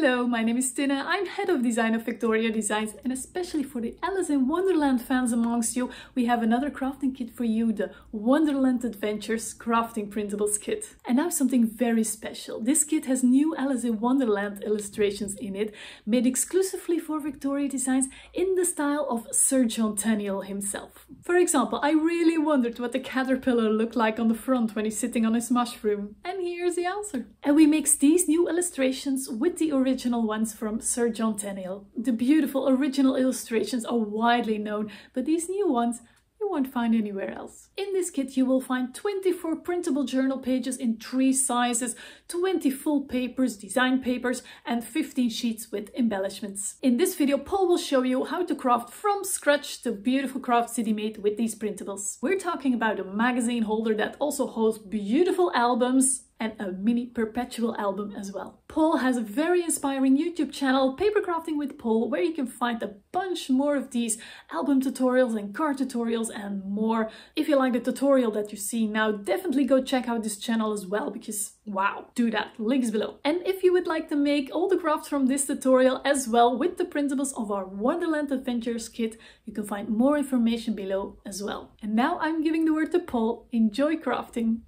Hello, my name is Tina. I'm head of design of Vectoria Designs and especially for the Alice in Wonderland fans amongst you, we have another crafting kit for you, the Wonderland Adventures Crafting Printables Kit. And now something very special. This kit has new Alice in Wonderland illustrations in it, made exclusively for Vectoria Designs in the style of Sir John Tenniel himself. For example, I really wondered what the caterpillar looked like on the front when he's sitting on his mushroom. And here's the answer. And we mix these new illustrations with the original ones from Sir John Tenniel. The beautiful original illustrations are widely known, but these new ones you won't find anywhere else. In this kit you will find 24 printable journal pages in three sizes, 20 full papers, design papers and 15 sheets with embellishments. In this video Paul will show you how to craft from scratch the beautiful crafts that he made with these printables. We're talking about a magazine holder that also holds beautiful albums, and a mini perpetual album as well. Paul has a very inspiring YouTube channel, Paper Crafting with Paul, where you can find a bunch more of these album tutorials and card tutorials and more. If you like the tutorial that you see now, definitely go check out this channel as well, because wow, do that, links below. And if you would like to make all the crafts from this tutorial as well with the printables of our Wonderland Adventures kit, you can find more information below as well. And now I'm giving the word to Paul. Enjoy crafting!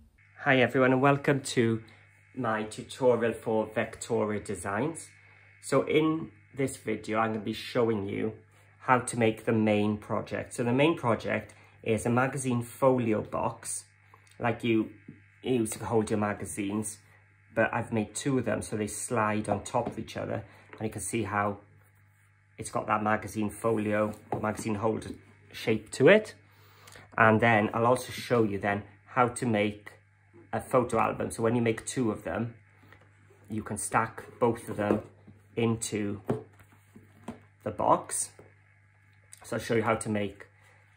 Hi everyone and welcome to my tutorial for Vectoria Designs. So in this video I'm going to be showing you how to make the main project. So the main project is a magazine folio box like you use to hold your magazines but I've made two of them so they slide on top of each other and you can see how it's got that magazine folio or magazine holder shape to it and then I'll also show you then how to make a photo album. So when you make two of them, you can stack both of them into the box. So I'll show you how to make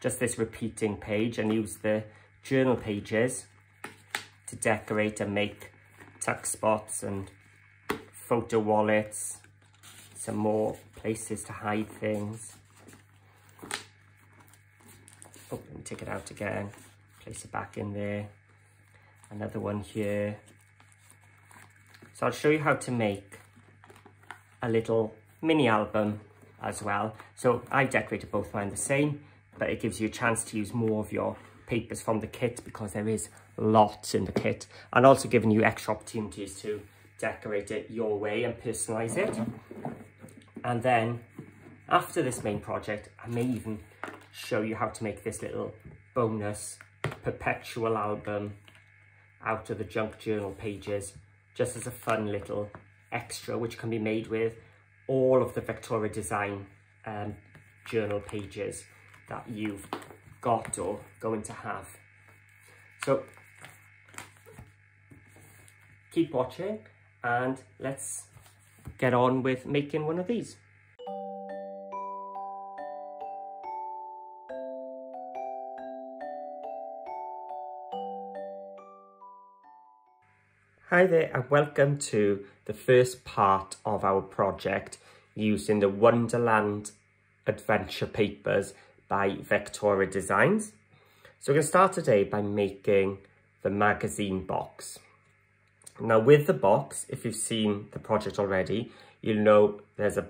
just this repeating page and use the journal pages to decorate and make tuck spots and photo wallets, some more places to hide things. Oh, let me take it out again, place it back in there another one here. So I'll show you how to make a little mini album as well. So I decorated both mine the same, but it gives you a chance to use more of your papers from the kit because there is lots in the kit and also giving you extra opportunities to decorate it your way and personalize it. And then after this main project, I may even show you how to make this little bonus perpetual album out of the junk journal pages just as a fun little extra which can be made with all of the Vectoria Design um, journal pages that you've got or going to have. So keep watching and let's get on with making one of these. Hi there and welcome to the first part of our project using the Wonderland Adventure Papers by Vectoria Designs. So we're going to start today by making the magazine box. Now with the box, if you've seen the project already, you'll know there's a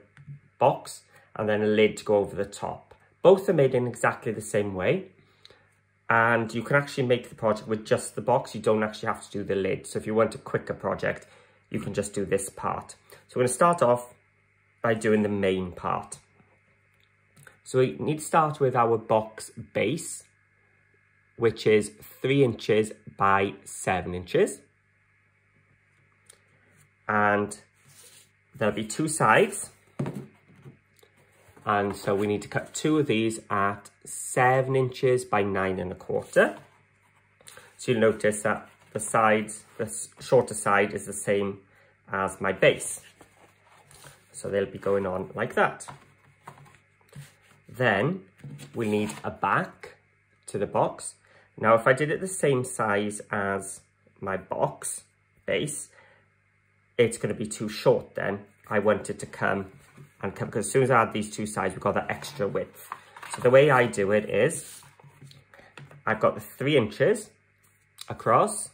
box and then a lid to go over the top. Both are made in exactly the same way and you can actually make the project with just the box. You don't actually have to do the lid. So if you want a quicker project, you can just do this part. So we're going to start off by doing the main part. So we need to start with our box base, which is three inches by seven inches. And there'll be two sides. And so we need to cut two of these at seven inches by nine and a quarter. So you'll notice that the sides, the shorter side is the same as my base. So they'll be going on like that. Then we need a back to the box. Now, if I did it the same size as my box base, it's going to be too short then. I want it to come and because as soon as I add these two sides, we've got that extra width. So the way I do it is, I've got the three inches across.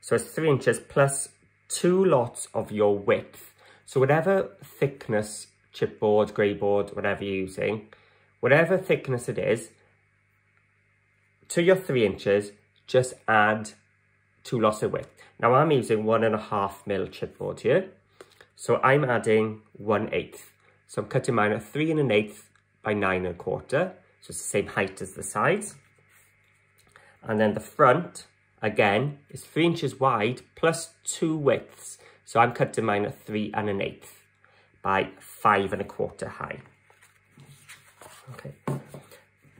So it's three inches plus two lots of your width. So whatever thickness chipboard, grey board, whatever you're using, whatever thickness it is, to your three inches, just add two lots of width. Now I'm using one and a half mil chipboard here. So I'm adding one eighth. So I'm cutting mine at three and an eighth by nine and a quarter. So it's the same height as the sides. And then the front, again, is three inches wide plus two widths. So I'm cutting mine at three and an eighth by five and a quarter high. Okay.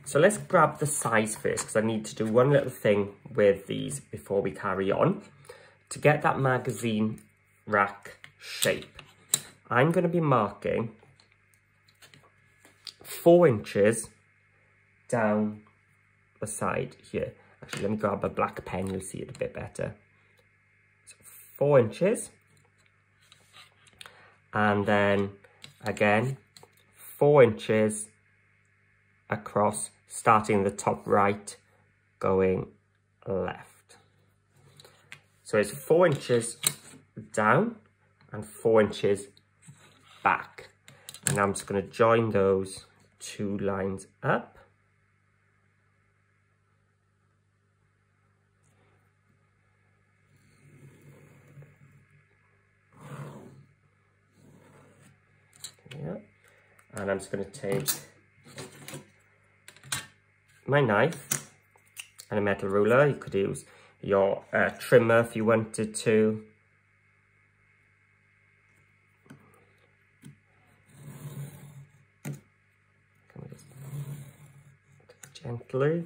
So let's grab the size first because I need to do one little thing with these before we carry on. To get that magazine rack shape, I'm going to be marking four inches down the side here. Actually, let me grab a black pen, you'll see it a bit better. So four inches. And then again, four inches across, starting the top right, going left. So it's four inches down and four inches back. And I'm just going to join those two lines up. Yeah. And I'm just going to take my knife and a metal ruler. You could use your uh, trimmer if you wanted to. Gently.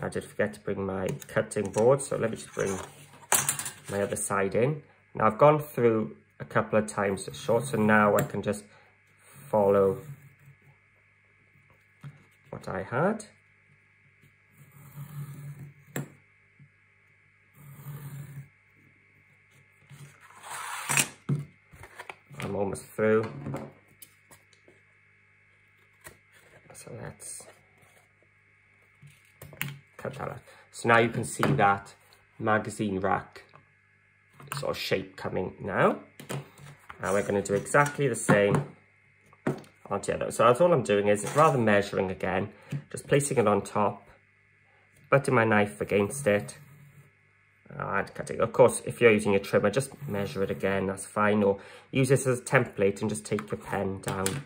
I did forget to bring my cutting board, so let me just bring my other side in. Now I've gone through a couple of times short, so now I can just follow what I had. I'm almost through. So let's out. So now you can see that magazine rack sort of shape coming now. And we're going to do exactly the same onto the other. So that's all I'm doing is, rather measuring again, just placing it on top, butting my knife against it, and cutting. Of course, if you're using a trimmer, just measure it again, that's fine. Or use this as a template and just take your pen down.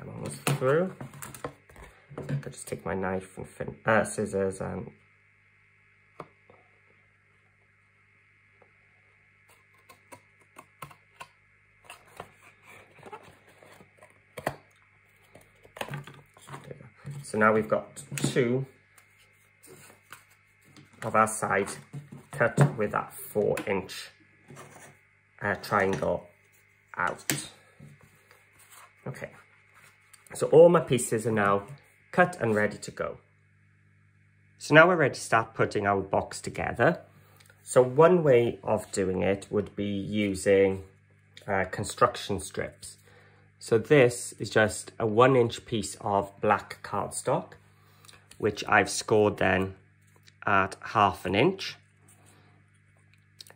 I'm almost through. I just take my knife and fin uh, scissors and So now we've got two of our side cut with that four inch uh, triangle out. Okay, so all my pieces are now cut and ready to go. So now we're ready to start putting our box together. So one way of doing it would be using uh, construction strips. So this is just a one inch piece of black cardstock, which I've scored then at half an inch.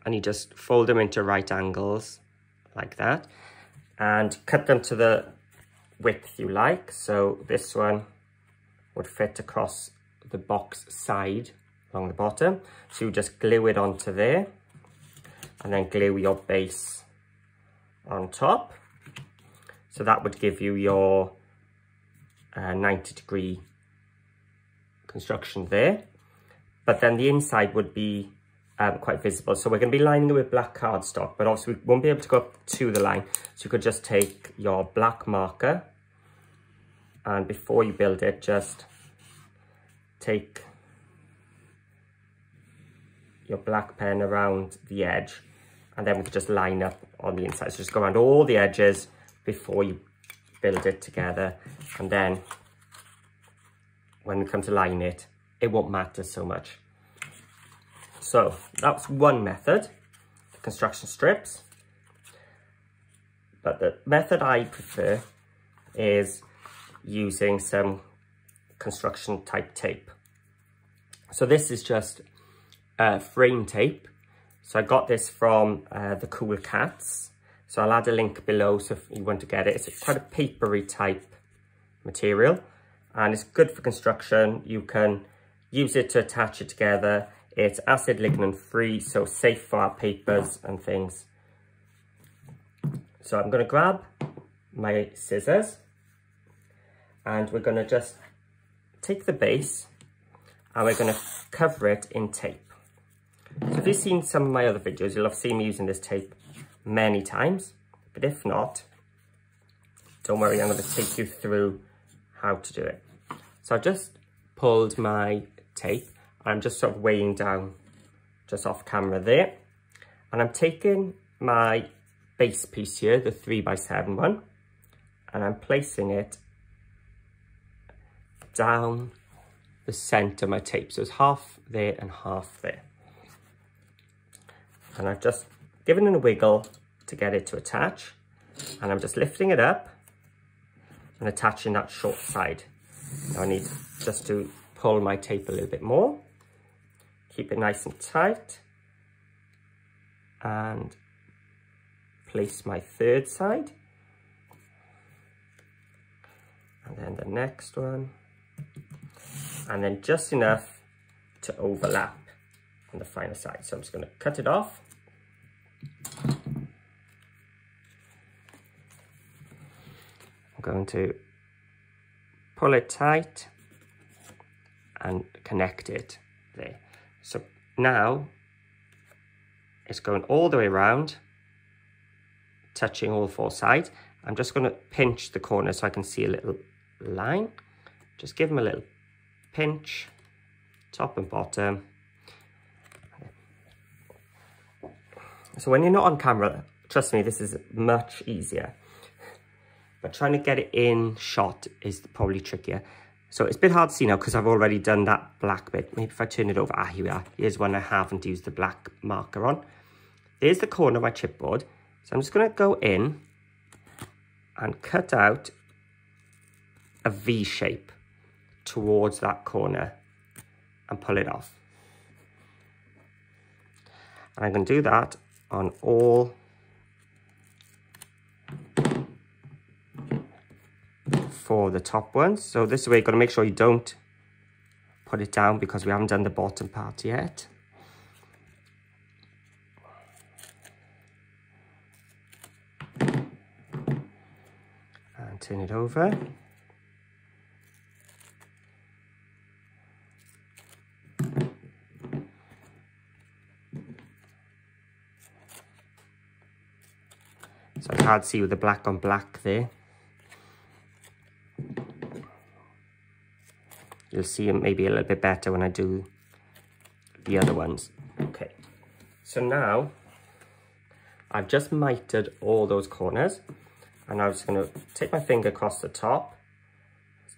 And you just fold them into right angles like that and cut them to the width you like. So this one would fit across the box side along the bottom. So you just glue it onto there and then glue your base on top. So that would give you your uh, 90 degree construction there. But then the inside would be um, quite visible. So we're going to be lining it with black cardstock, but obviously we won't be able to go up to the line. So you could just take your black marker and before you build it, just take your black pen around the edge and then we could just line up on the inside. So just go around all the edges before you build it together. And then when we come to line it, it won't matter so much. So that's one method, construction strips. But the method I prefer is using some construction type tape. So this is just uh, frame tape. So I got this from uh, the Cool Katz. So I'll add a link below so if you want to get it. It's quite a papery type material and it's good for construction. You can use it to attach it together. It's acid lignin free, so safe for our papers and things. So I'm going to grab my scissors and we're going to just take the base and we're going to cover it in tape. So if you've seen some of my other videos, you'll have seen me using this tape many times, but if not, don't worry, I'm going to take you through how to do it. So I've just pulled my tape, I'm just sort of weighing down just off camera there, and I'm taking my base piece here, the 3x7 one, and I'm placing it down the centre of my tape. So it's half there and half there. And I've just given it a wiggle to get it to attach. And I'm just lifting it up and attaching that short side. Now I need just to pull my tape a little bit more. Keep it nice and tight. And place my third side. And then the next one and then just enough to overlap on the final side. So I'm just going to cut it off. I'm going to pull it tight and connect it there. So now it's going all the way around, touching all four sides. I'm just going to pinch the corner so I can see a little line. Just give them a little pinch, top and bottom. So when you're not on camera, trust me, this is much easier. But trying to get it in shot is probably trickier. So it's a bit hard to see now because I've already done that black bit. Maybe if I turn it over, ah, here we are. Here's one I haven't used the black marker on. There's the corner of my chipboard. So I'm just going to go in and cut out a V shape towards that corner and pull it off. And I'm going to do that on all for the top ones. So this way you've got to make sure you don't put it down because we haven't done the bottom part yet. And turn it over. So I can't see with the black on black there. You'll see it maybe a little bit better when I do the other ones. Okay, so now I've just mitered all those corners and I'm just going to take my finger across the top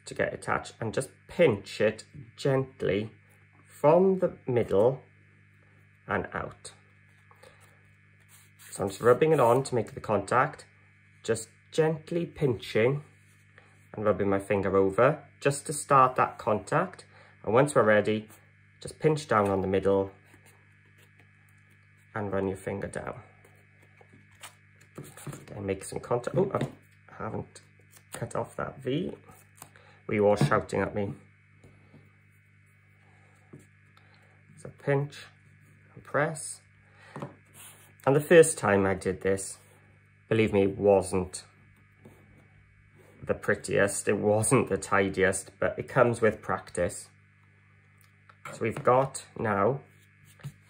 to get attached and just pinch it gently from the middle and out. So I'm just rubbing it on to make the contact, just gently pinching rubbing my finger over just to start that contact. And once we're ready, just pinch down on the middle and run your finger down. And make some contact. Oh, I haven't cut off that V. Were you all shouting at me? So pinch and press. And the first time I did this, believe me, wasn't the prettiest, it wasn't the tidiest, but it comes with practice. So we've got now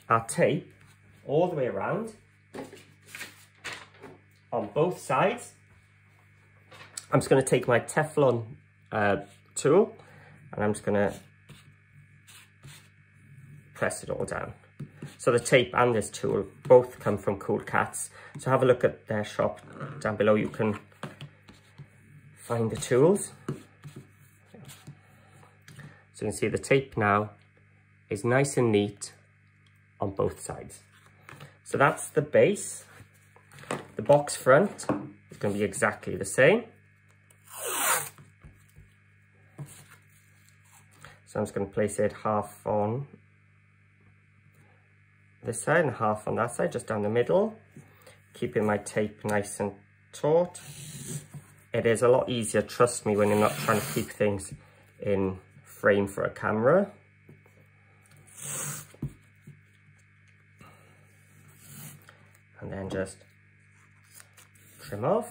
our tape all the way around on both sides. I'm just going to take my Teflon uh, tool and I'm just going to press it all down. So the tape and this tool both come from Cool Katz. So have a look at their shop down below. You can find the tools. So you can see the tape now is nice and neat on both sides. So that's the base. The box front is going to be exactly the same. So I'm just going to place it half on this side and half on that side, just down the middle, keeping my tape nice and taut. It is a lot easier, trust me, when you're not trying to keep things in frame for a camera. And then just trim off.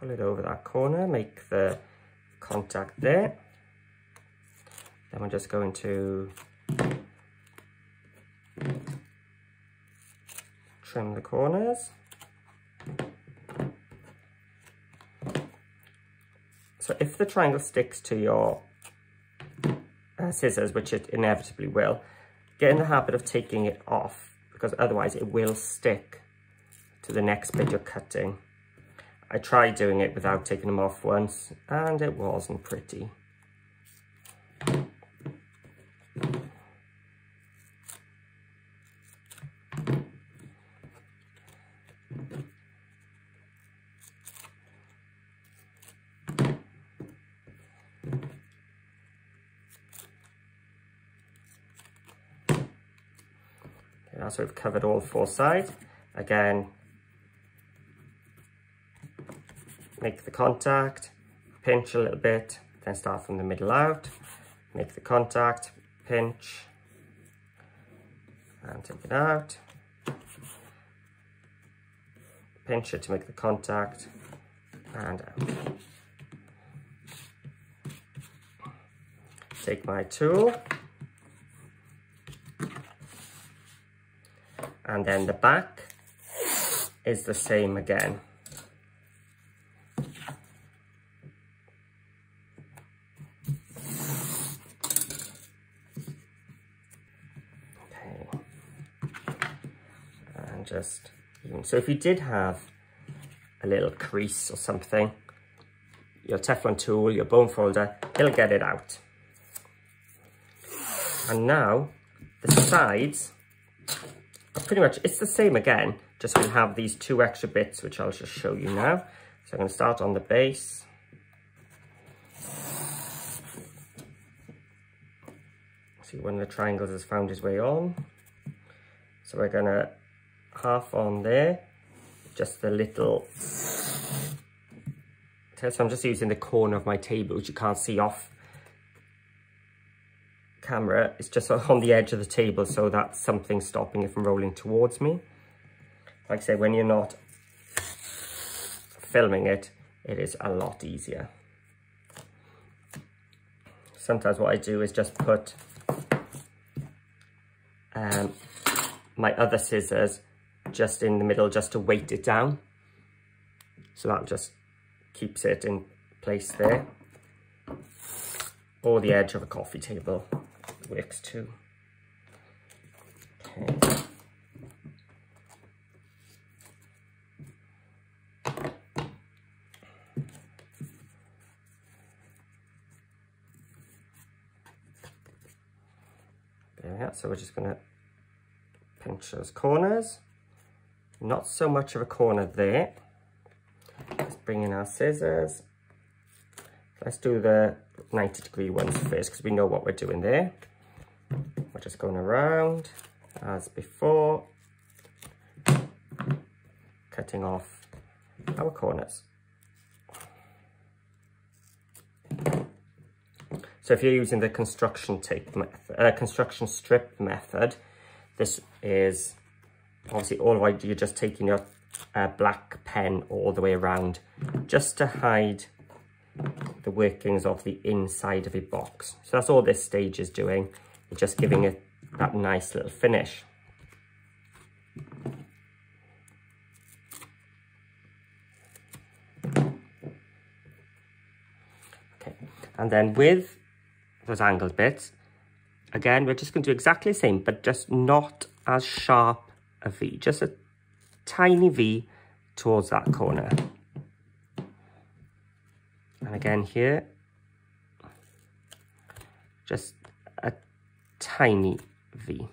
Pull it over that corner, make the contact there. Then we're just going to trim the corners. So if the triangle sticks to your uh, scissors, which it inevitably will, get in the habit of taking it off because otherwise it will stick to the next bit you're cutting. I tried doing it without taking them off once and it wasn't pretty. Now so we've covered all four sides. Again, make the contact, pinch a little bit, then start from the middle out, make the contact, pinch, and take it out. Pinch it to make the contact, and out. Take my tool, and then the back is the same again. Okay, and just. So if you did have a little crease or something, your Teflon tool, your bone folder, it'll get it out. And now the sides pretty much, it's the same again, just we have these two extra bits, which I'll just show you now. So I'm going to start on the base. See, one of the triangles has found his way on. So we're going to half on there, just the little... So I'm just using the corner of my table, which you can't see off camera is just on the edge of the table so that's something stopping it from rolling towards me. Like I say, when you're not filming it, it is a lot easier. Sometimes what I do is just put um, my other scissors just in the middle just to weight it down. So that just keeps it in place there. Or the edge of a coffee table works too. Okay. There. So we're just going to pinch those corners. Not so much of a corner there. Let's bring in our scissors. Let's do the 90 degree ones first because we know what we're doing there. We're just going around as before, cutting off our corners. So if you're using the construction tape method, uh, construction strip method, this is obviously all right, you're just taking your uh, black pen all the way around just to hide the workings of the inside of a box. So that's all this stage is doing It's just giving it that nice little finish. Okay, and then with those angled bits, again, we're just going to do exactly the same, but just not as sharp a V, just a tiny V towards that corner. And again here, just a tiny V.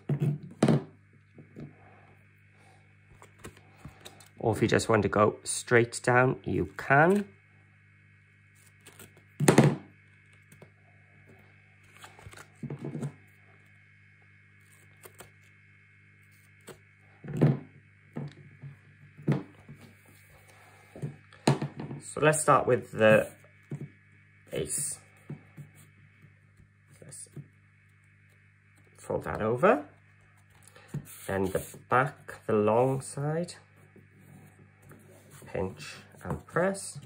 Or if you just want to go straight down, you can. So let's start with the base. Let's fold that over. Then the back, the long side, pinch and press,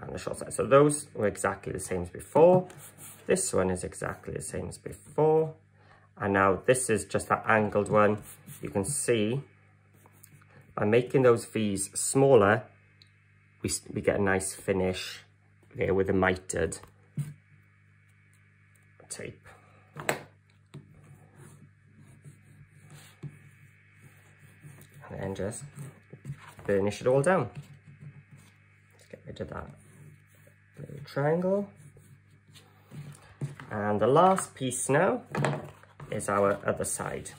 and the short side. So those were exactly the same as before. This one is exactly the same as before. And now this is just that angled one. You can see by making those V's smaller, we, we get a nice finish there with the mitered tape. And then just burnish it all down. Let's get rid of that little triangle. And the last piece now is our other side.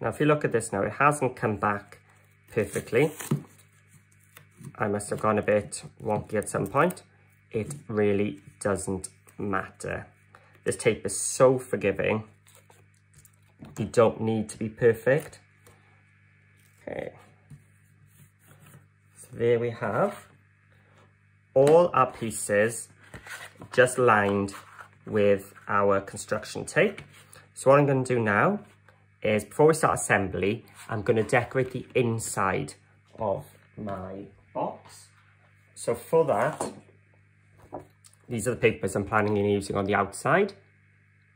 Now, if you look at this now, it hasn't come back perfectly. I must have gone a bit wonky at some point. It really doesn't matter. This tape is so forgiving. You don't need to be perfect. Okay. So there we have all our pieces just lined with our construction tape. So what I'm going to do now is before we start assembly, I'm going to decorate the inside of my box. So for that, these are the papers I'm planning on using on the outside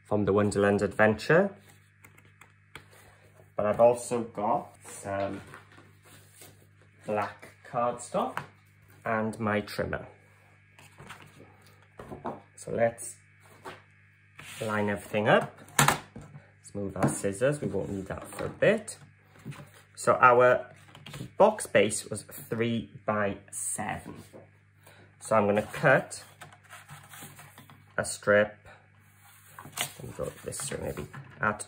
from the Wonderland Adventure. But I've also got some black cardstock and my trimmer. So let's line everything up move our scissors. We won't need that for a bit. So our box base was three by seven. So I'm going to cut a strip, let me go this way maybe, at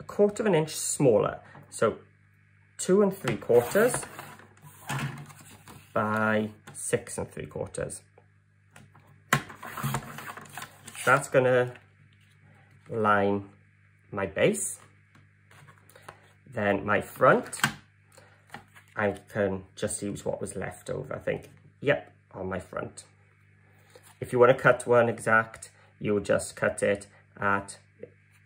a quarter of an inch smaller. So two and three quarters by six and three quarters. That's going to line my base. Then my front, I can just use what was left over, I think. Yep, on my front. If you want to cut one exact, you'll just cut it at,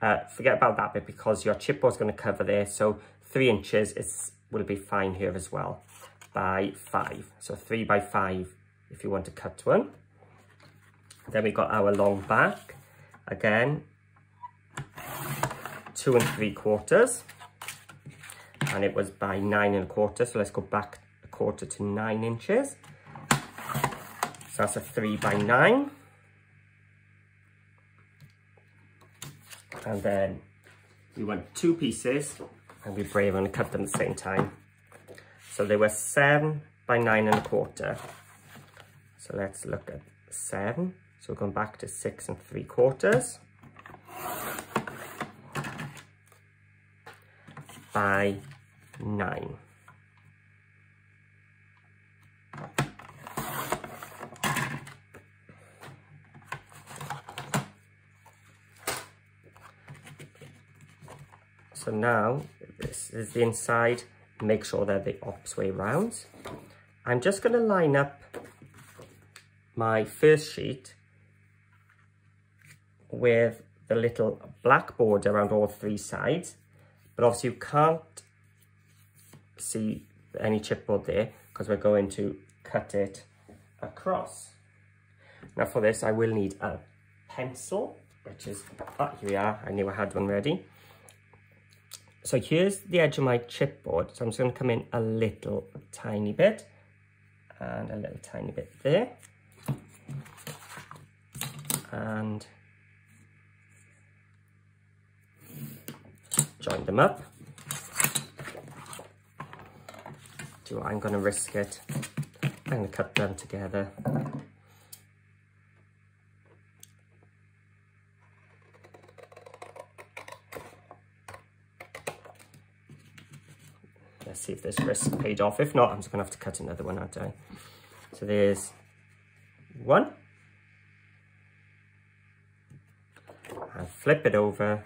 uh, forget about that bit because your chipboard's going to cover there. So three inches is will be fine here as well by five. So three by five if you want to cut one. Then we got our long back. Again, two and three quarters. And it was by nine and a quarter so let's go back a quarter to nine inches. So that's a three by nine. And then we want two pieces and be brave and cut them at the same time. So they were seven by nine and a quarter. So let's look at seven. So we're going back to six and three quarters by 9. So now, this is the inside, make sure they're the opposite way round. I'm just going to line up my first sheet with the little black border around all three sides but obviously you can't see any chipboard there because we're going to cut it across. Now for this, I will need a pencil, which is, ah, here we are. I knew I had one ready. So here's the edge of my chipboard. So I'm just going to come in a little tiny bit and a little tiny bit there. And join them up. Do I'm going to risk it. I'm going to cut them together. Let's see if this risk paid off. If not, I'm just going to have to cut another one, aren't I? So there's one. and flip it over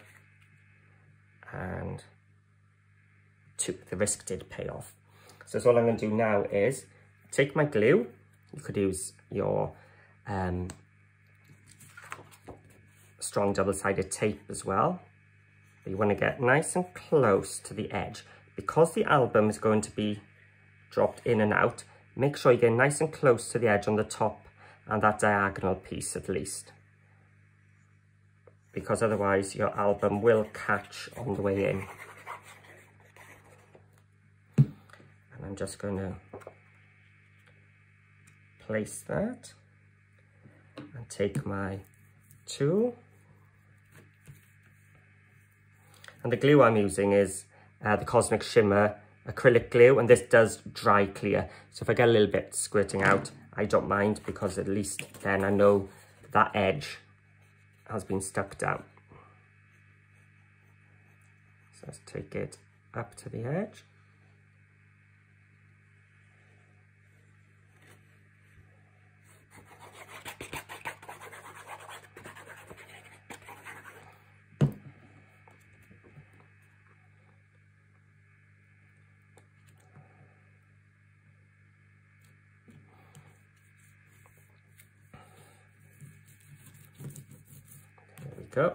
and two, the risk did pay off. So, so all I'm going to do now is take my glue, you could use your um, strong double-sided tape as well. But you want to get nice and close to the edge. Because the album is going to be dropped in and out, make sure you get nice and close to the edge on the top and that diagonal piece at least. Because otherwise your album will catch on the way in. And I'm just going to place that and take my tool and the glue I'm using is uh, the Cosmic Shimmer acrylic glue and this does dry clear so if I get a little bit squirting out I don't mind because at least then I know that edge has been stuck down. So let's take it up to the edge go.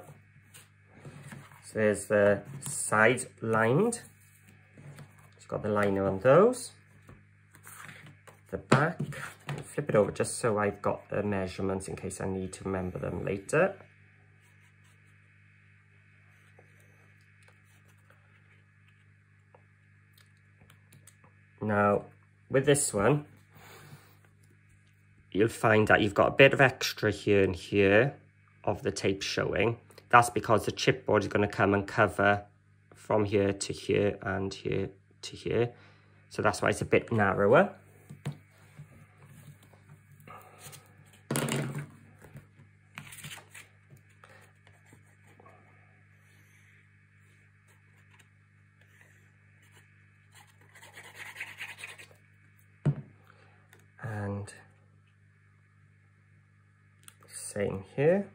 So there's the sides lined. It's got the liner on those. The back, flip it over just so I've got the measurements in case I need to remember them later. Now, with this one, you'll find that you've got a bit of extra here and here of the tape showing. That's because the chipboard is going to come and cover from here to here and here to here. So that's why it's a bit narrower. And same here.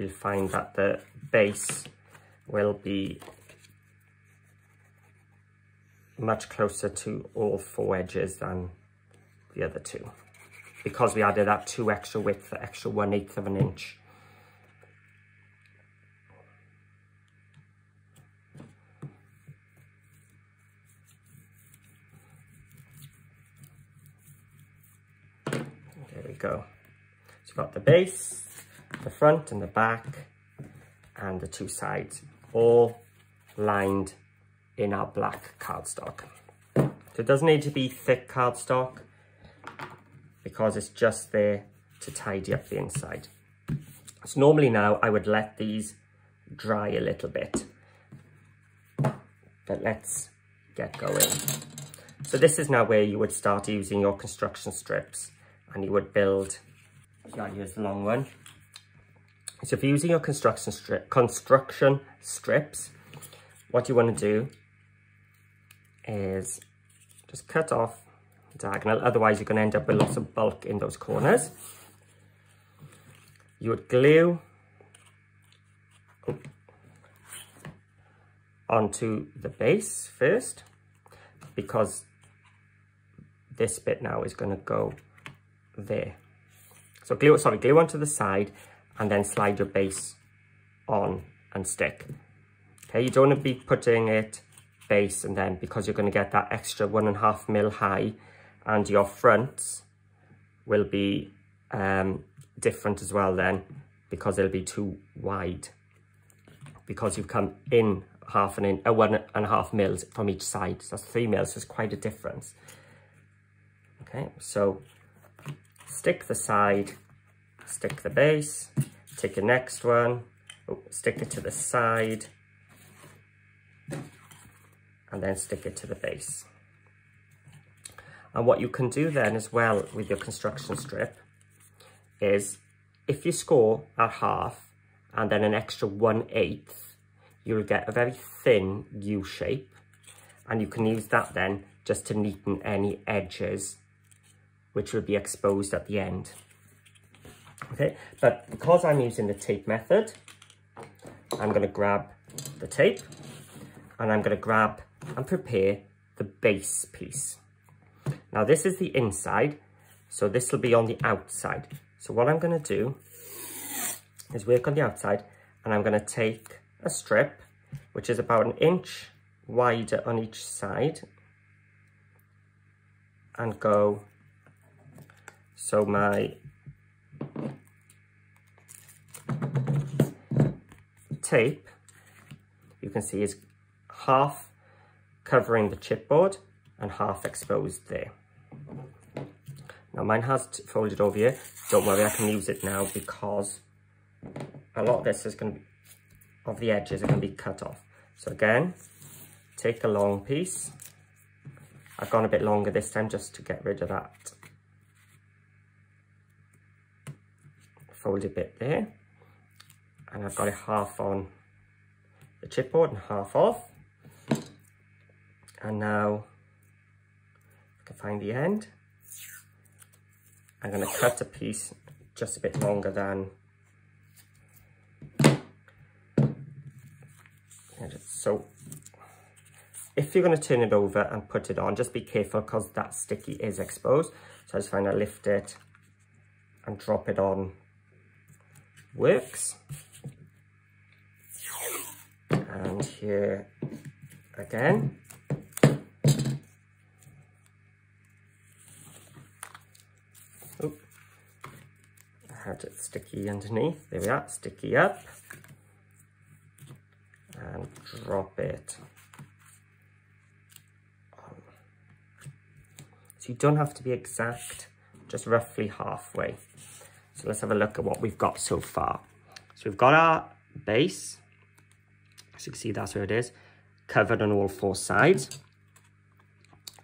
you'll find that the base will be much closer to all four edges than the other two because we added that two extra width, the extra one eighth of an inch. There we go. So we've got the base, the front and the back and the two sides all lined in our black cardstock. So it doesn't need to be thick cardstock because it's just there to tidy up the inside. So normally now I would let these dry a little bit, but let's get going. So this is now where you would start using your construction strips and you would build, yeah, here's the long one, so if you're using your construction, strip, construction strips, what you want to do is just cut off the diagonal, otherwise you're going to end up with lots of bulk in those corners. You would glue onto the base first, because this bit now is going to go there. So glue, sorry, glue onto the side and then slide your base on and stick. Okay, you don't want to be putting it base and then because you're going to get that extra one and a half mil high and your fronts will be um, different as well then because it'll be too wide because you've come in half an inch, uh, one and a half mils from each side. So that's three mils, so it's quite a difference. Okay, so stick the side stick the base, take the next one, oh, stick it to the side, and then stick it to the base. And what you can do then as well with your construction strip is if you score at half and then an extra one eighth, you'll get a very thin U shape and you can use that then just to neaten any edges which will be exposed at the end. Okay, but because I'm using the tape method, I'm going to grab the tape and I'm going to grab and prepare the base piece. Now this is the inside, so this will be on the outside. So what I'm going to do is work on the outside and I'm going to take a strip, which is about an inch wider on each side and go so my tape you can see is half covering the chipboard and half exposed there. Now mine has folded over here. Don't worry, I can use it now because a lot of this is going to be, of the edges are going to be cut off. So again, take a long piece. I've gone a bit longer this time just to get rid of that folded bit there. And I've got it half on the chipboard and half off. And now I can find the end. I'm going to cut a piece just a bit longer than so if you're going to turn it over and put it on just be careful because that sticky is exposed so I just find I lift it and drop it on works and here again. Oop. I had it sticky underneath. There we are sticky up. And drop it so you don't have to be exact just roughly halfway. So let's have a look at what we've got so far. So we've got our base as you can see, that's where it is, covered on all four sides.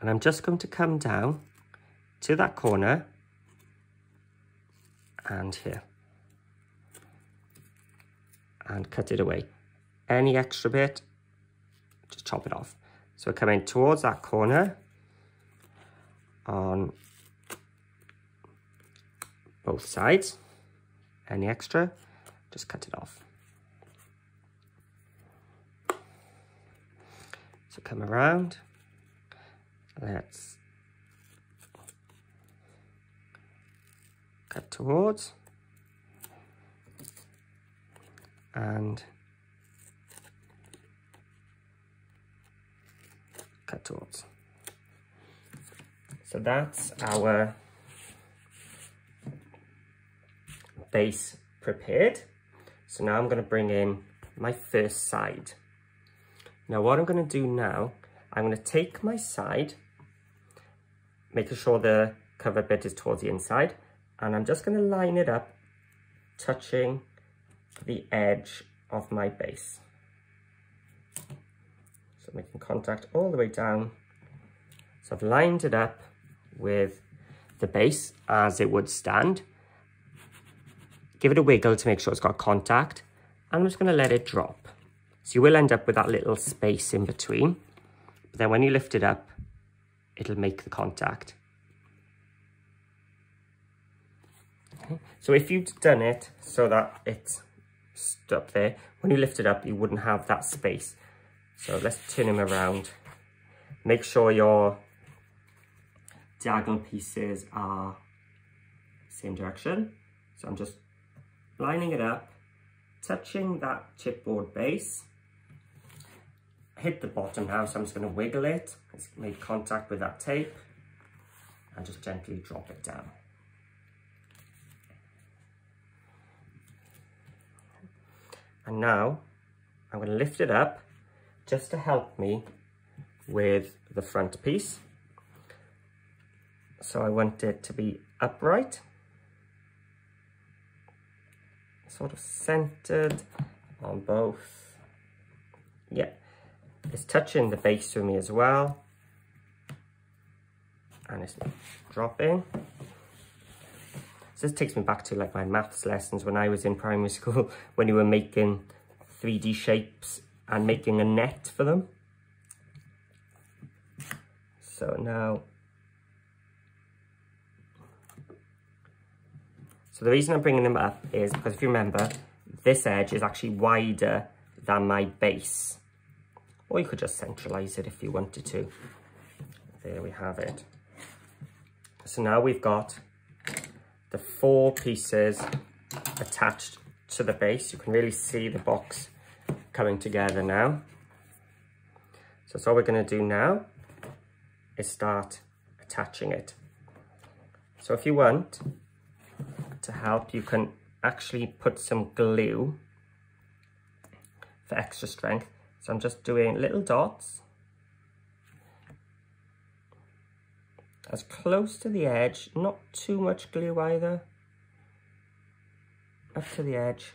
And I'm just going to come down to that corner and here and cut it away. Any extra bit, just chop it off. So coming towards that corner on both sides. Any extra, just cut it off. So come around. Let's cut towards and cut towards. So that's our base prepared. So now I'm going to bring in my first side. Now what I'm going to do now, I'm going to take my side, making sure the cover bit is towards the inside, and I'm just going to line it up, touching the edge of my base. So making contact all the way down. So I've lined it up with the base as it would stand. Give it a wiggle to make sure it's got contact. And I'm just going to let it drop. So you will end up with that little space in between. But then when you lift it up, it'll make the contact. Okay. So if you'd done it so that it's stuck there, when you lift it up, you wouldn't have that space. So let's turn him around. Make sure your diagonal pieces are same direction. So I'm just lining it up, touching that chipboard base hit the bottom now, so I'm just going to wiggle it. It's made contact with that tape and just gently drop it down. And now I'm going to lift it up just to help me with the front piece. So I want it to be upright, sort of centered on both. Yeah, it's touching the base for me as well. And it's dropping. So this takes me back to like my maths lessons when I was in primary school, when you were making 3D shapes and making a net for them. So now, So the reason I'm bringing them up is because if you remember, this edge is actually wider than my base. Or you could just centralize it if you wanted to. There we have it. So now we've got the four pieces attached to the base. You can really see the box coming together now. So all we're going to do now is start attaching it. So if you want to help, you can actually put some glue for extra strength. So I'm just doing little dots as close to the edge, not too much glue either, up to the edge,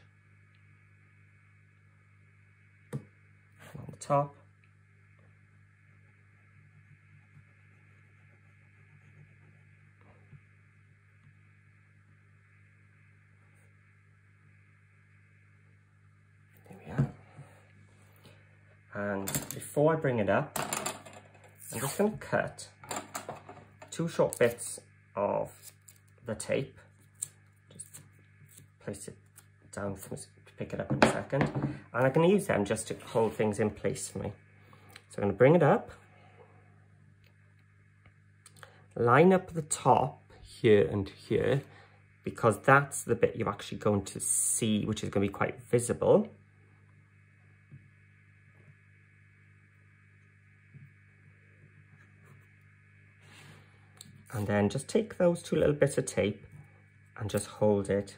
on the top. And before I bring it up, I'm just going to cut two short bits of the tape. Just place it down, to pick it up in a second. And I'm going to use them just to hold things in place for me. So I'm going to bring it up. Line up the top here and here because that's the bit you're actually going to see, which is going to be quite visible. And then just take those two little bits of tape and just hold it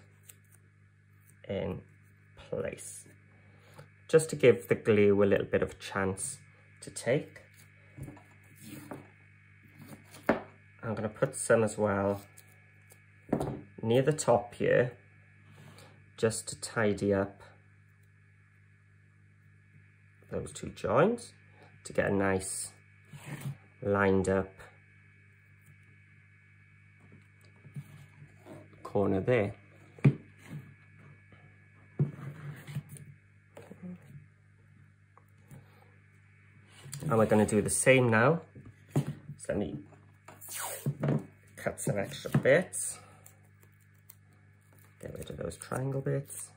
in place. Just to give the glue a little bit of chance to take. I'm going to put some as well near the top here just to tidy up those two joints to get a nice lined up corner there. And we're going to do the same now. So let me cut some extra bits. Get rid of those triangle bits.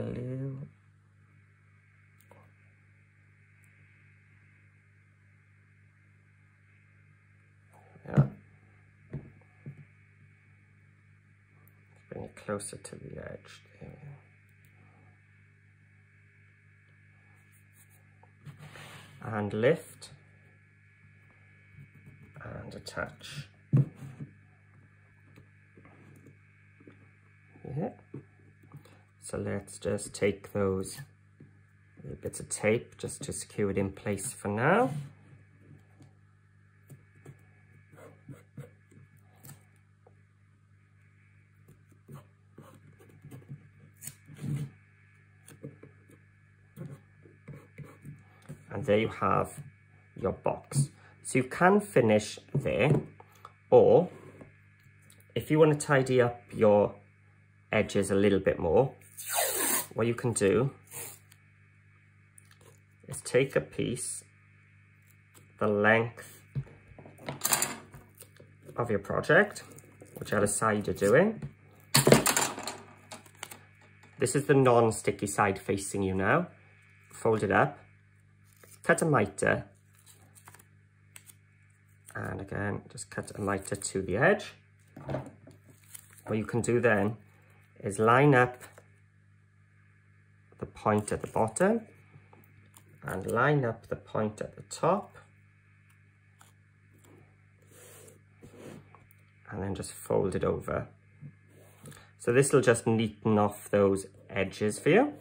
Glue. Yeah. Bring it closer to the edge. And lift and attach. Yeah. So let's just take those bits of tape just to secure it in place for now. And there you have your box. So you can finish there, or if you want to tidy up your edges a little bit more, what you can do is take a piece the length of your project, whichever side you're doing. This is the non-sticky side facing you now. Fold it up, cut a mitre, and again, just cut a mitre to the edge. What you can do then is line up the point at the bottom and line up the point at the top and then just fold it over. So this will just neaten off those edges for you.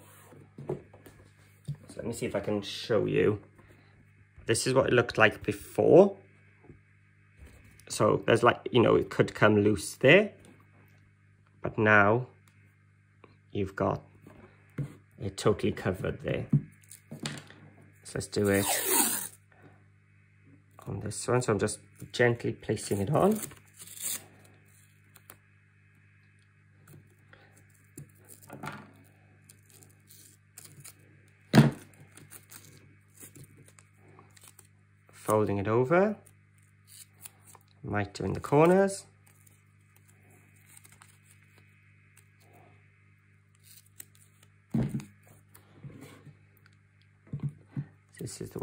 So let me see if I can show you. This is what it looked like before. So there's like, you know, it could come loose there. But now you've got you're totally covered there. So let's do it on this one. So I'm just gently placing it on. Folding it over. Mitre in the corners.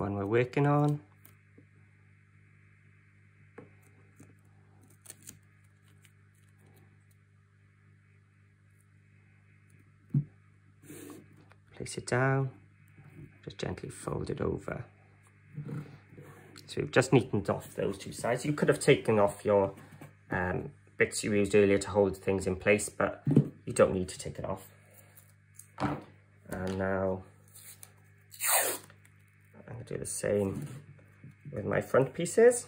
One we're working on. Place it down, just gently fold it over. So we've just neatened off those two sides. You could have taken off your um, bits you used earlier to hold things in place, but you don't need to take it off. And now do the same with my front pieces.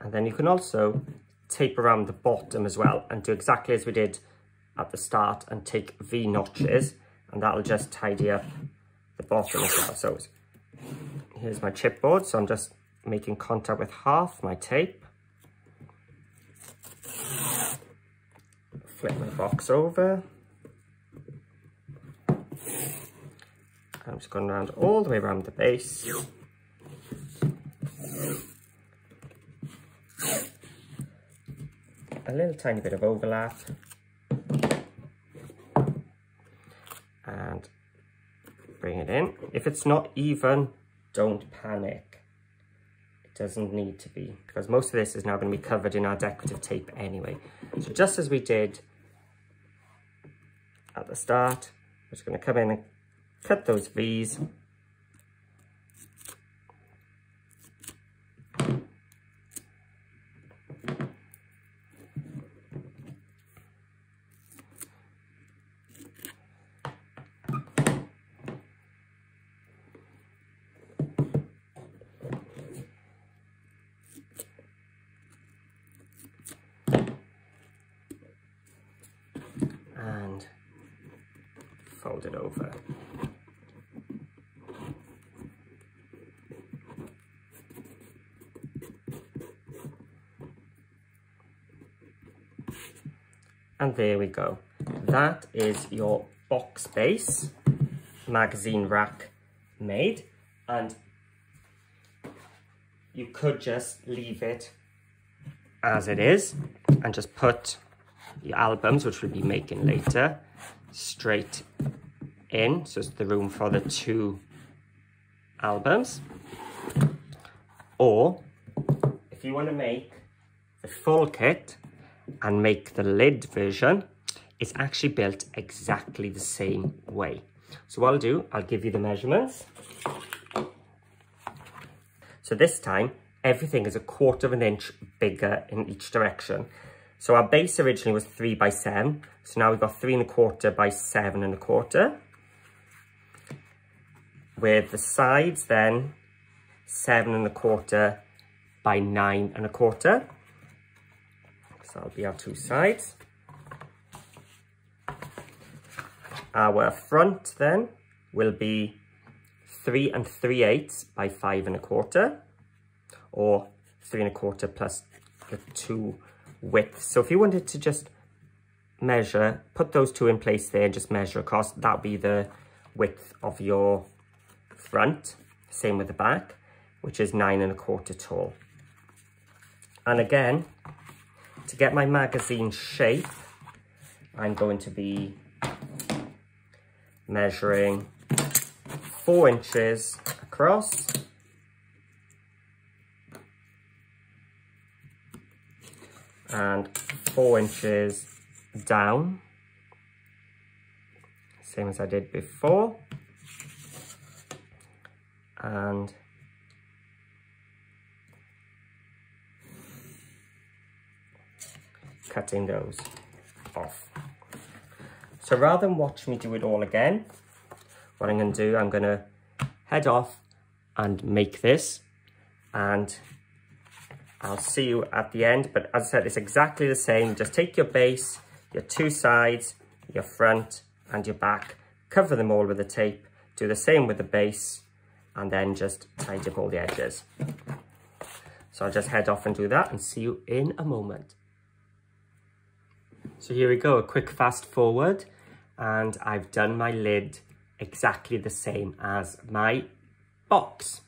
And then you can also tape around the bottom as well and do exactly as we did at the start and take V notches and that'll just tidy up the bottom as well. So here's my chipboard. So I'm just making contact with half my tape. Flip my box over. I'm just going around all the way around the base. A little tiny bit of overlap. And bring it in. If it's not even, don't panic. It doesn't need to be because most of this is now going to be covered in our decorative tape anyway. So just as we did start, we're just going to come in and cut those V's and fold it over. And there we go. That is your box base magazine rack made. And you could just leave it as it is and just put your albums, which we'll be making later, straight in. So it's the room for the two albums. Or if you want to make the full kit and make the lid version, it's actually built exactly the same way. So what I'll do, I'll give you the measurements. So this time, everything is a quarter of an inch bigger in each direction. So our base originally was three by seven. So now we've got three and a quarter by seven and a quarter. With the sides then, seven and a quarter by nine and a quarter. So that'll be our two sides. Our front then will be three and three eighths by five and a quarter or three and a quarter plus the two width. So if you wanted to just measure, put those two in place there and just measure across, that'll be the width of your front. Same with the back, which is nine and a quarter tall. And again, to get my magazine shape, I'm going to be measuring four inches across and four inches down, same as I did before. And cutting those off. So rather than watch me do it all again, what I'm going to do, I'm going to head off and make this and I'll see you at the end, but as I said, it's exactly the same. Just take your base, your two sides, your front and your back, cover them all with the tape, do the same with the base, and then just tidy up all the edges. So I'll just head off and do that and see you in a moment. So here we go, a quick fast forward and I've done my lid exactly the same as my box.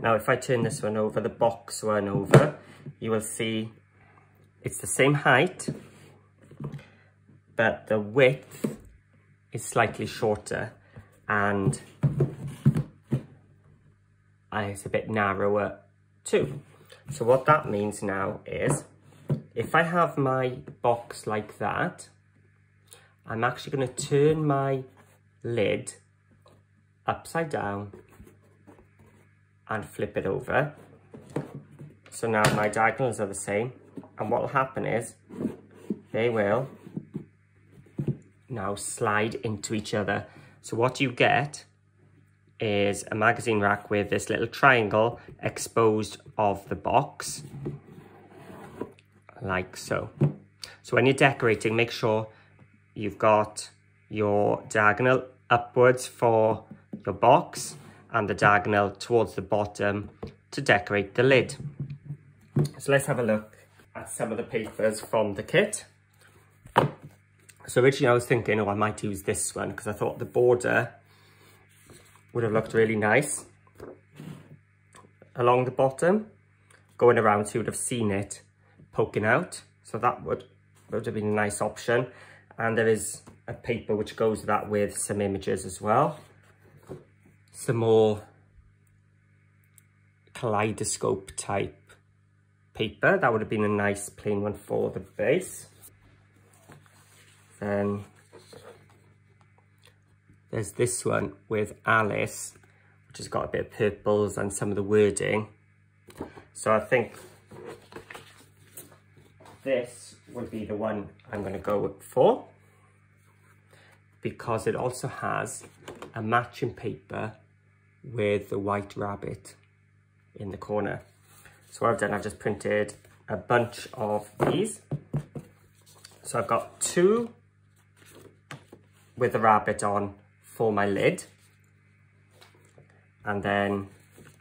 Now if I turn this one over, the box one over, you will see it's the same height, but the width is slightly shorter and it's a bit narrower too. So what that means now is if I have my box like that, I'm actually going to turn my lid upside down and flip it over. So now my diagonals are the same. And what will happen is they will now slide into each other. So what you get is a magazine rack with this little triangle exposed of the box like so. So when you're decorating, make sure you've got your diagonal upwards for your box and the diagonal towards the bottom to decorate the lid. So let's have a look at some of the papers from the kit. So originally I was thinking, oh, I might use this one because I thought the border would have looked really nice along the bottom. Going around, so you would have seen it poking out. So that would, would have been a nice option. And there is a paper which goes that with some images as well. Some more kaleidoscope type paper. That would have been a nice plain one for the base. Then there's this one with Alice, which has got a bit of purples and some of the wording. So I think this would be the one I'm going to go for because it also has a matching paper with the white rabbit in the corner. So what I've done, I've just printed a bunch of these. So I've got two with the rabbit on for my lid. And then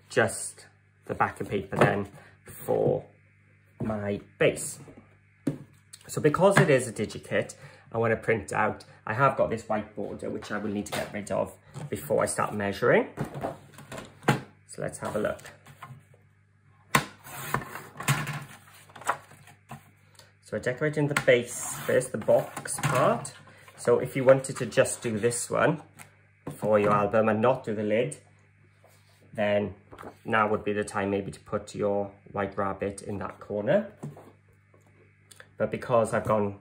just the backing paper then for my base. So because it is a DigiKit, I want to print out, I have got this white border, which I will need to get rid of before I start measuring. So let's have a look. So we're decorating the base first, the box part. So if you wanted to just do this one for your album and not do the lid, then now would be the time maybe to put your white rabbit in that corner. But because I've gone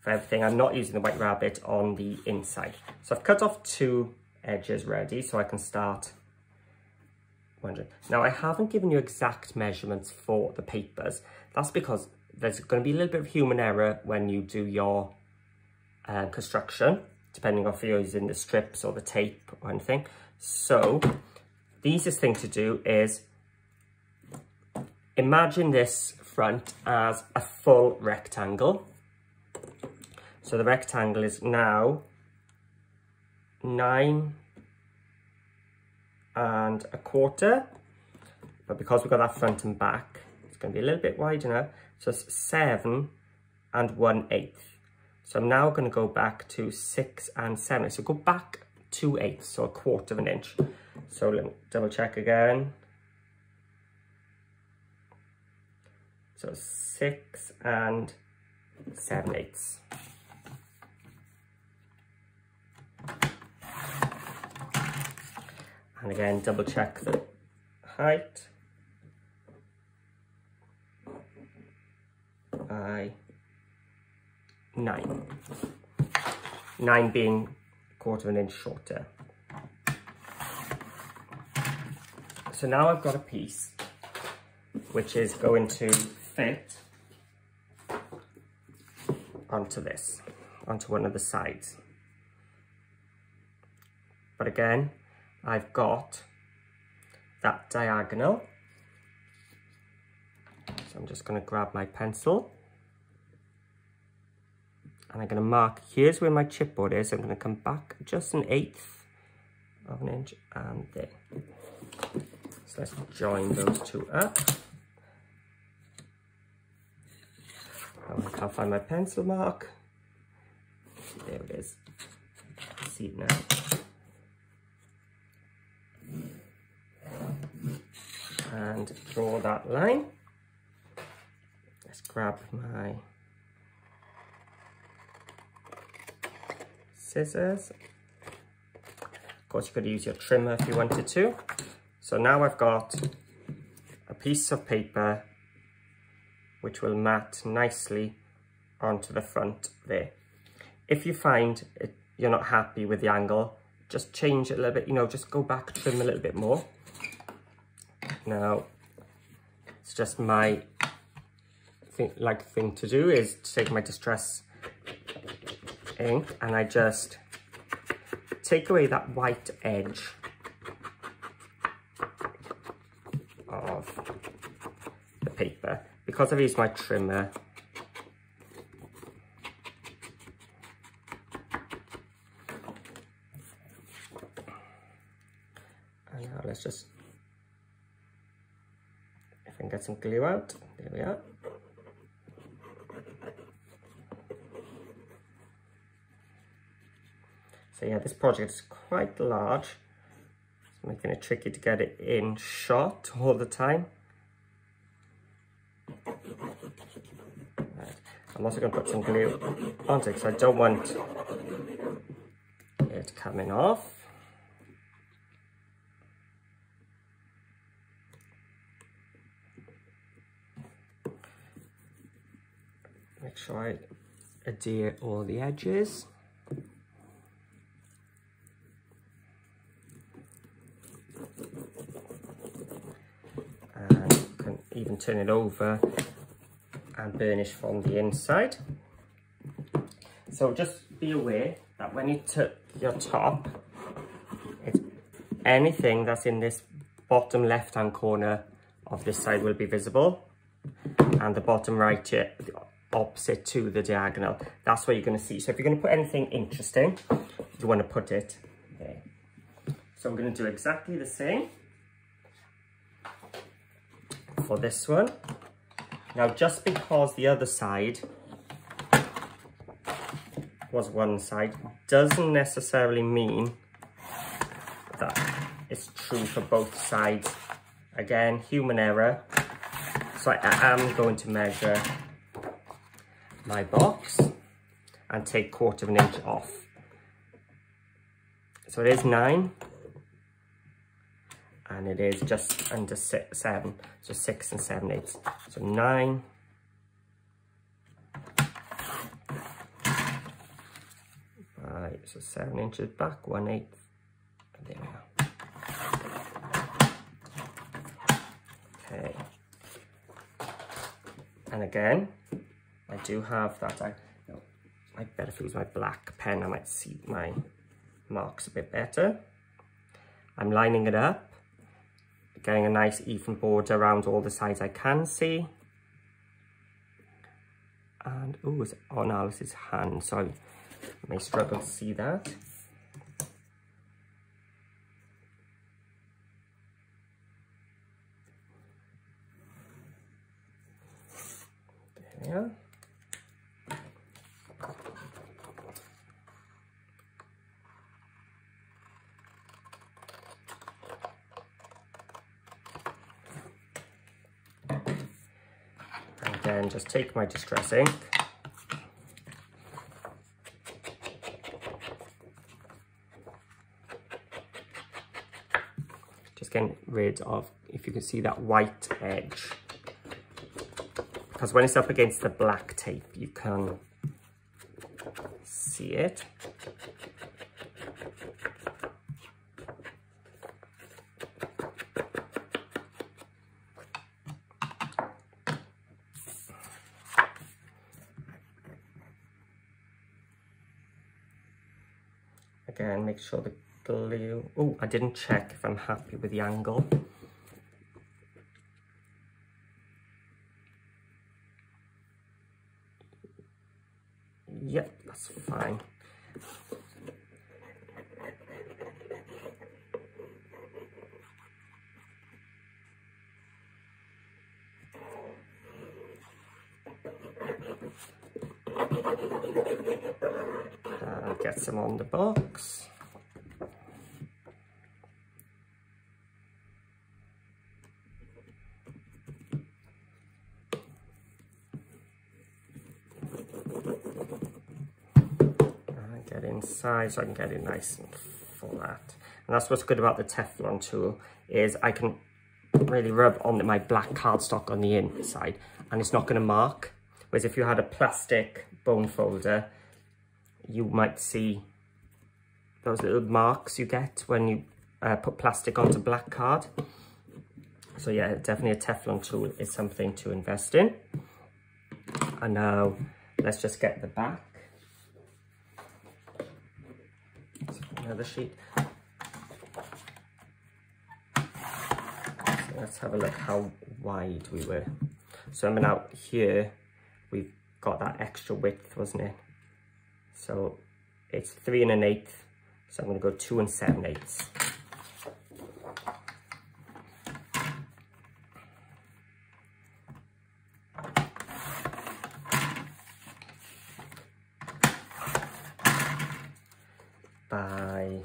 for everything, I'm not using the white rabbit on the inside. So I've cut off two edges ready so I can start wondering. Now I haven't given you exact measurements for the papers. That's because there's going to be a little bit of human error when you do your uh, construction, depending on if you're using the strips or the tape or anything. So the easiest thing to do is imagine this front as a full rectangle. So the rectangle is now nine and a quarter. But because we've got that front and back, it's going to be a little bit wider now. So it's seven and one eighth. So I'm now going to go back to six and seven. So go back two eighths, so a quarter of an inch. So let me double check again. So six and seven eighths. And again, double check the height. By nine. Nine being quarter of an inch shorter. So now I've got a piece which is going to fit onto this, onto one of the sides. But again, I've got that diagonal. So I'm just going to grab my pencil and I'm going to mark, here's where my chipboard is. I'm going to come back just an eighth of an inch and there. So let's join those two up. Oh, I can't find my pencil mark. There it is. See it now. And draw that line. Let's grab my scissors. Of course, you could use your trimmer if you wanted to. So now I've got a piece of paper which will mat nicely onto the front there. If you find it, you're not happy with the angle, just change it a little bit, you know, just go back, trim a little bit more. Now, it's just my thing, like thing to do is to take my distress ink and I just take away that white edge of the paper. Because I've used my trimmer, and now let's just, if I can get some glue out, there we are. So yeah, this project is quite large. It's making it tricky to get it in shot all the time. Also going to put some glue onto it because I don't want it coming off. Make sure I adhere all the edges. And can even turn it over and burnish from the inside. So just be aware that when you touch your top, it's anything that's in this bottom left hand corner of this side will be visible and the bottom right here, opposite to the diagonal. That's what you're going to see. So if you're going to put anything interesting, you want to put it there. So I'm going to do exactly the same for this one. Now, just because the other side was one side doesn't necessarily mean that it's true for both sides. Again, human error. So I am going to measure my box and take quarter of an inch off. So it is nine and it is just under six, seven, so six and seven eighths. So nine, right, so seven inches back, one eighth, there we go. Okay, and again, I do have that, I, I better use my black pen, I might see my marks a bit better. I'm lining it up getting a nice even border around all the sides I can see. And, oh, no, this is hand, so I may struggle to see that. There we. Then just take my distress ink. Just getting rid of if you can see that white edge. Because when it's up against the black tape you can see it Sure the glue... Oh, I didn't check if I'm happy with the angle. Yep, that's fine. And get some on the box. Inside so I can get it nice and flat. And that's what's good about the Teflon tool is I can really rub on my black cardstock on the inside and it's not going to mark. Whereas if you had a plastic bone folder, you might see those little marks you get when you uh, put plastic onto black card. So yeah, definitely a Teflon tool is something to invest in. And now let's just get the back. Sheet. So let's have a look how wide we were. So I mean out here, we've got that extra width, wasn't it? So it's three and an eighth. So I'm gonna go two and seven eighths. by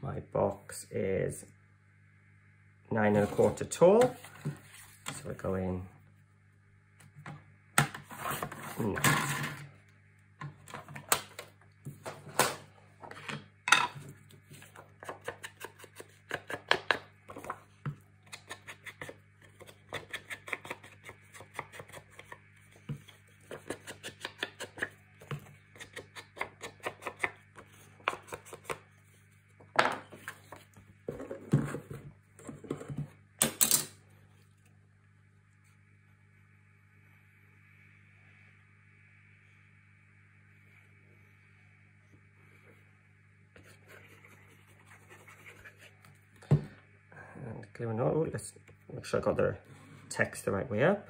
my box is nine and a quarter tall. So we go in nine. going on. Let's make sure I got the text the right way up.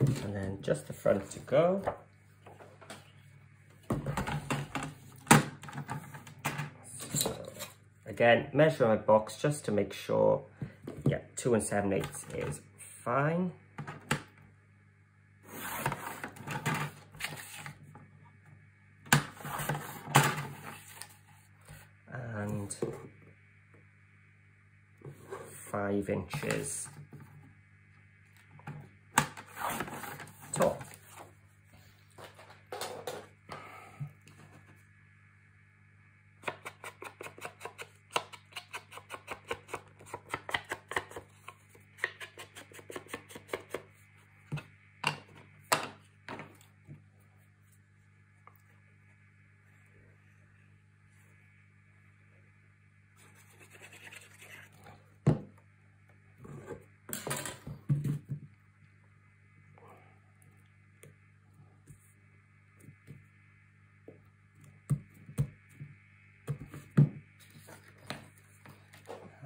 And then just the front to go. again, measure my box just to make sure yeah, two and seven eighths is fine. And five inches tall.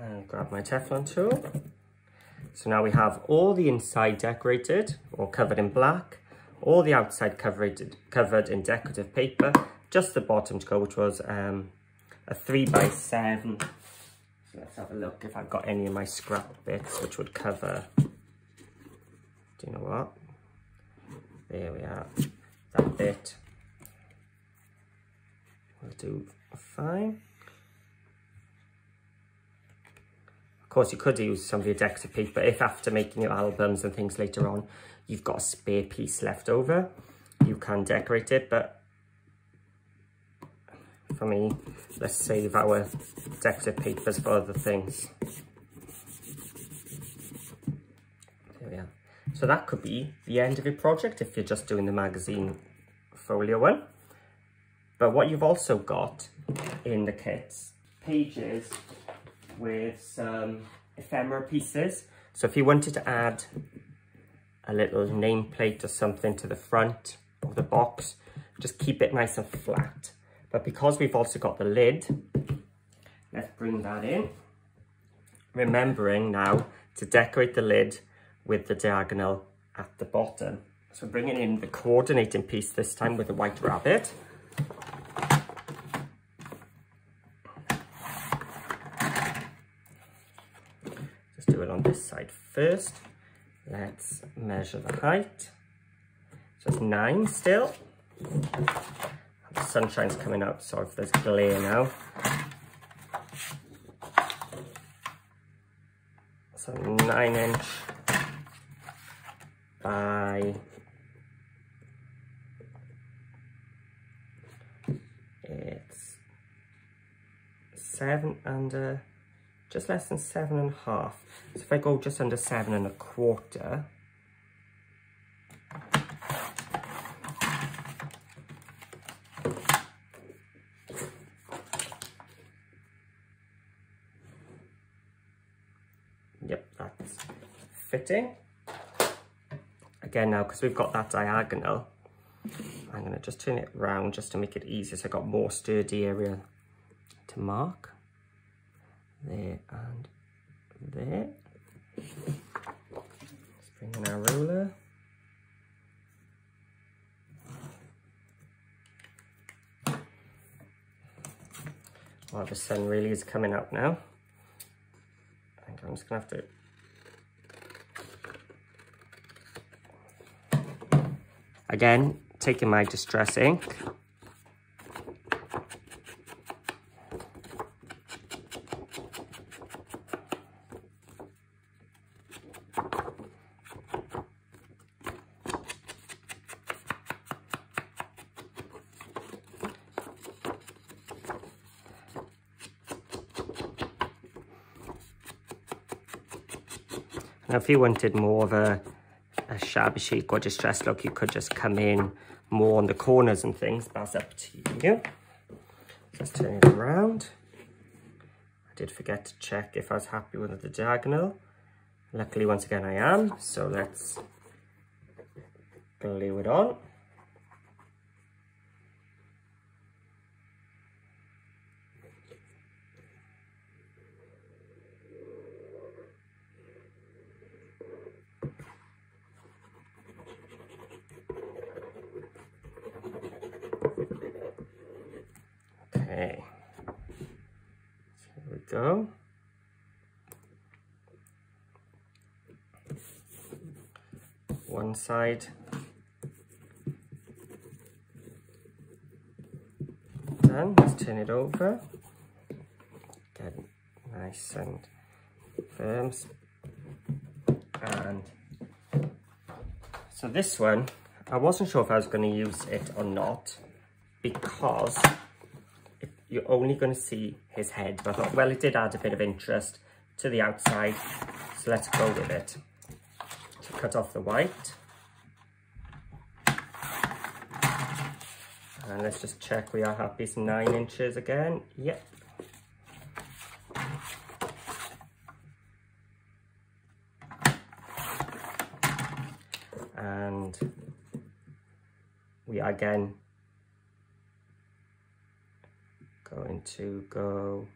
and grab my Teflon tool. So now we have all the inside decorated or covered in black, all the outside covered, covered in decorative paper, just the bottom to go, which was um, a three by seven. So let's have a look if I've got any of my scrap bits, which would cover, do you know what? There we are, that bit. We'll do fine. Of course, you could use some of your decorative paper if after making your albums and things later on, you've got a spare piece left over, you can decorate it. But for me, let's save our decorative papers for other things. There we are. So that could be the end of your project if you're just doing the magazine folio one. But what you've also got in the kits, pages with some ephemera pieces. So if you wanted to add a little nameplate or something to the front of the box, just keep it nice and flat. But because we've also got the lid, let's bring that in. Remembering now to decorate the lid with the diagonal at the bottom. So bringing in the coordinating piece this time with the white rabbit. Just do it on this side first. Let's measure the height. So it's nine still. The sunshine's coming out, so if there's glare now. So nine inch by it's seven a, just less than seven and a half. So if I go just under seven and a quarter, Yep, that's fitting. Again now, because we've got that diagonal, I'm going to just turn it round just to make it easier so I've got more sturdy area to mark. There and there. Let's bring in our ruler. Oh, the sun really is coming up now. I think I'm just gonna have to Again, taking my distress ink. Now, if you wanted more of a a shabby chic or distressed look, you could just come in more on the corners and things, that's up to you. Just turn it around. I did forget to check if I was happy with the diagonal. Luckily, once again, I am. So let's glue it on. Okay. So here we go. One side. Done. Let's turn it over. Get nice and firm. And so this one, I wasn't sure if I was going to use it or not because you're only going to see his head. But I thought, well, it did add a bit of interest to the outside. So let's go with it. To cut off the white. And let's just check we are happy. It's nine inches again. Yep. And we are again going to go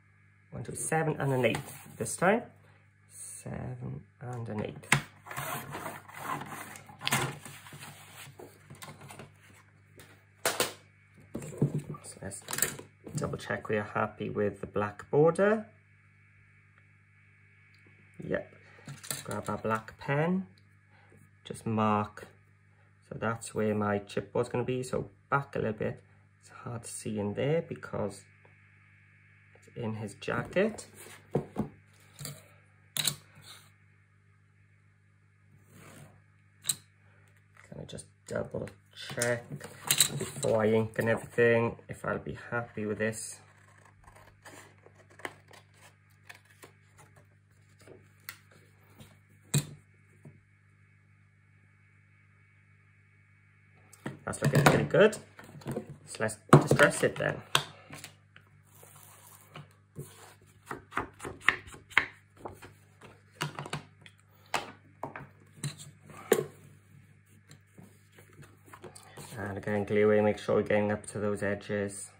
one, two, seven and an eight this time. Seven and an eight. So let's double check we are happy with the black border. Yep. Grab our black pen. Just mark. So that's where my chipboard's going to be. So back a little bit. It's hard to see in there because it's in his jacket. Kind of just double check before I ink and everything if I'll be happy with this. That's looking pretty good. So let's distress it then. And make sure we're getting up to those edges.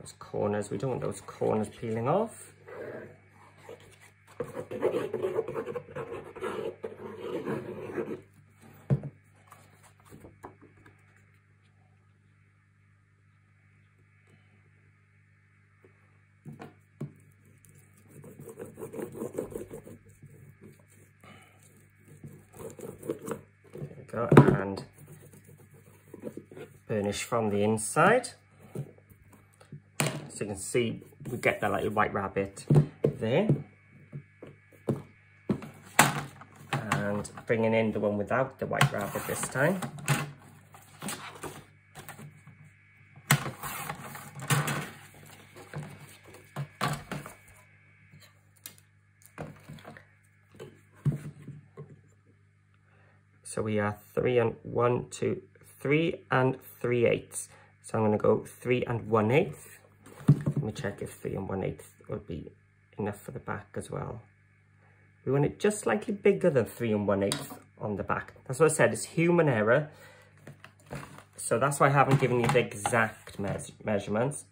those corners, we don't want those corners peeling off. go and burnish from the inside. So you can see we get that little white rabbit there. And bringing in the one without the white rabbit this time. So we are three and one, two, three and three eighths. So I'm going to go three and one eighth. Let me check if three and one eighth would be enough for the back as well. We want it just slightly bigger than three and one eighth on the back. That's what I said, it's human error. So that's why I haven't given you the exact me measurements.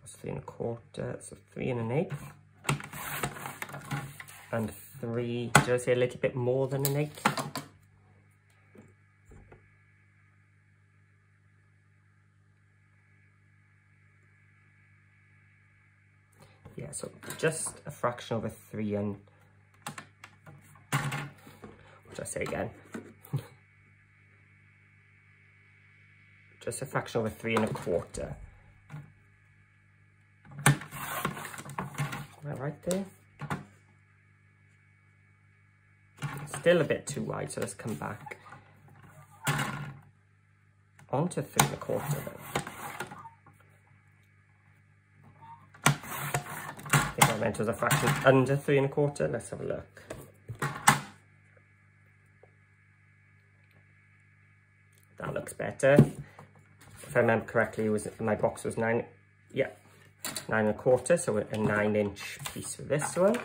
That's three and a quarter, so three and an eighth. And three, did I say a little bit more than an eighth? So just a fraction over three and, what did I say again? just a fraction over three and a quarter. Am I right there? Still a bit too wide, so let's come back onto three and a quarter then. I think I meant was a fraction under three and a quarter. Let's have a look. That looks better. If I remember correctly, was my box was nine, yeah, nine and a quarter, so a nine inch piece for this one.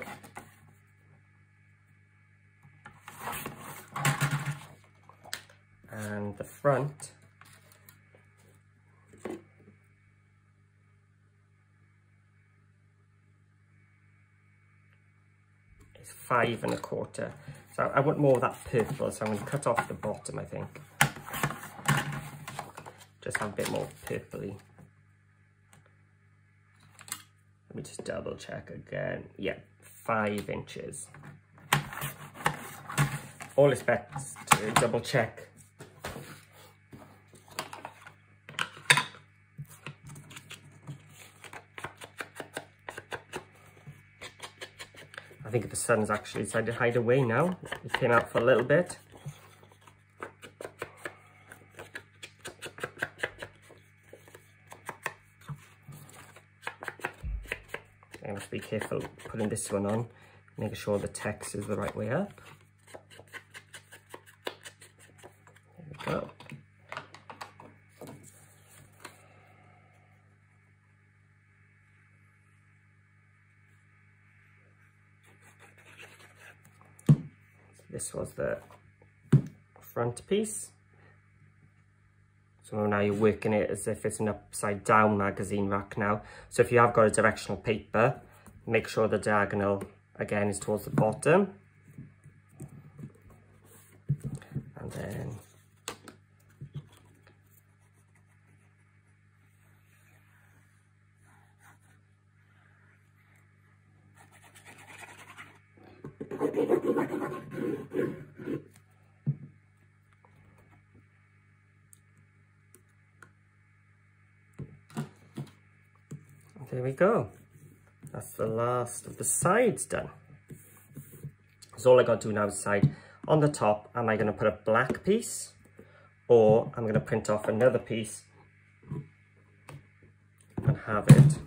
and the front is five and a quarter. So I want more of that purple, so I'm going to cut off the bottom, I think. Just have a bit more purpley. Let me just double check again. Yeah, five inches. All best to double check think the sun's actually decided to hide away now. It came out for a little bit. I have to be careful putting this one on, making sure the text is the right way up. There we go. This was the front piece. So now you're working it as if it's an upside down magazine rack now. So if you have got a directional paper, make sure the diagonal again is towards the bottom. And then There we go. That's the last of the sides done. So all I got to do now is side. On the top, am I going to put a black piece or I'm going to print off another piece and have it.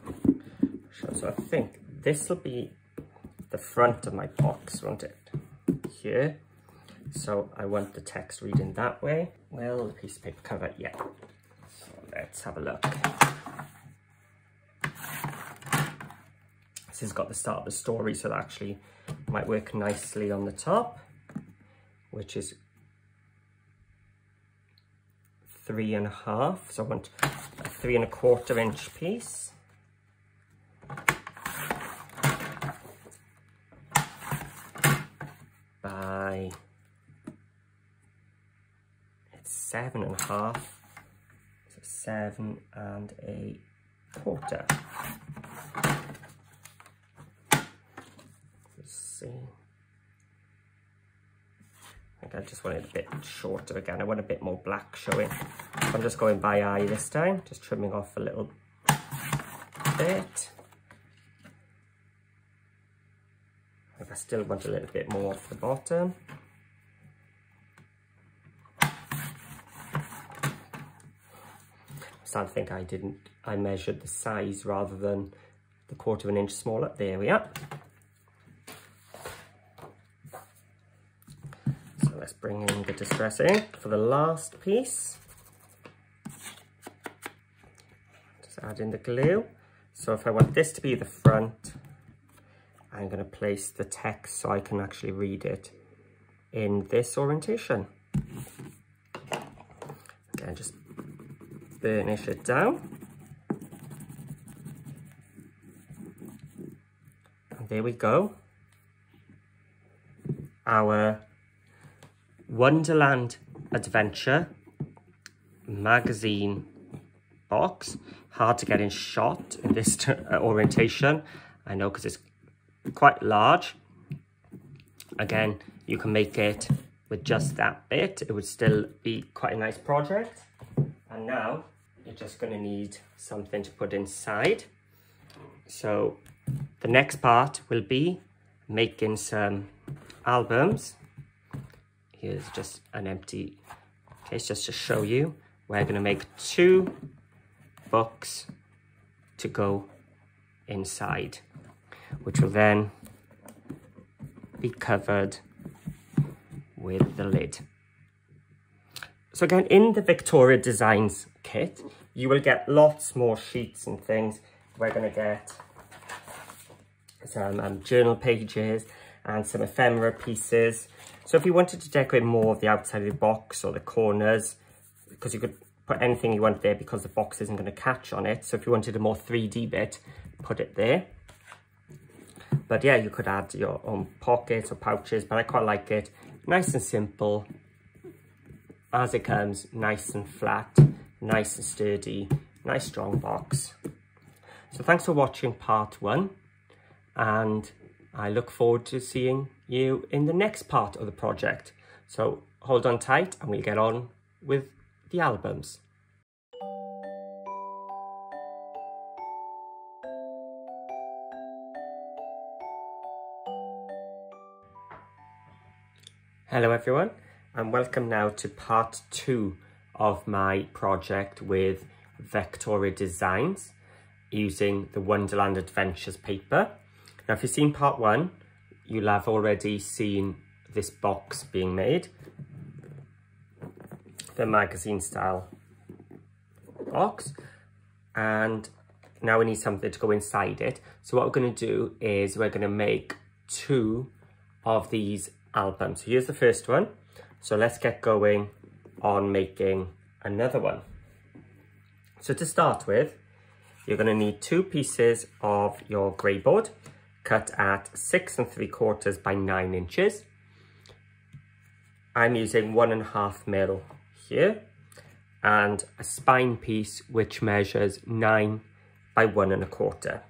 So I think this will be the front of my box, won't it? Here. So I want the text reading that way. Well, the piece of paper cover, yeah. So let's have a look. because it's got the start of the story, so that actually might work nicely on the top, which is three and a half. So I want a three and a quarter inch piece. By, it's seven and a half. So seven and a quarter. See. I think I just want it a bit shorter again. I want a bit more black showing. I'm just going by eye this time, just trimming off a little bit. I still want a little bit more off the bottom. I think I didn't, I measured the size rather than the quarter of an inch smaller. There we are. So let's bring in the distressing for the last piece. Just add in the glue. So if I want this to be the front, I'm going to place the text so I can actually read it in this orientation. And just burnish it down. And there we go. Our Wonderland Adventure magazine box. Hard to get in shot in this orientation. I know because it's quite large. Again, you can make it with just that bit. It would still be quite a nice project. And now you're just going to need something to put inside. So the next part will be making some albums. Here's just an empty case just to show you. We're going to make two books to go inside which will then be covered with the lid. So again, in the Vectoria Designs kit, you will get lots more sheets and things. We're going to get some um, journal pages and some ephemera pieces. So if you wanted to decorate more of the outside of the box or the corners, because you could put anything you want there because the box isn't going to catch on it. So if you wanted a more 3D bit, put it there. But yeah, you could add your own pockets or pouches, but I quite like it. Nice and simple. As it comes, nice and flat, nice and sturdy, nice strong box. So thanks for watching part one. And I look forward to seeing you in the next part of the project. So hold on tight and we'll get on with the albums. Hello everyone and welcome now to part two of my project with Vectoria Designs using the Wonderland Adventures paper. Now if you've seen part one, you'll have already seen this box being made. The magazine style box and now we need something to go inside it. So what we're going to do is we're going to make two of these albums. So here's the first one. So let's get going on making another one. So to start with, you're going to need two pieces of your grey board cut at six and three quarters by nine inches. I'm using one and a half mil here and a spine piece which measures nine by one and a quarter.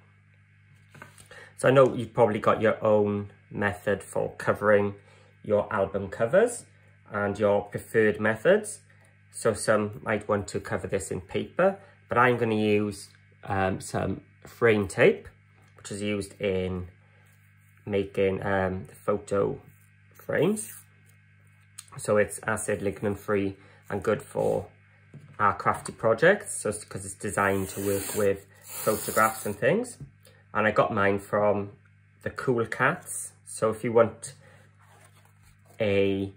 So I know you've probably got your own method for covering your album covers and your preferred methods. So some might want to cover this in paper, but I'm going to use um, some frame tape, which is used in making um, photo frames. So it's acid lignin free and good for our crafty projects, so because it's designed to work with photographs and things. And I got mine from the Cool Katz. So if you want a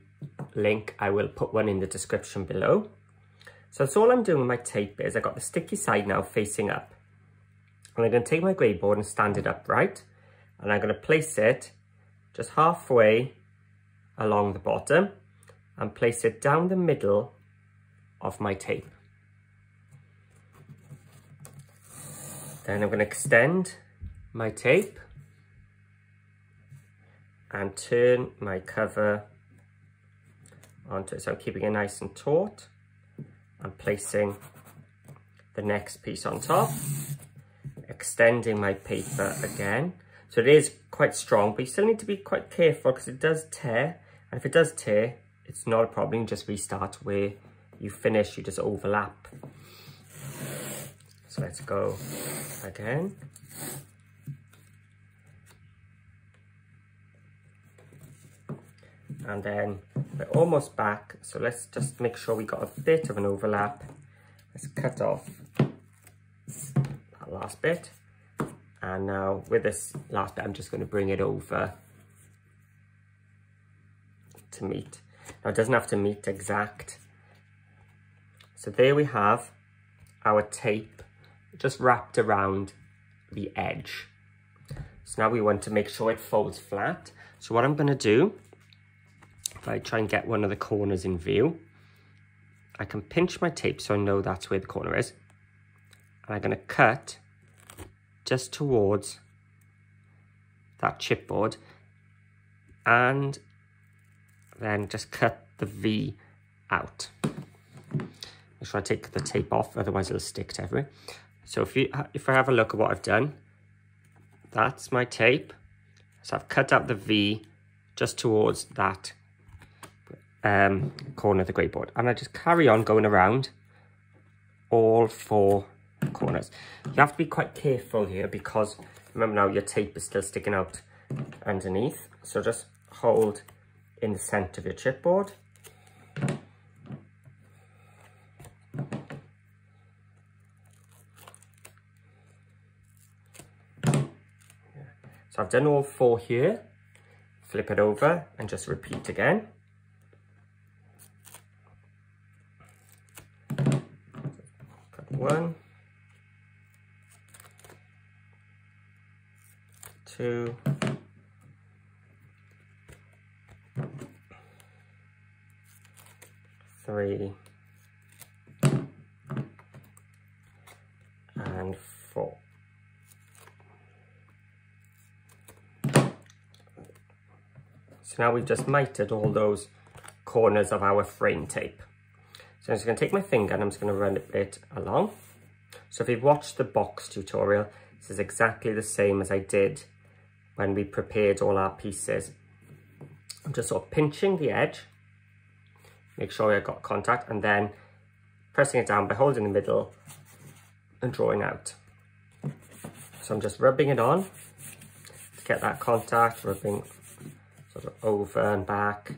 link, I will put one in the description below. So that's all I'm doing with my tape is I've got the sticky side now facing up. And I'm going to take my grey board and stand it upright. And I'm going to place it just halfway along the bottom and place it down the middle of my tape. Then I'm going to extend my tape and turn my cover onto it. So I'm keeping it nice and taut and placing the next piece on top, extending my paper again. So it is quite strong, but you still need to be quite careful because it does tear. And if it does tear, it's not a problem. Just restart where you finish, you just overlap. So let's go again. And then we're almost back. So let's just make sure we got a bit of an overlap. Let's cut off last bit. And now with this last bit, I'm just going to bring it over to meet. Now it doesn't have to meet exact. So there we have our tape just wrapped around the edge. So now we want to make sure it folds flat. So what I'm going to do, if I try and get one of the corners in view, I can pinch my tape so I know that's where the corner is. And I'm going to cut just towards that chipboard and then just cut the V out. Make sure I take the tape off, otherwise it'll stick to everywhere. So if you if I have a look at what I've done, that's my tape. So I've cut out the V just towards that um, corner of the grey board. And I just carry on going around all four corners. You have to be quite careful here because remember now your tape is still sticking out underneath. So just hold in the center of your chipboard. So I've done all four here. Flip it over and just repeat again. One, two, three, and four. So now we've just mitered all those corners of our frame tape. So I'm just going to take my finger and I'm just going to run it along. So if you've watched the box tutorial, this is exactly the same as I did when we prepared all our pieces. I'm just sort of pinching the edge, make sure I've got contact, and then pressing it down by holding the middle and drawing out. So I'm just rubbing it on to get that contact, rubbing sort of over and back,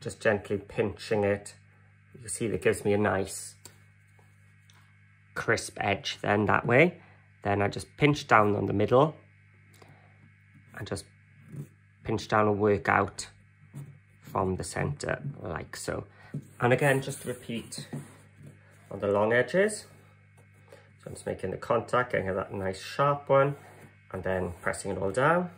just gently pinching it. You see that gives me a nice crisp edge then that way. Then I just pinch down on the middle and just pinch down and work out from the center like so. And again, just repeat on the long edges. So I'm just making the contact, getting that nice sharp one, and then pressing it all down.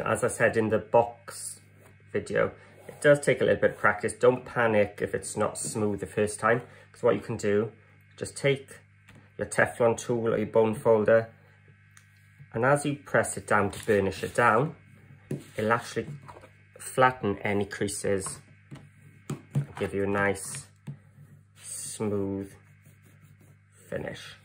As I said in the box video, it does take a little bit of practice. Don't panic if it's not smooth the first time, because what you can do, just take your Teflon tool or your bone folder, and as you press it down to burnish it down, it'll actually flatten any creases, give you a nice, smooth finish.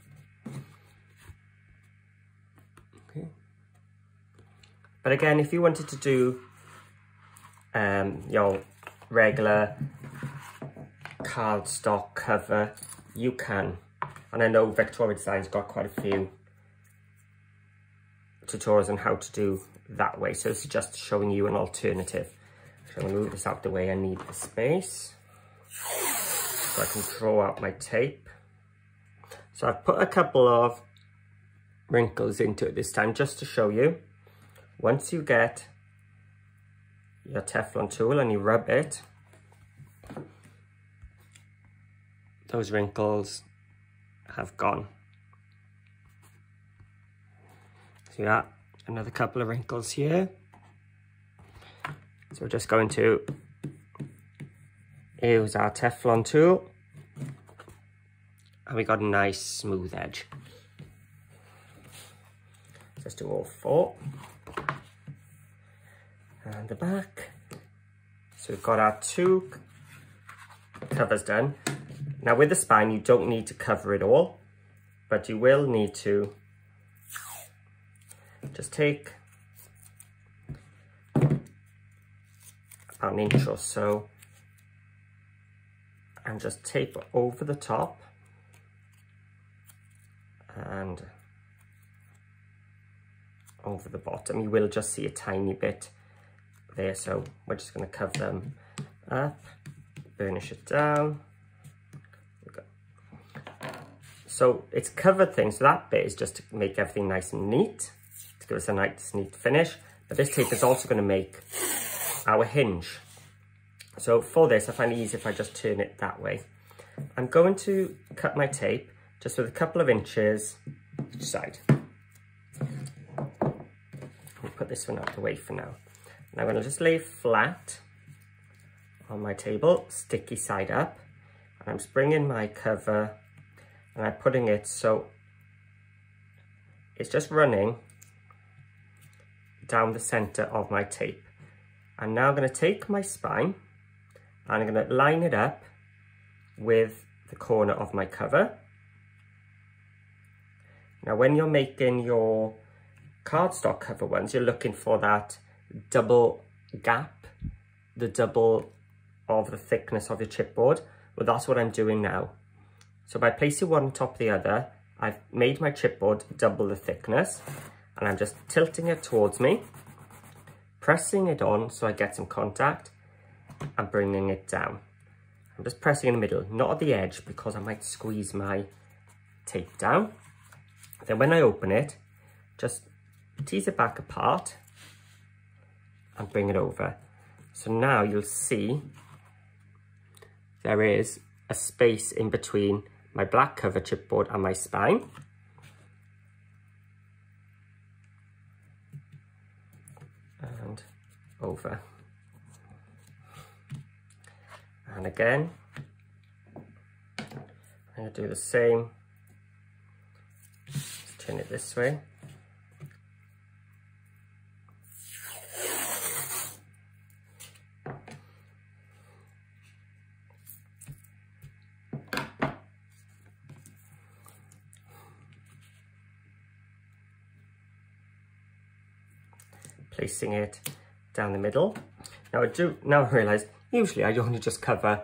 But again, if you wanted to do um, your regular cardstock cover, you can. And I know Vectoria Design's got quite a few tutorials on how to do that way. So this is just showing you an alternative. So I'm to move this out the way. I need the space. So I can throw out my tape. So I've put a couple of wrinkles into it this time just to show you once you get your Teflon tool and you rub it, those wrinkles have gone. See that? Another couple of wrinkles here. So we're just going to use our Teflon tool and we got a nice smooth edge. Let's do all four. And the back. So we've got our two covers done. Now with the spine, you don't need to cover it all, but you will need to just take about an inch or so and just tape over the top and over the bottom. You will just see a tiny bit there, so we're just going to cover them up, burnish it down. So it's covered thing, so that bit is just to make everything nice and neat, to give us a nice neat finish. But this tape is also going to make our hinge. So for this, I find it easy if I just turn it that way. I'm going to cut my tape just with a couple of inches each side. I'll put this one out of the way for now. And I'm going to just lay flat on my table, sticky side up. And I'm springing my cover and I'm putting it so it's just running down the center of my tape. And now I'm going to take my spine and I'm going to line it up with the corner of my cover. Now when you're making your cardstock cover ones, you're looking for that double gap, the double of the thickness of your chipboard. Well, that's what I'm doing now. So by placing one on top of the other, I've made my chipboard double the thickness and I'm just tilting it towards me, pressing it on so I get some contact and bringing it down. I'm just pressing in the middle, not at the edge because I might squeeze my tape down. Then when I open it, just tease it back apart and bring it over. So now you'll see there is a space in between my black cover chipboard and my spine. And over. And again, I'm to do the same. Turn it this way. Placing it down the middle. Now I do now realise usually I only just cover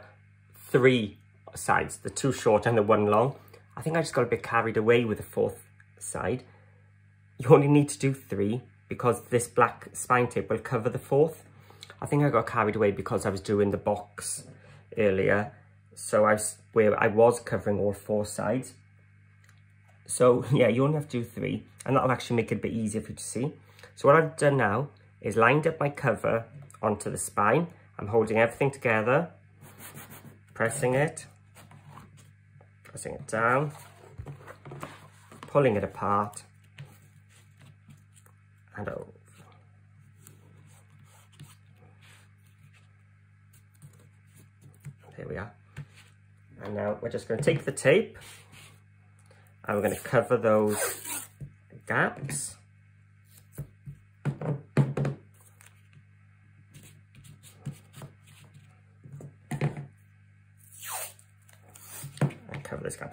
three sides, the two short and the one long. I think I just got a bit carried away with the fourth side. You only need to do three because this black spine tape will cover the fourth. I think I got carried away because I was doing the box earlier. So I was, where I was covering all four sides. So yeah, you only have to do three and that'll actually make it a bit easier for you to see. So what I've done now is lined up my cover onto the spine. I'm holding everything together, pressing it, pressing it down, pulling it apart, and over. There we are. And now we're just going to take the tape and we're going to cover those gaps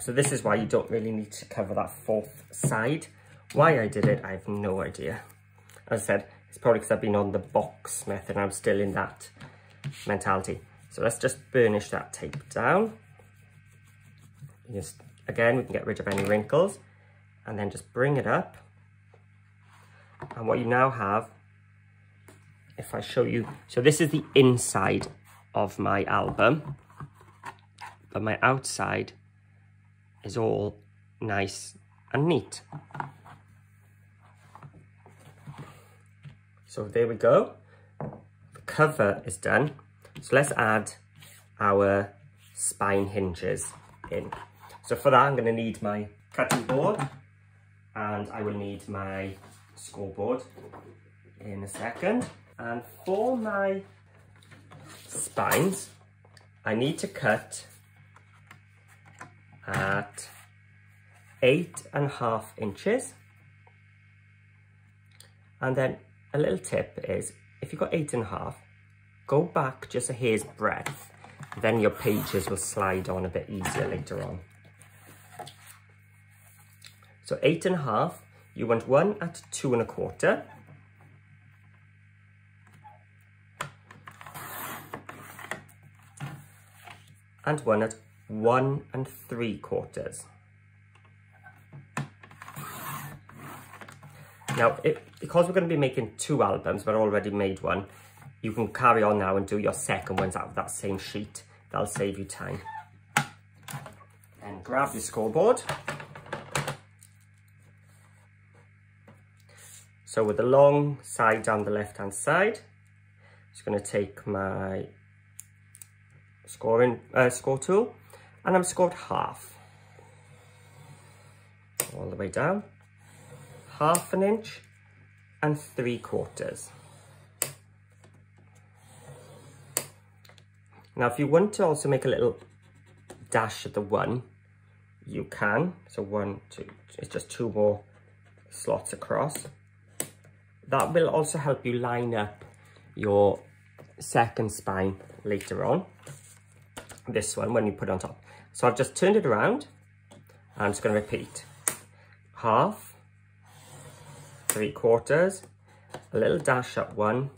So this is why you don't really need to cover that fourth side. Why I did it, I have no idea. As I said, it's probably because I've been on the box method and I'm still in that mentality. So let's just burnish that tape down. Just, again, we can get rid of any wrinkles and then just bring it up. And what you now have, if I show you, so this is the inside of my album, but my outside is all nice and neat. So there we go. The cover is done. So let's add our spine hinges in. So for that, I'm going to need my cutting board and I will need my scoreboard in a second. And for my spines, I need to cut at eight and a half inches. And then a little tip is, if you've got eight and a half, go back just a hair's breadth. Then your pages will slide on a bit easier later on. So eight and a half, you want one at two and a quarter. And one at one and three quarters. Now, it, because we're going to be making two albums, we've already made one, you can carry on now and do your second ones out of that same sheet. That'll save you time. And grab your scoreboard. So with the long side down the left hand side, I'm just going to take my scoring uh, score tool and I'm scored half. All the way down. Half an inch and three quarters. Now if you want to also make a little dash at the one you can. So one two it's just two more slots across. That will also help you line up your second spine later on. This one when you put on top. So I've just turned it around. I'm just going to repeat. Half, three quarters, a little dash up one,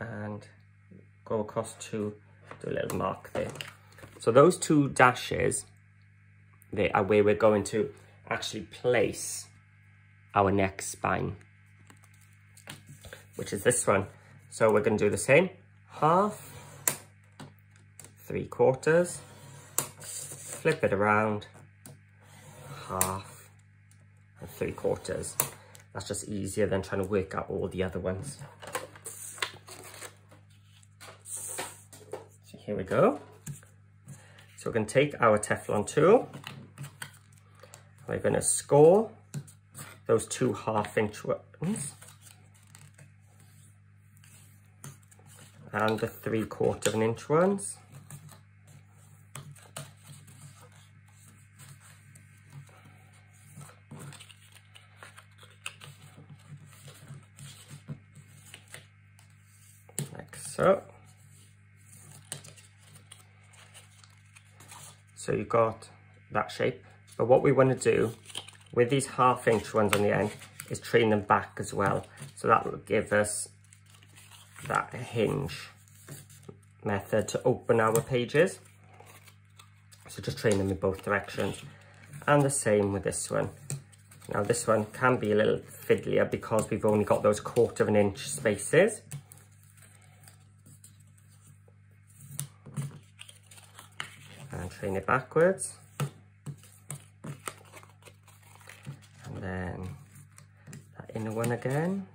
and go across to do a little mark there. So those two dashes, they are where we're going to actually place our next spine, which is this one. So we're going to do the same. Half, three quarters, flip it around, half and three quarters. That's just easier than trying to work out all the other ones. So here we go. So we're going to take our Teflon tool. We're going to score those two half inch ones. And the three quarter of an inch ones. So. So you've got that shape. But what we want to do with these half inch ones on the end is train them back as well. So that will give us that hinge method to open our pages. So just train them in both directions. And the same with this one. Now this one can be a little fiddlier because we've only got those quarter of an inch spaces. Train it backwards. And then that inner one again.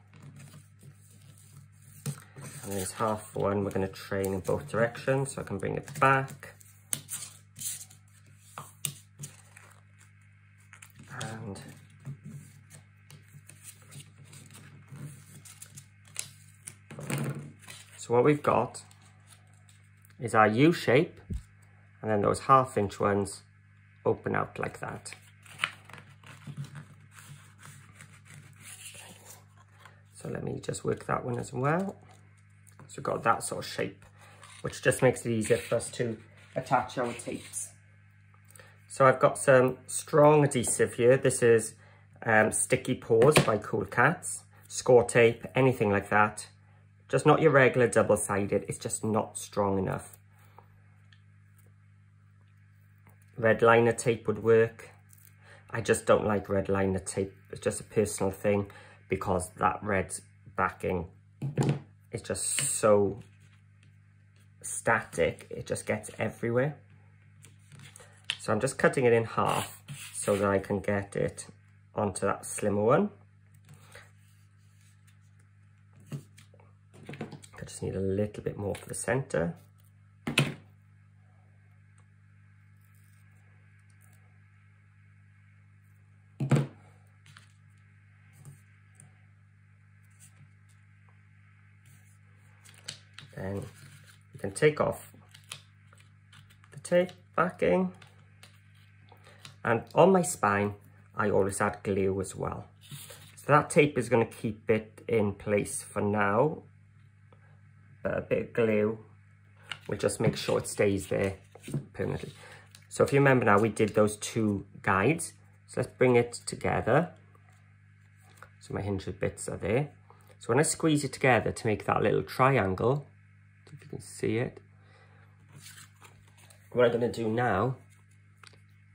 And this half one we're going to train in both directions so I can bring it back. And so what we've got is our U shape and then those half inch ones open out like that. So let me just work that one as well. So we've got that sort of shape, which just makes it easier for us to attach our tapes. So I've got some strong adhesive here. This is um, Sticky Paws by Cool Katz, score tape, anything like that. Just not your regular double-sided, it's just not strong enough. Red liner tape would work. I just don't like red liner tape. It's just a personal thing because that red backing is just so static. It just gets everywhere. So I'm just cutting it in half so that I can get it onto that slimmer one. I just need a little bit more for the center. Then take off the tape backing. And on my spine, I always add glue as well. So that tape is going to keep it in place for now. But a bit of glue will just make sure it stays there permanently. So if you remember now, we did those two guides. So let's bring it together. So my hinged bits are there. So when I squeeze it together to make that little triangle, if you can see it, what I'm going to do now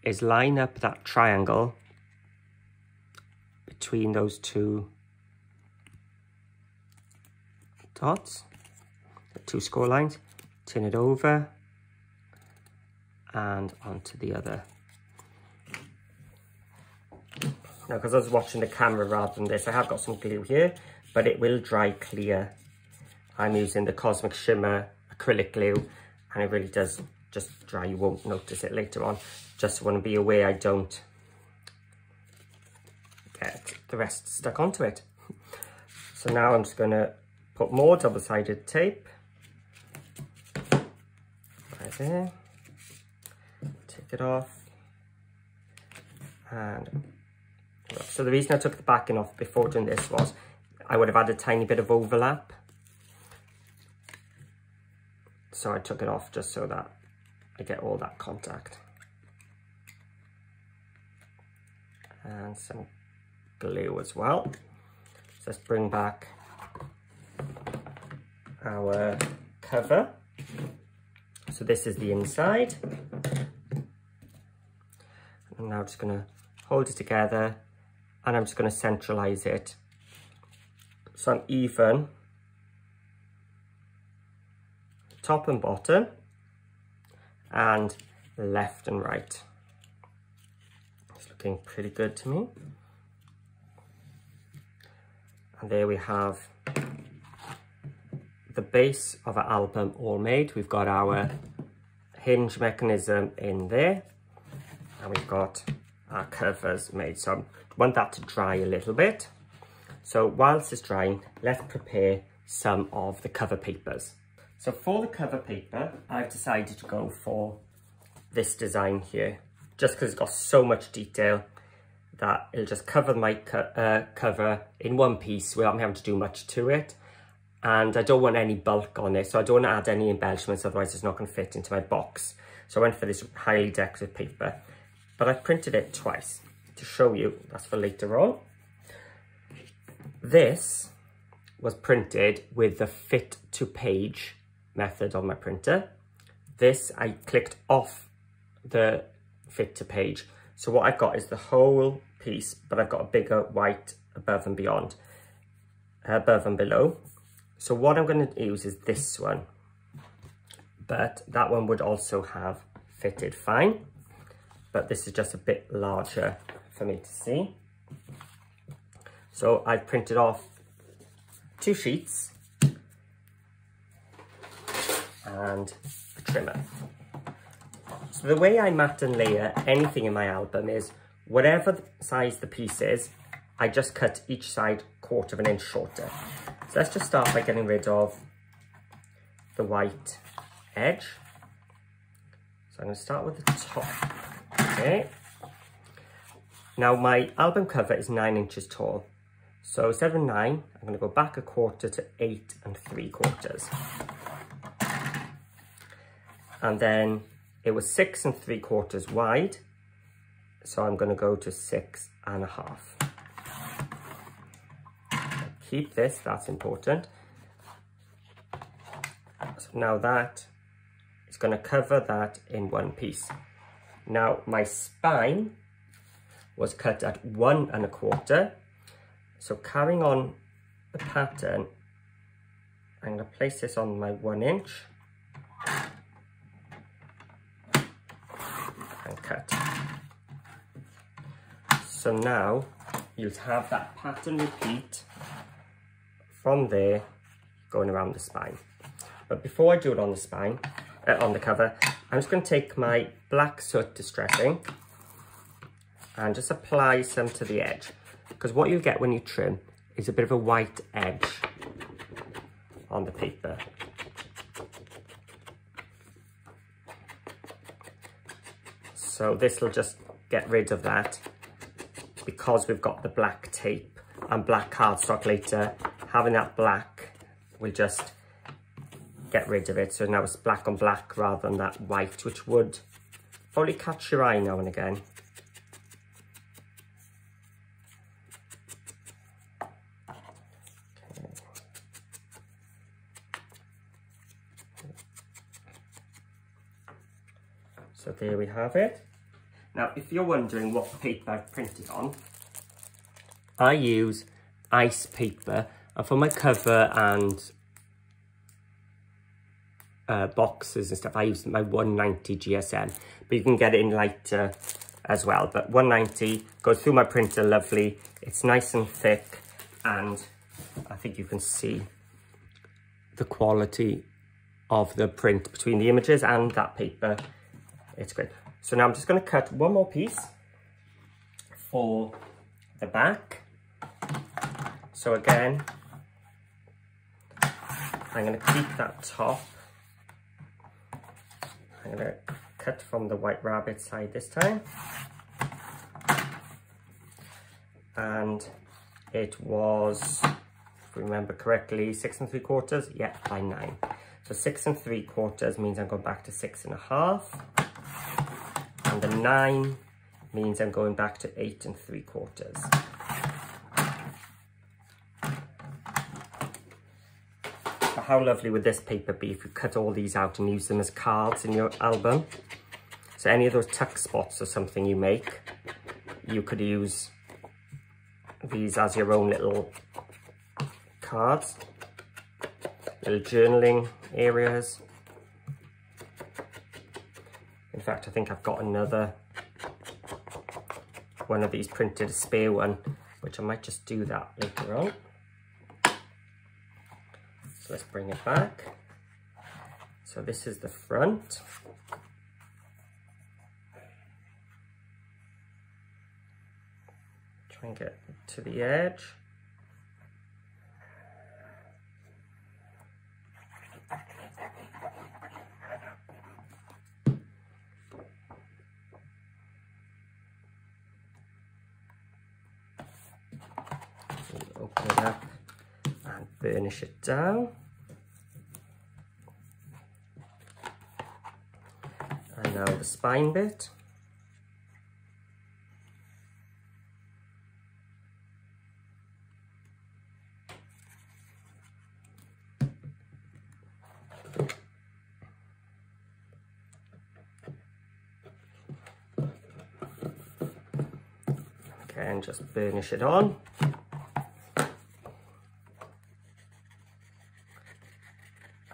is line up that triangle between those two dots, the two score lines, turn it over and onto the other. Now, because I was watching the camera rather than this, I have got some glue here, but it will dry clear. I'm using the Cosmic Shimmer acrylic glue, and it really does just dry. You won't notice it later on. Just want to be aware I don't get the rest stuck onto it. So now I'm just going to put more double-sided tape right there. Take it off. And so the reason I took the backing off before doing this was I would have had a tiny bit of overlap. So I took it off just so that I get all that contact. And some glue as well. So let's bring back our cover. So this is the inside. I'm now just going to hold it together and I'm just going to centralize it so I'm even top and bottom and left and right. It's looking pretty good to me. And there we have the base of our album all made. We've got our hinge mechanism in there and we've got our covers made. So I want that to dry a little bit. So whilst it's drying, let's prepare some of the cover papers. So for the cover paper, I've decided to go for this design here, just because it's got so much detail that it'll just cover my co uh, cover in one piece without me having to do much to it. And I don't want any bulk on it, so I don't want to add any embellishments, otherwise it's not going to fit into my box. So I went for this highly decorative paper, but I printed it twice to show you, that's for later on. This was printed with the fit to page method on my printer. This, I clicked off the fit to page. So what I've got is the whole piece, but I've got a bigger white above and beyond, above and below. So what I'm going to use is this one, but that one would also have fitted fine, but this is just a bit larger for me to see. So I've printed off two sheets and a trimmer. So the way I mat and layer anything in my album is whatever size the piece is, I just cut each side quarter of an inch shorter. So let's just start by getting rid of the white edge. So I'm going to start with the top. Okay. Now my album cover is nine inches tall. So of nine, I'm going to go back a quarter to eight and three quarters. And then it was six and three quarters wide. So I'm going to go to six and a half. Keep this, that's important. So now that is going to cover that in one piece. Now my spine was cut at one and a quarter so carrying on the pattern, I'm going to place this on my one inch and cut. So now you'll have that pattern repeat from there going around the spine. But before I do it on the spine, uh, on the cover, I'm just going to take my black soot distressing and just apply some to the edge. Because what you get when you trim is a bit of a white edge on the paper. So this will just get rid of that because we've got the black tape and black cardstock later, having that black will just get rid of it. So now it's black on black rather than that white, which would probably catch your eye now and again. So there we have it. Now, if you're wondering what paper I've printed on, I use ice paper and for my cover and uh, boxes and stuff, I use my 190 GSM, but you can get it in lighter as well. But 190 goes through my printer lovely. It's nice and thick and I think you can see the quality of the print between the images and that paper. It's great. So now I'm just going to cut one more piece for the back. So again, I'm going to keep that top. I'm going to cut from the white rabbit side this time. And it was, if I remember correctly, six and three quarters, yeah, by nine. So six and three quarters means I'm going back to six and a half. And the nine means I'm going back to eight and three quarters. But how lovely would this paper be if you cut all these out and use them as cards in your album? So any of those tuck spots or something you make, you could use these as your own little cards, little journaling areas. Fact, I think I've got another one of these printed, spare one, which I might just do that later on. So let's bring it back. So this is the front. Try and get to the edge. It up and burnish it down. And now the spine bit. Okay, and just burnish it on.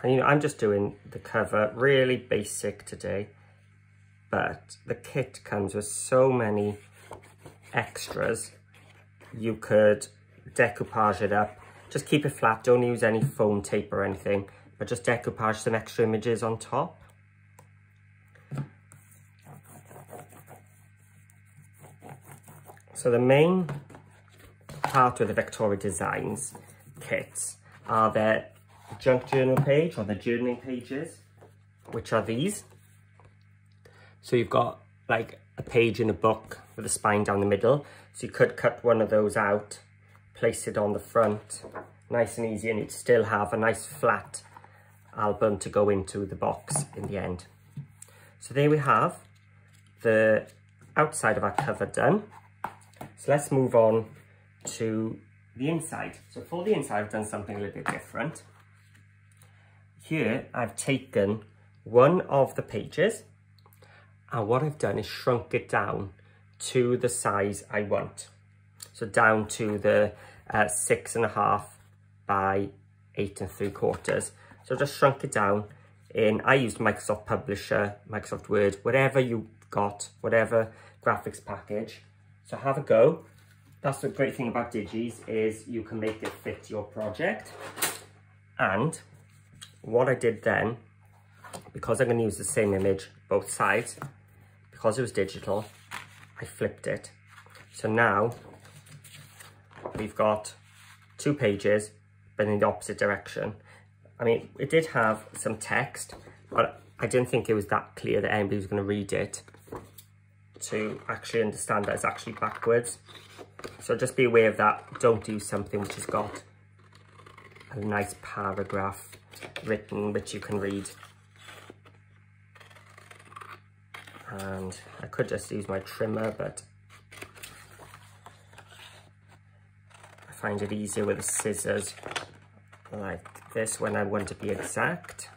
And you know, I'm just doing the cover really basic today, but the kit comes with so many extras. You could decoupage it up, just keep it flat, don't use any foam tape or anything, but just decoupage some extra images on top. So the main part of the Vectoria Designs kits are their junk journal page or the journaling pages, which are these. So you've got like a page in a book with a spine down the middle. So you could cut one of those out, place it on the front, nice and easy, and you'd still have a nice flat album to go into the box in the end. So there we have the outside of our cover done. So let's move on to the inside. So for the inside, I've done something a little bit different. Here, I've taken one of the pages and what I've done is shrunk it down to the size I want. So down to the uh, six and a half by eight and three quarters. So just shrunk it down in, I used Microsoft Publisher, Microsoft Word, whatever you got, whatever graphics package. So have a go. That's the great thing about Digis is you can make it fit your project. And what I did then, because I'm going to use the same image both sides, because it was digital, I flipped it. So now we've got two pages, but in the opposite direction. I mean, it did have some text, but I didn't think it was that clear that anybody was going to read it. to actually understand that it's actually backwards. So just be aware of that. Don't do something which has got a nice paragraph written which you can read. And I could just use my trimmer, but I find it easier with the scissors like this when I want to be exact.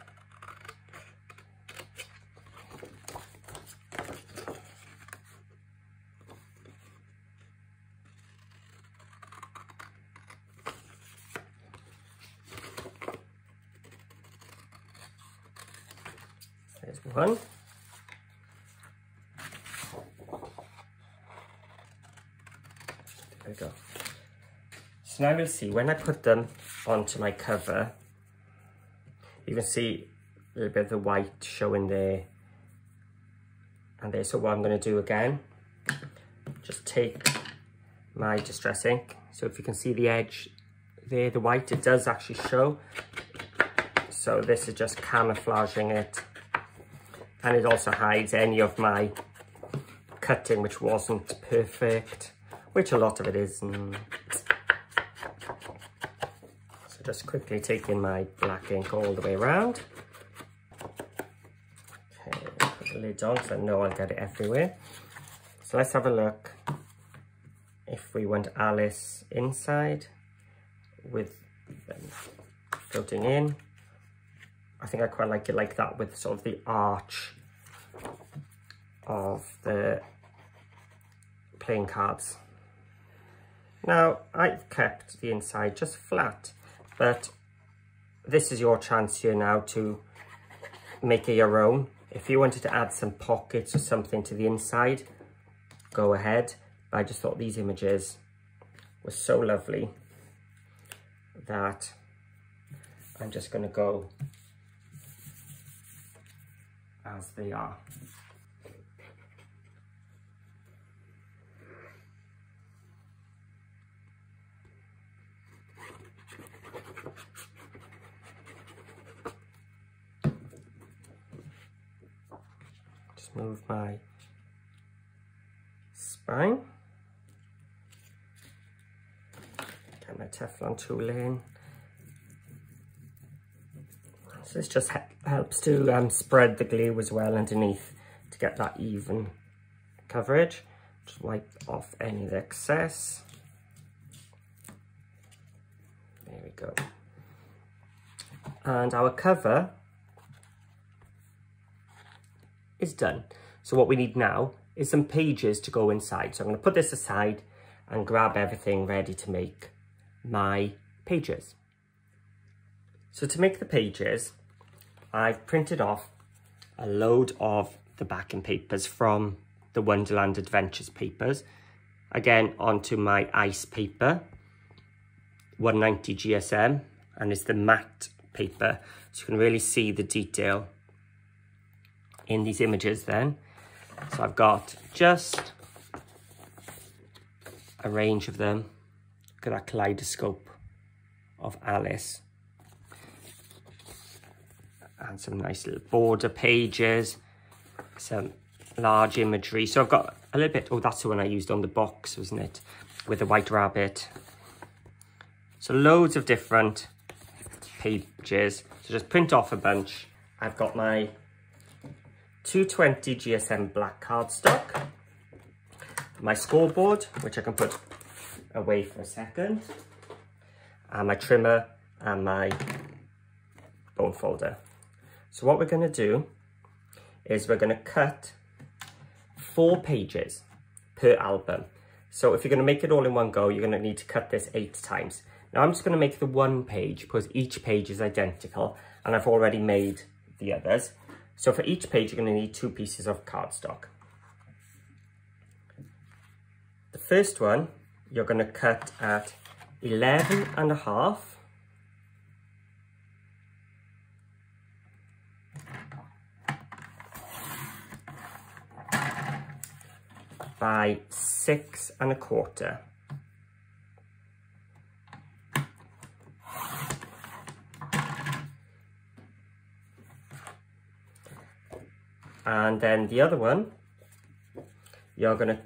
There we go. So now you'll see when I put them onto my cover, you can see a little bit of the white showing there and there. So what I'm going to do again, just take my Distress ink. So if you can see the edge there, the white, it does actually show. So this is just camouflaging it. And it also hides any of my cutting which wasn't perfect, which a lot of it isn't. So just quickly taking my black ink all the way around. Okay, put the lid on so I know I'll get it everywhere. So let's have a look if we want Alice inside with them floating in. I think I quite like it like that with sort of the arch of the playing cards. Now, I've kept the inside just flat, but this is your chance here now to make it your own. If you wanted to add some pockets or something to the inside, go ahead. But I just thought these images were so lovely that I'm just going to go as they are. Just move my spine. Get my Teflon tool in. So this just helps to um, spread the glue as well underneath to get that even coverage. Just wipe off any of the excess. There we go. And our cover is done. So what we need now is some pages to go inside. So I'm going to put this aside and grab everything ready to make my pages. So to make the pages, I've printed off a load of the backing papers from the Wonderland Adventures papers. Again, onto my ice paper, 190 GSM, and it's the matte paper. So you can really see the detail in these images then. So I've got just a range of them. Look at that kaleidoscope of Alice and some nice little border pages, some large imagery. So I've got a little bit, oh, that's the one I used on the box, wasn't it? With the white rabbit. So loads of different pages. So just print off a bunch. I've got my 220 GSM black cardstock, my scoreboard, which I can put away for a second, and my trimmer and my bone folder. So what we're going to do is we're going to cut four pages per album. So if you're going to make it all in one go, you're going to need to cut this eight times. Now I'm just going to make the one page because each page is identical and I've already made the others. So for each page, you're going to need two pieces of cardstock. The first one, you're going to cut at 11 and a half by six and a quarter. And then the other one, you're going to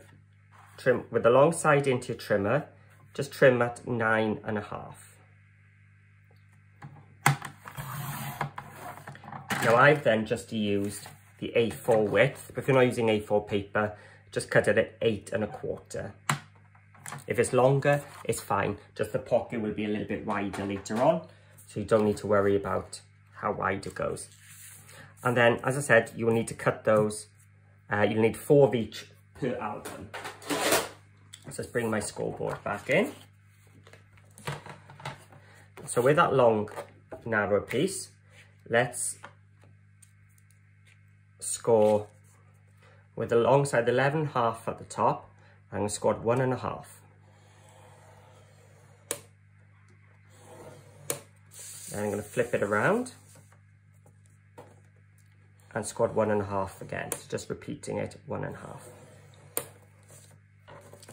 trim with the long side into your trimmer, just trim at nine and a half. Now I've then just used the A4 width, but if you're not using A4 paper, just cut it at eight and a quarter. If it's longer, it's fine. Just the pocket will be a little bit wider later on, so you don't need to worry about how wide it goes. And then, as I said, you will need to cut those. Uh, you'll need four of each per album. So let's bring my scoreboard back in. So with that long, narrow piece, let's score with alongside 11 half at the top, I'm score one and a half. Then I'm going to flip it around and squad one and a half again. So just repeating it, one and a half.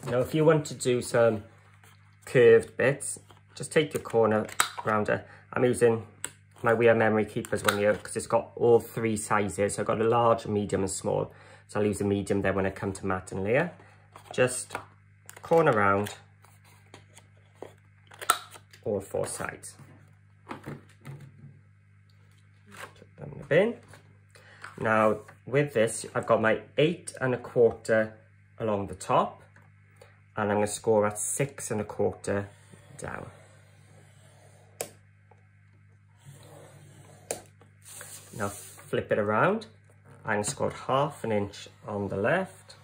Now if you want to do some curved bits, just take your corner rounder. I'm using my We Are Memory Keepers one here because it's got all three sizes. So I've got a large, medium and small. So I'll use a medium there when I come to mat and layer. Just corner round all four sides. Put them in the bin. Now with this, I've got my eight and a quarter along the top and I'm going to score at six and a quarter down. Now flip it around and scored half an inch on the left,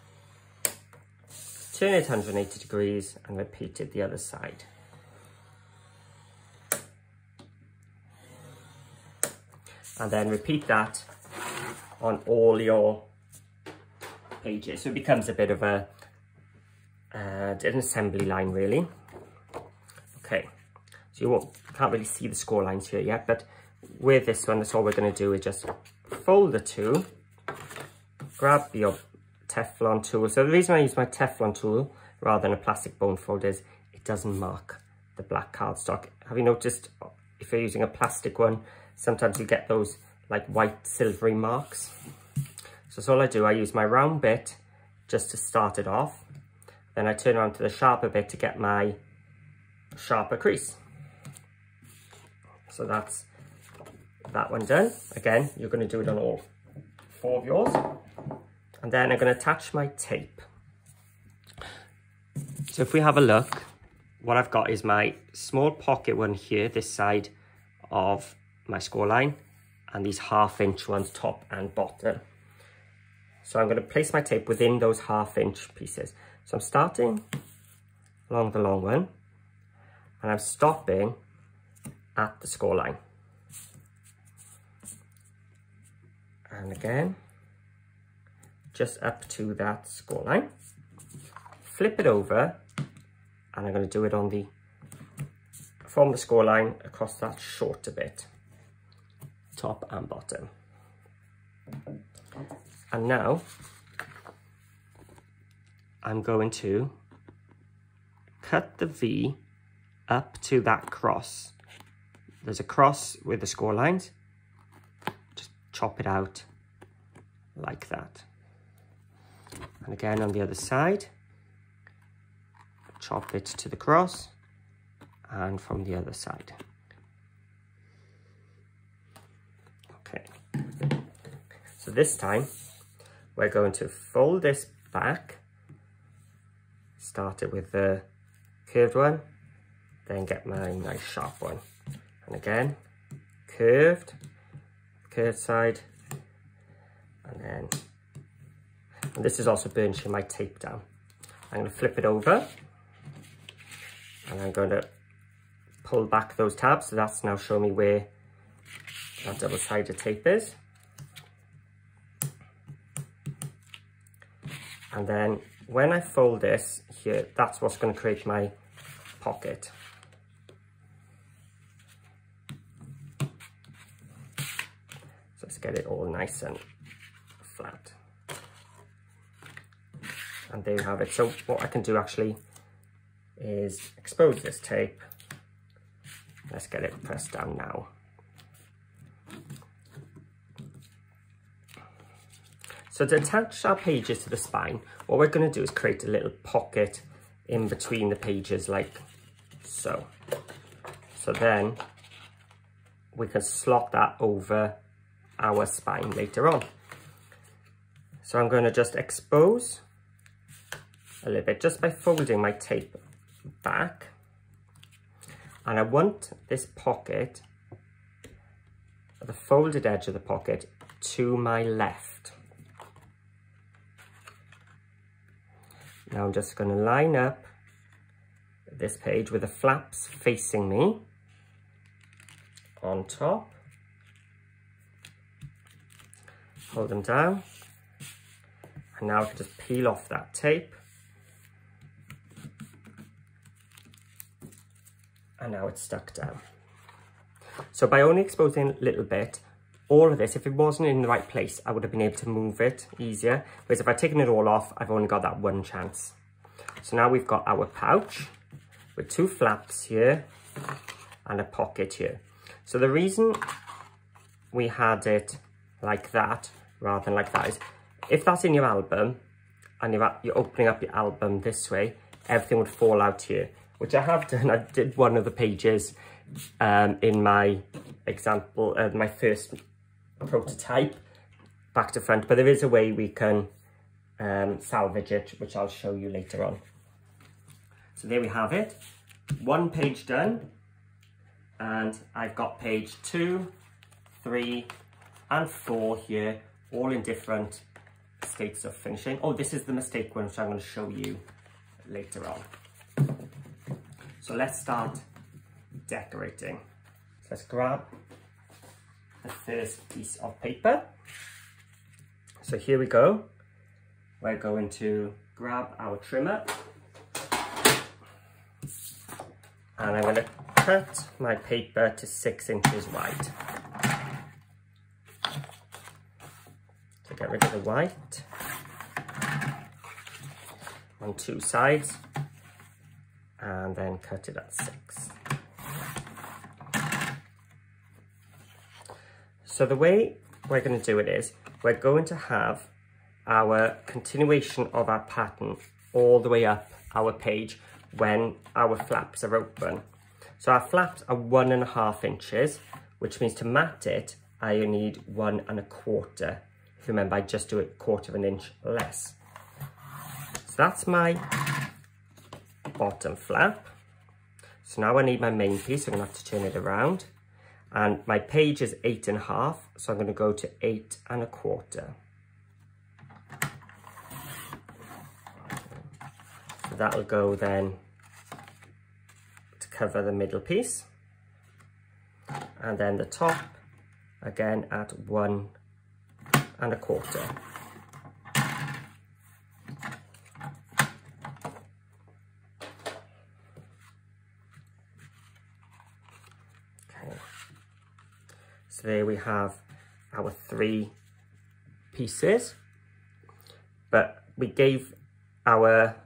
turn it 180 degrees and repeat it the other side. And then repeat that on all your pages. So it becomes a bit of a uh, an assembly line really. Okay, so you won't, can't really see the score lines here yet, but with this one, that's all we're going to do is just fold the two, grab your Teflon tool. So the reason I use my Teflon tool rather than a plastic bone folder is it doesn't mark the black cardstock. Have you noticed if you're using a plastic one, sometimes you get those like white silvery marks. So that's all I do. I use my round bit just to start it off. Then I turn around to the sharper bit to get my sharper crease. So that's that one done. Again, you're going to do it on all four of yours. And then I'm going to attach my tape. So if we have a look, what I've got is my small pocket one here, this side of my score line and these half inch ones top and bottom. So I'm going to place my tape within those half inch pieces. So I'm starting along the long one and I'm stopping at the score line. And again, just up to that score line. Flip it over and I'm going to do it on the, from the score line across that shorter bit top and bottom. And now I'm going to cut the V up to that cross. There's a cross with the score lines. Just chop it out like that. And again on the other side, chop it to the cross and from the other side. Okay. So this time we're going to fold this back, start it with the curved one, then get my nice sharp one. And again, curved, curved side, and then, and this is also burnishing my tape down. I'm going to flip it over, and I'm going to pull back those tabs, so that's now showing me where that double-sided tape is. And then when I fold this here, that's what's going to create my pocket. So let's get it all nice and flat. And there you have it. So what I can do actually is expose this tape. Let's get it pressed down now. So to attach our pages to the spine, what we're going to do is create a little pocket in between the pages like so. So then we can slot that over our spine later on. So I'm going to just expose a little bit just by folding my tape back. And I want this pocket, the folded edge of the pocket, to my left. Now I'm just going to line up this page with the flaps facing me on top. Hold them down. And now I can just peel off that tape. And now it's stuck down. So by only exposing a little bit, all of this, if it wasn't in the right place, I would have been able to move it easier. Whereas if I'd taken it all off, I've only got that one chance. So now we've got our pouch with two flaps here and a pocket here. So the reason we had it like that rather than like that is if that's in your album and you're, you're opening up your album this way, everything would fall out here, which I have done. I did one of the pages um, in my example, uh, my first prototype back to front, but there is a way we can um, salvage it, which I'll show you later on. So there we have it, one page done, and I've got page two, three, and four here, all in different states of finishing. Oh, this is the mistake one, which I'm going to show you later on. So let's start decorating. Let's grab the first piece of paper. So here we go. We're going to grab our trimmer and I'm going to cut my paper to six inches wide. So get rid of the white on two sides and then cut it at six. So the way we're going to do it is we're going to have our continuation of our pattern all the way up our page when our flaps are open. So our flaps are one and a half inches, which means to mat it, I need one and a quarter. If you remember, I just do it quarter of an inch less. So that's my bottom flap. So now I need my main piece, I'm gonna have to turn it around. And my page is eight and a half, so I'm gonna go to eight and a quarter. So that'll go then to cover the middle piece. And then the top, again at one and a quarter. There we have our three pieces, but we gave our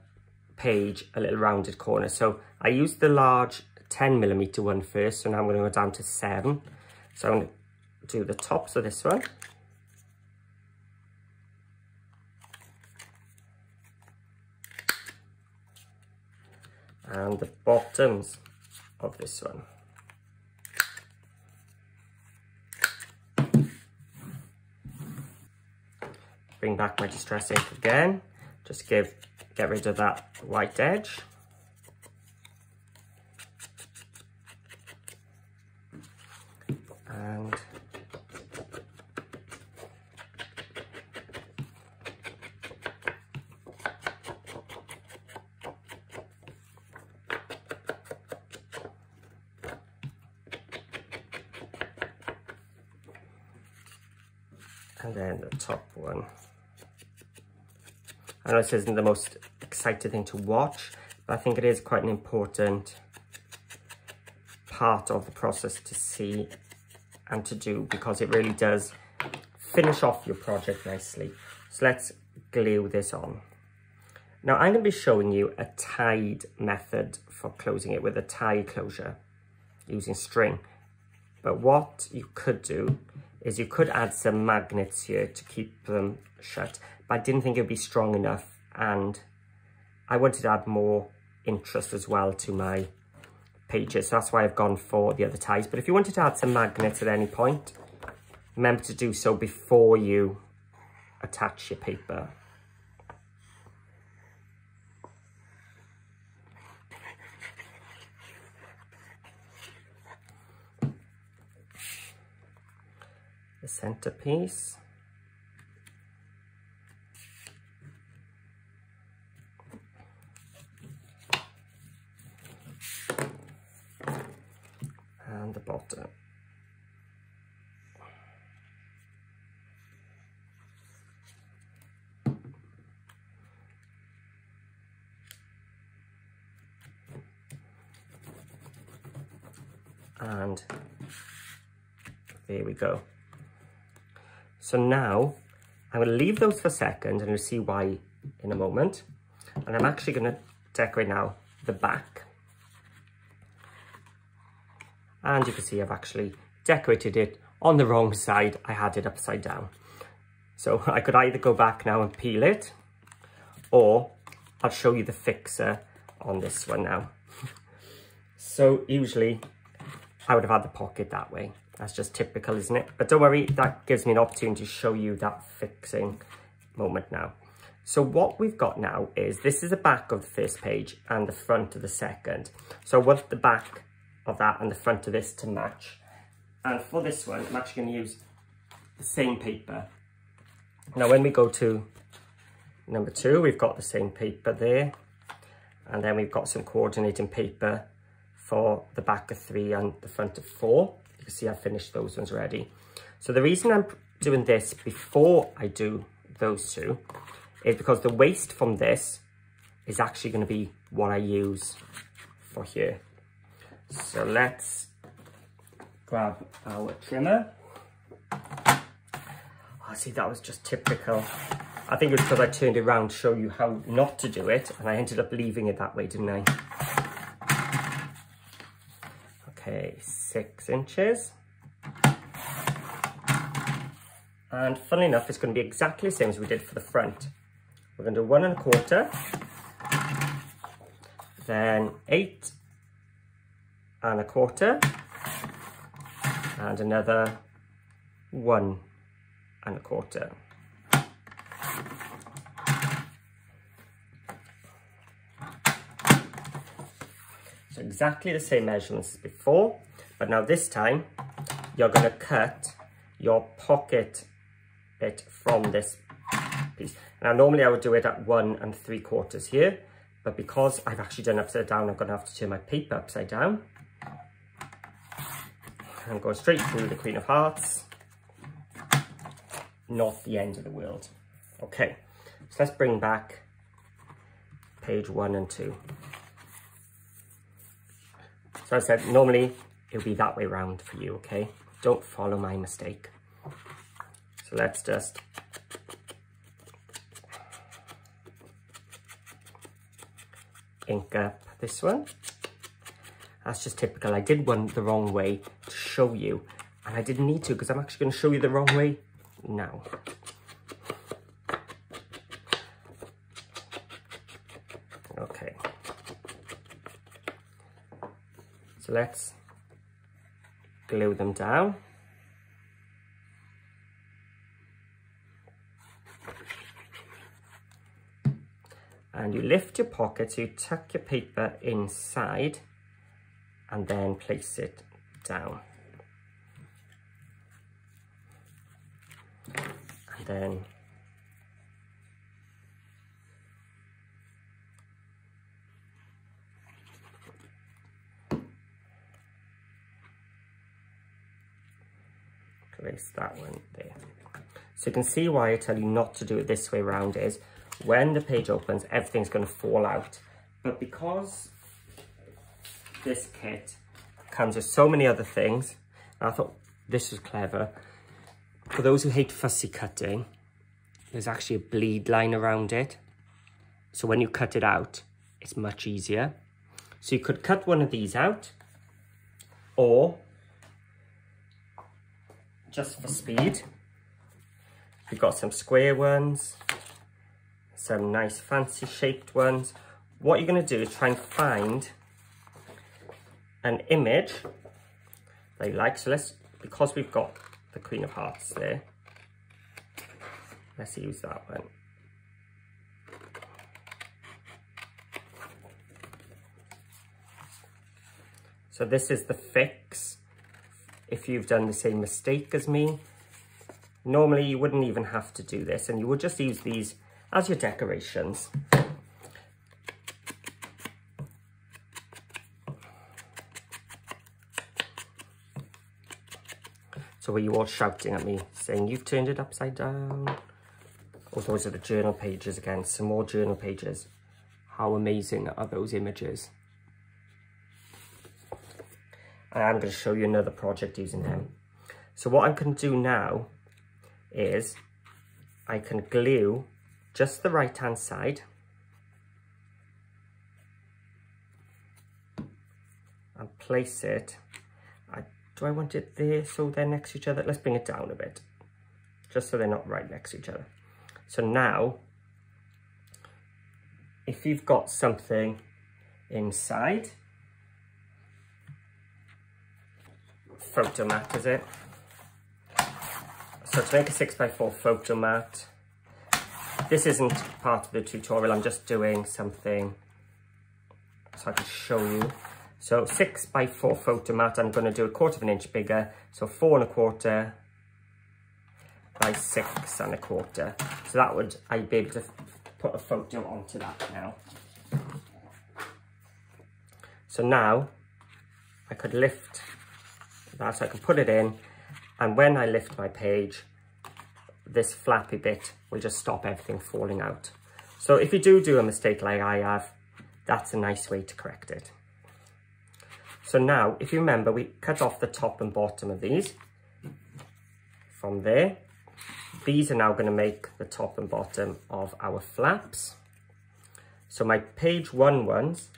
page a little rounded corner. So I used the large 10 millimeter one first, so now I'm going to go down to seven. So I'm going to do the tops of this one. And the bottoms of this one. Bring back my distress ink again, just give get rid of that white edge. And and then the top one. I know this isn't the most exciting thing to watch, but I think it is quite an important part of the process to see and to do because it really does finish off your project nicely. So let's glue this on. Now I'm going to be showing you a tied method for closing it with a tie closure using string. But what you could do is you could add some magnets here to keep them shut, but I didn't think it would be strong enough and I wanted to add more interest as well to my pages. So that's why I've gone for the other ties. But if you wanted to add some magnets at any point, remember to do so before you attach your paper. The centerpiece. The bottom. And there we go. So now I'm going to leave those for a second and you'll see why in a moment. And I'm actually going to decorate now the back. And you can see I've actually decorated it on the wrong side. I had it upside down. So I could either go back now and peel it or I'll show you the fixer on this one now. so usually I would have had the pocket that way. That's just typical, isn't it? But don't worry, that gives me an opportunity to show you that fixing moment now. So what we've got now is, this is the back of the first page and the front of the second. So I want the back of that and the front of this to match. And for this one, I'm actually going to use the same paper. Now when we go to number two, we've got the same paper there. And then we've got some coordinating paper for the back of three and the front of four. You can see I've finished those ones already. So the reason I'm doing this before I do those two is because the waste from this is actually going to be what I use for here. So let's grab our trimmer. Oh, see, that was just typical. I think it was because I turned around to show you how not to do it, and I ended up leaving it that way, didn't I? Okay, six inches. And funnily enough, it's going to be exactly the same as we did for the front. We're going to do one and a quarter, then eight and a quarter and another one and a quarter. So exactly the same measurements as before, but now this time you're going to cut your pocket bit from this piece. Now normally I would do it at one and three quarters here, but because I've actually done upside down, I'm going to have to turn my paper upside down and go straight through the Queen of Hearts, not the end of the world. Okay, so let's bring back page one and two. So I said, normally it'll be that way round for you, okay? Don't follow my mistake. So let's just ink up this one. That's just typical. I did one the wrong way to show you. And I didn't need to because I'm actually going to show you the wrong way now. Okay. So let's glue them down. And you lift your pocket, so you tuck your paper inside and then place it down. And then place that one there. So you can see why I tell you not to do it this way around is when the page opens, everything's going to fall out. But because this kit comes with so many other things. I thought this was clever. For those who hate fussy cutting, there's actually a bleed line around it. So when you cut it out, it's much easier. So you could cut one of these out or just for speed. We've got some square ones, some nice fancy shaped ones. What you're going to do is try and find an image they like. So let's, because we've got the Queen of Hearts there, let's use that one. So this is the fix if you've done the same mistake as me. Normally you wouldn't even have to do this and you would just use these as your decorations. Were you all shouting at me saying you've turned it upside down? Oh, those are the journal pages again, some more journal pages. How amazing are those images? And I'm going to show you another project using them. So what I can do now is I can glue just the right hand side and place it. Do I want it there so they're next to each other? Let's bring it down a bit just so they're not right next to each other. So now, if you've got something inside, photo mat, is it? So to make a 6x4 photo mat, this isn't part of the tutorial, I'm just doing something so I can show you. So six by four photo mat, I'm going to do a quarter of an inch bigger, so four and a quarter by six and a quarter. So that would, I'd be able to put a photo onto that now. So now I could lift that so I can put it in and when I lift my page this flappy bit will just stop everything falling out. So if you do do a mistake like I have that's a nice way to correct it. So now if you remember we cut off the top and bottom of these from there. These are now going to make the top and bottom of our flaps. So my page one ones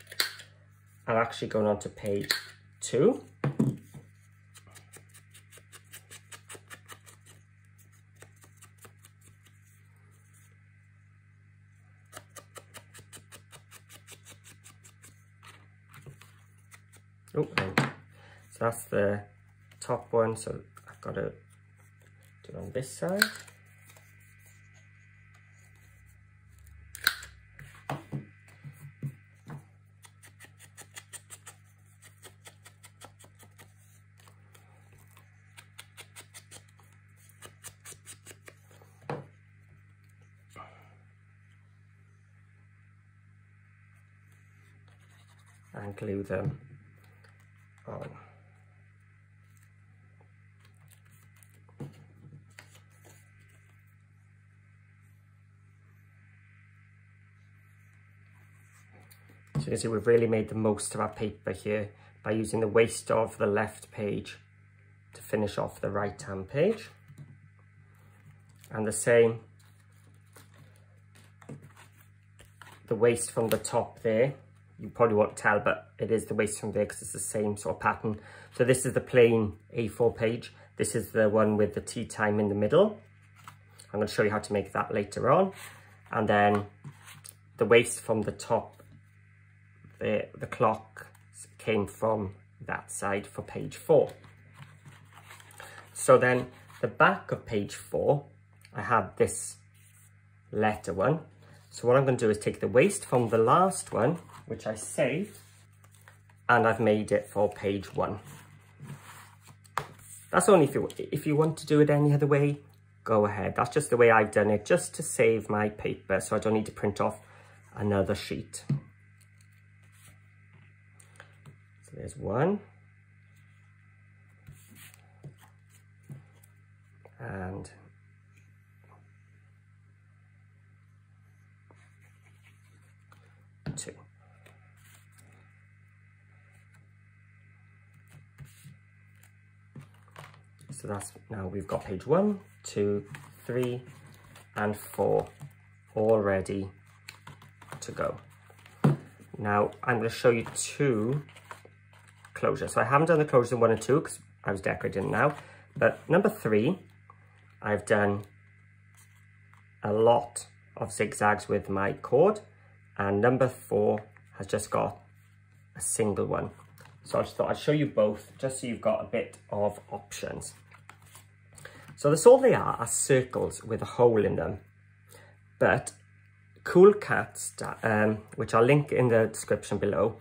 are actually going on to page two. That's the top one. So I've got to do it on this side. and glue them on. See we've really made the most of our paper here by using the waste of the left page to finish off the right hand page. And the same, the waste from the top there you probably won't tell, but it is the waste from there because it's the same sort of pattern. So this is the plain A4 page. This is the one with the tea time in the middle. I'm going to show you how to make that later on. And then the waste from the top, the, the clock came from that side for page four. So then the back of page four, I have this letter one. So what I'm going to do is take the waste from the last one which I saved, and I've made it for page one. That's only if you, if you want to do it any other way, go ahead. That's just the way I've done it, just to save my paper, so I don't need to print off another sheet. So there's one. And two. So that's now we've got page one, two, three, and four all ready to go. Now I'm going to show you two closures. So I haven't done the closures in one and two because I was decorating now, But number three, I've done a lot of zigzags with my cord and number four has just got a single one. So I just thought I'd show you both just so you've got a bit of options. So that's all they are, are circles with a hole in them. But Cool Katz, um, which I'll link in the description below,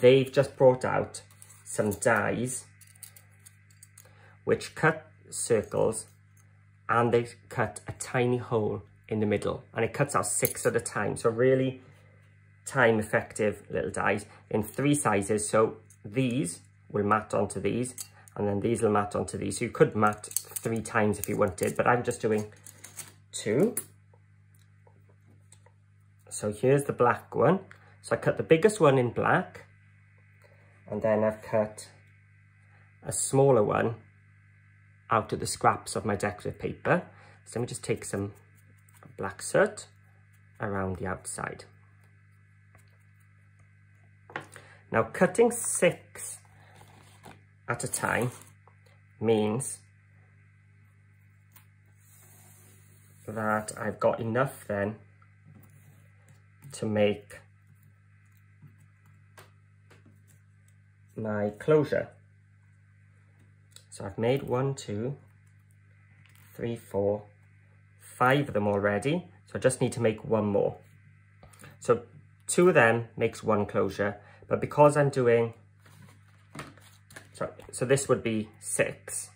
they've just brought out some dies which cut circles and they cut a tiny hole in the middle and it cuts out six at a time. So really time effective little dies in three sizes. So these will mat onto these and then these will mat onto these. So you could mat three times if you wanted, but I'm just doing two. So here's the black one. So I cut the biggest one in black and then I've cut a smaller one out of the scraps of my decorative paper. So let me just take some black soot around the outside. Now cutting six at a time means that I've got enough then to make my closure. So I've made one, two, three, four, five of them already. So I just need to make one more. So two of them makes one closure but because I'm doing, so, so this would be six,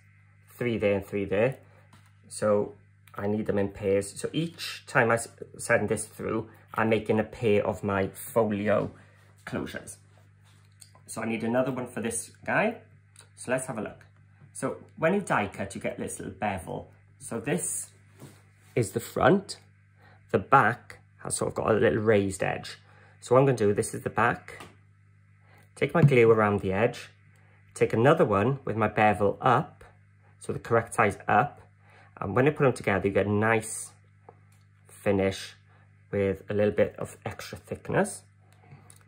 three there and three there. So I need them in pairs. So each time I send this through, I'm making a pair of my folio closures. So I need another one for this guy. So let's have a look. So when you die cut, you get this little bevel. So this is the front. The back has sort of got a little raised edge. So what I'm going to do, this is the back. Take my glue around the edge, take another one with my bevel up, so the correct size up, and when I put them together, you get a nice finish with a little bit of extra thickness.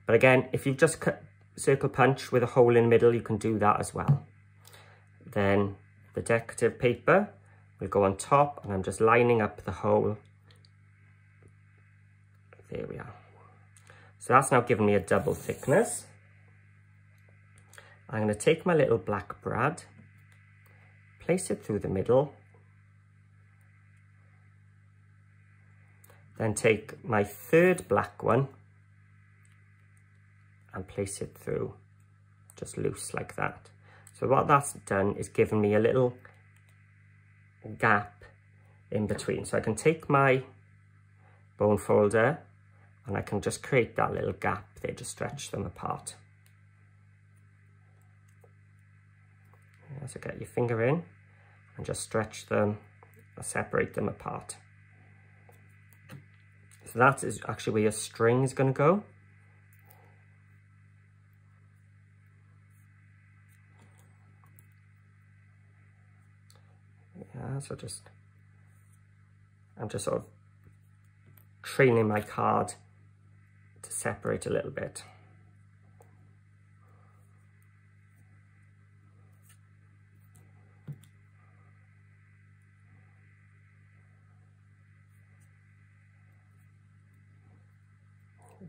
But again, if you've just cut circle punch with a hole in the middle, you can do that as well. Then the decorative paper will go on top and I'm just lining up the hole. There we are. So that's now given me a double thickness. I'm going to take my little black brad, place it through the middle, then take my third black one and place it through just loose like that. So what that's done is given me a little gap in between. So I can take my bone folder and I can just create that little gap there to stretch them apart. So get your finger in and just stretch them or separate them apart. So that is actually where your string is going to go. So just, I'm just sort of training my card to separate a little bit.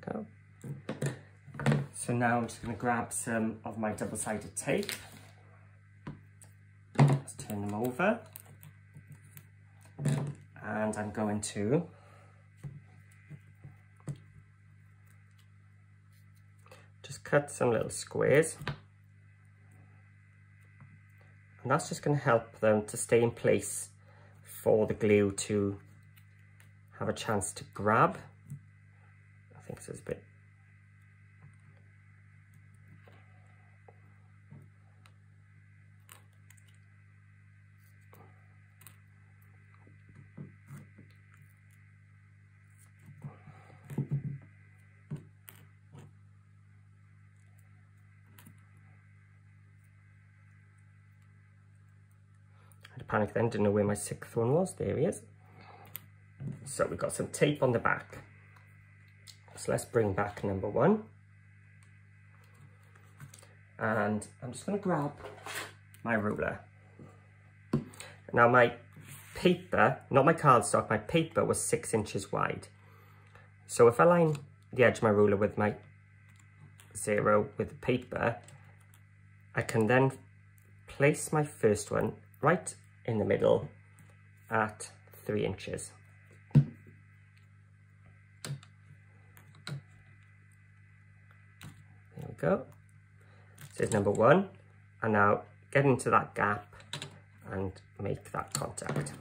go. So now I'm just going to grab some of my double-sided tape. Let's turn them over. And I'm going to just cut some little squares. And that's just going to help them to stay in place for the glue to have a chance to grab I think is a bit Panic then, didn't know where my sixth one was. There he is. So we've got some tape on the back. So let's bring back number one. And I'm just going to grab my ruler. Now my paper, not my cardstock, my paper was six inches wide. So if I line the edge of my ruler with my zero with the paper, I can then place my first one right in the middle at three inches. There we go. This is number one. And now get into that gap and make that contact.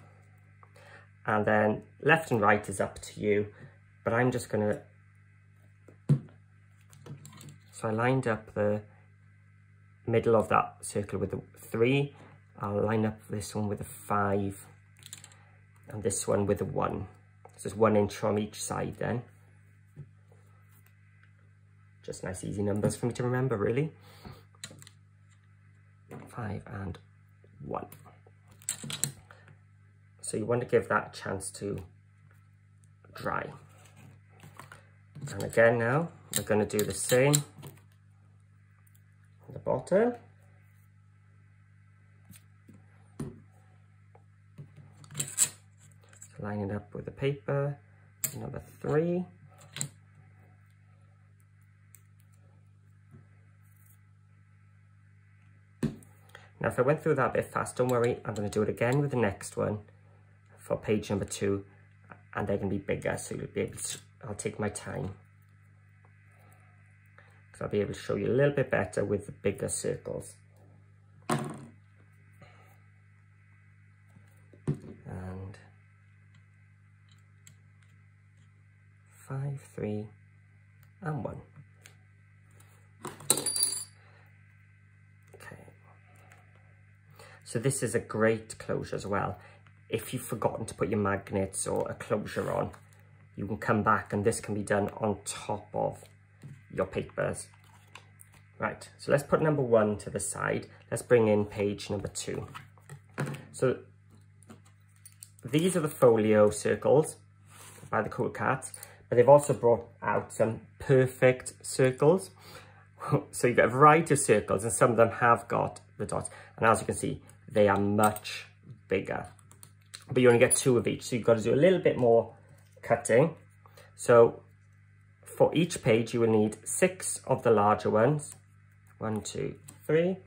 And then left and right is up to you, but I'm just gonna, so I lined up the middle of that circle with the three. I'll line up this one with a five and this one with a one. So it's one inch from each side then. Just nice easy numbers for me to remember really. Five and one. So you want to give that a chance to dry. And again now, we're going to do the same on the bottom. Line it up with the paper, number three. Now if I went through that a bit fast, don't worry, I'm going to do it again with the next one for page number two and they're going to be bigger so you'll be able to, I'll take my time. Because I'll be able to show you a little bit better with the bigger circles. And five, three, and one. Okay. So this is a great closure as well. If you've forgotten to put your magnets or a closure on, you can come back and this can be done on top of your papers. Right, so let's put number one to the side. Let's bring in page number two. So these are the folio circles by the Cool Katz, but they've also brought out some perfect circles. so you've got a variety of circles and some of them have got the dots. And as you can see, they are much bigger. But you only get two of each, so you've got to do a little bit more cutting. So for each page, you will need six of the larger ones. One, two, three.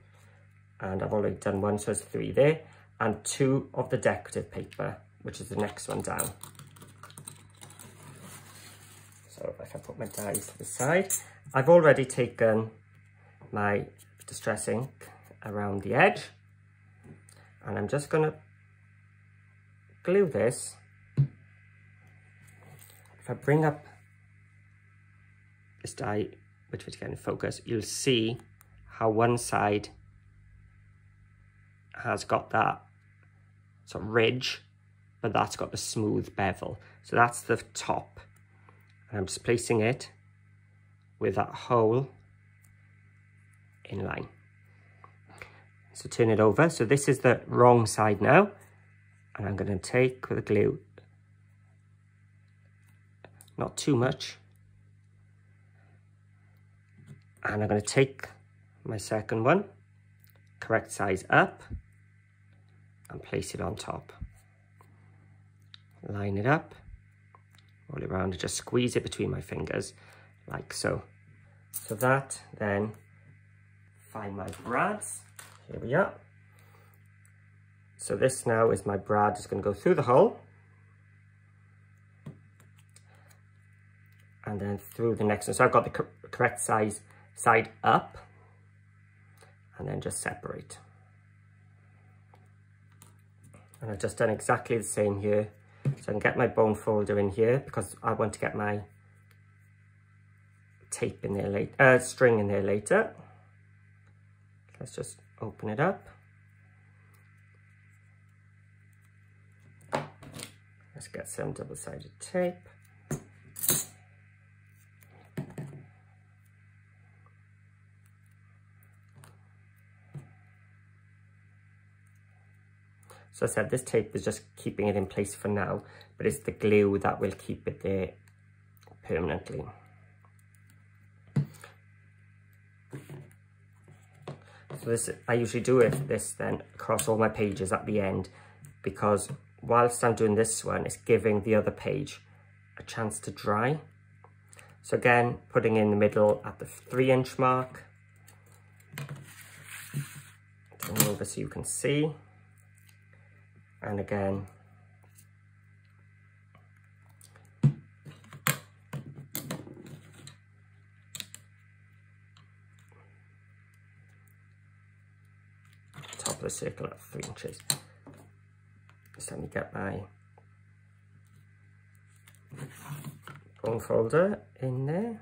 And I've already done one, so it's three there. And two of the decorative paper, which is the next one down. So if I put my dies to the side, I've already taken my distress ink around the edge and I'm just going to glue this. If I bring up this die, which is getting focus, you'll see how one side has got that sort of ridge, but that's got the smooth bevel. So that's the top. I'm just placing it with that hole in line. So turn it over. So this is the wrong side now. And I'm going to take the glue, not too much. And I'm going to take my second one, correct size up, and place it on top. Line it up, roll it around and just squeeze it between my fingers, like so. So that then, find my brads. Here we are. So this now is my brad going to go through the hole. And then through the next one. So I've got the co correct size side up. And then just separate. And I've just done exactly the same here. So I can get my bone folder in here because I want to get my tape in there later, uh, string in there later. Let's just open it up. Let's get some double-sided tape. So I said this tape is just keeping it in place for now, but it's the glue that will keep it there permanently. So this, I usually do it this then across all my pages at the end because whilst I'm doing this one, it's giving the other page a chance to dry. So again, putting in the middle at the three inch mark. Turn over so you can see. And again, top of the circle at three inches. So let me get my bone folder in there.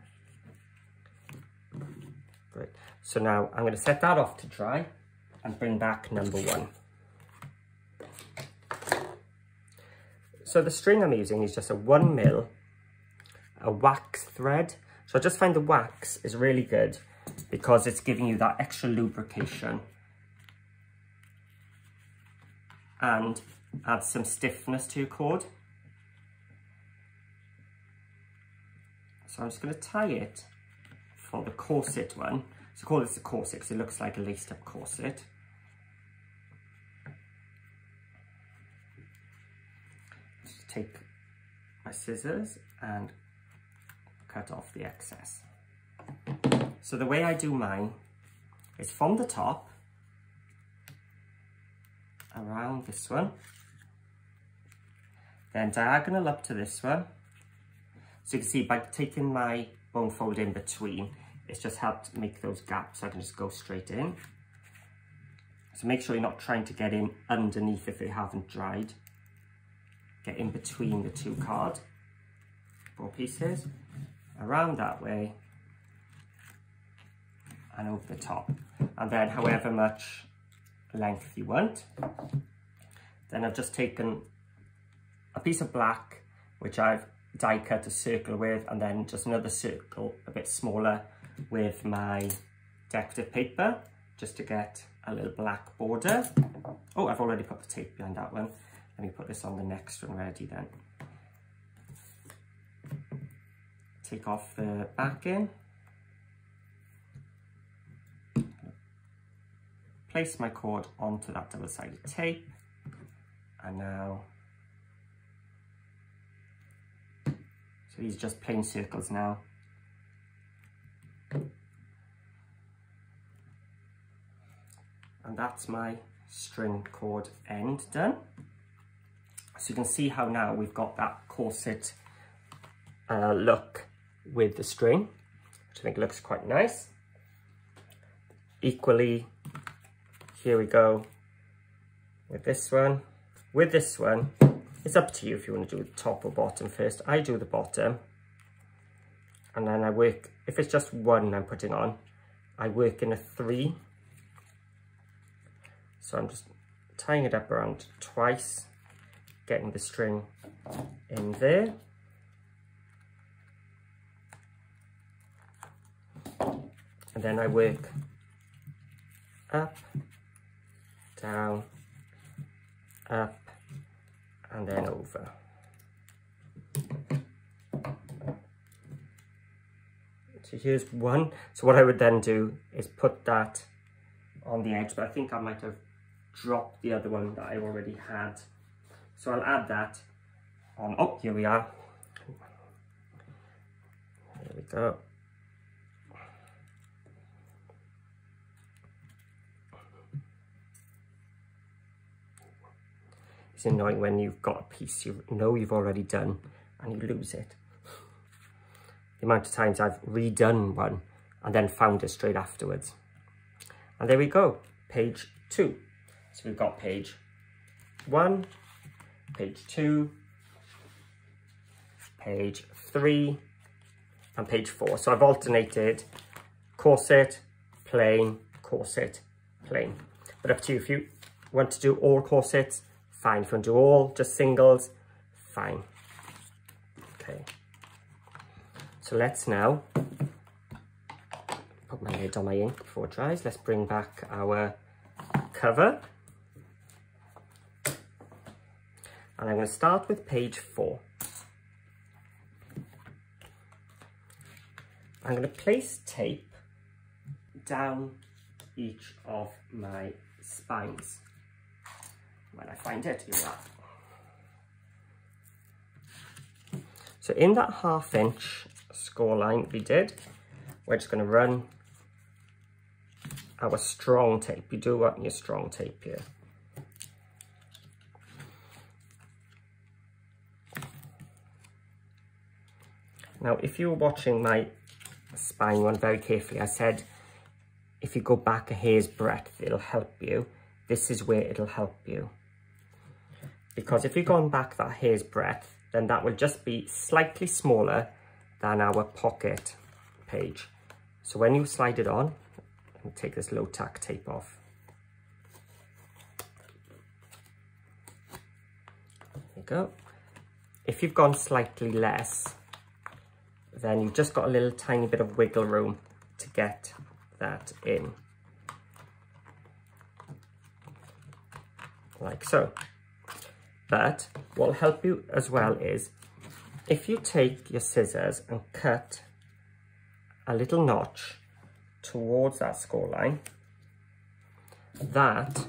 Great. So now I'm going to set that off to dry and bring back number one. So the string I'm using is just a one mil, a wax thread. So I just find the wax is really good because it's giving you that extra lubrication and add some stiffness to your cord. So I'm just going to tie it for the corset one. So call this a corset because it looks like a laced up corset. Just take my scissors and cut off the excess. So the way I do mine is from the top around this one, then diagonal up to this one, so you can see by taking my bone fold in between, it's just helped make those gaps so I can just go straight in. So make sure you're not trying to get in underneath if they haven't dried. Get in between the two card four pieces, around that way, and over the top. And then however much length you want. Then I've just taken a piece of black, which I've die cut a circle with and then just another circle a bit smaller with my decorative paper just to get a little black border. Oh, I've already put the tape behind that one. Let me put this on the next one ready then. Take off the backing. Place my cord onto that double-sided tape. And now So these are just plain circles now. And that's my string cord end done. So you can see how now we've got that corset uh, look with the string, which I think looks quite nice. Equally, here we go with this one. With this one, it's up to you if you want to do the top or bottom first. I do the bottom. And then I work, if it's just one I'm putting on, I work in a three. So I'm just tying it up around twice, getting the string in there. And then I work up, down, up, and then over. So here's one. So what I would then do is put that on the edge, but I think I might have dropped the other one that I already had. So I'll add that on, oh, here we are. There we go. It's annoying when you've got a piece you know you've already done and you lose it. The amount of times I've redone one and then found it straight afterwards. And there we go, page two. So we've got page one, page two, page three, and page four. So I've alternated corset, plain, corset, plain. But up to you if you want to do all corsets, fine. If you want to do all, just singles, fine. Okay. So let's now put my lid on my ink before it dries. Let's bring back our cover. And I'm going to start with page four. I'm going to place tape down each of my spines when I find it, we are. So in that half inch score line we did, we're just going to run our strong tape. You do want your strong tape here. Now, if you were watching my spine one very carefully, I said if you go back a hair's breadth, it'll help you. This is where it'll help you. Because if you've gone back that hair's breadth, then that will just be slightly smaller than our pocket page. So when you slide it on, let me take this low tack tape off. There you go. If you've gone slightly less, then you've just got a little tiny bit of wiggle room to get that in. Like so. But what will help you as well is if you take your scissors and cut a little notch towards that score line, that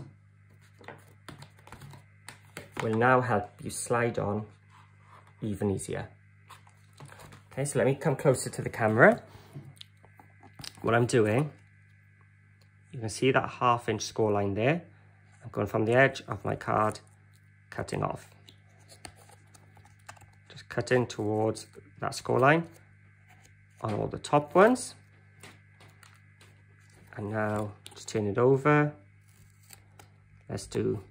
will now help you slide on even easier. Okay, so let me come closer to the camera. What I'm doing, you can see that half inch score line there. I'm going from the edge of my card cutting off. Just cutting towards that score line on all the top ones. And now just turn it over. Let's do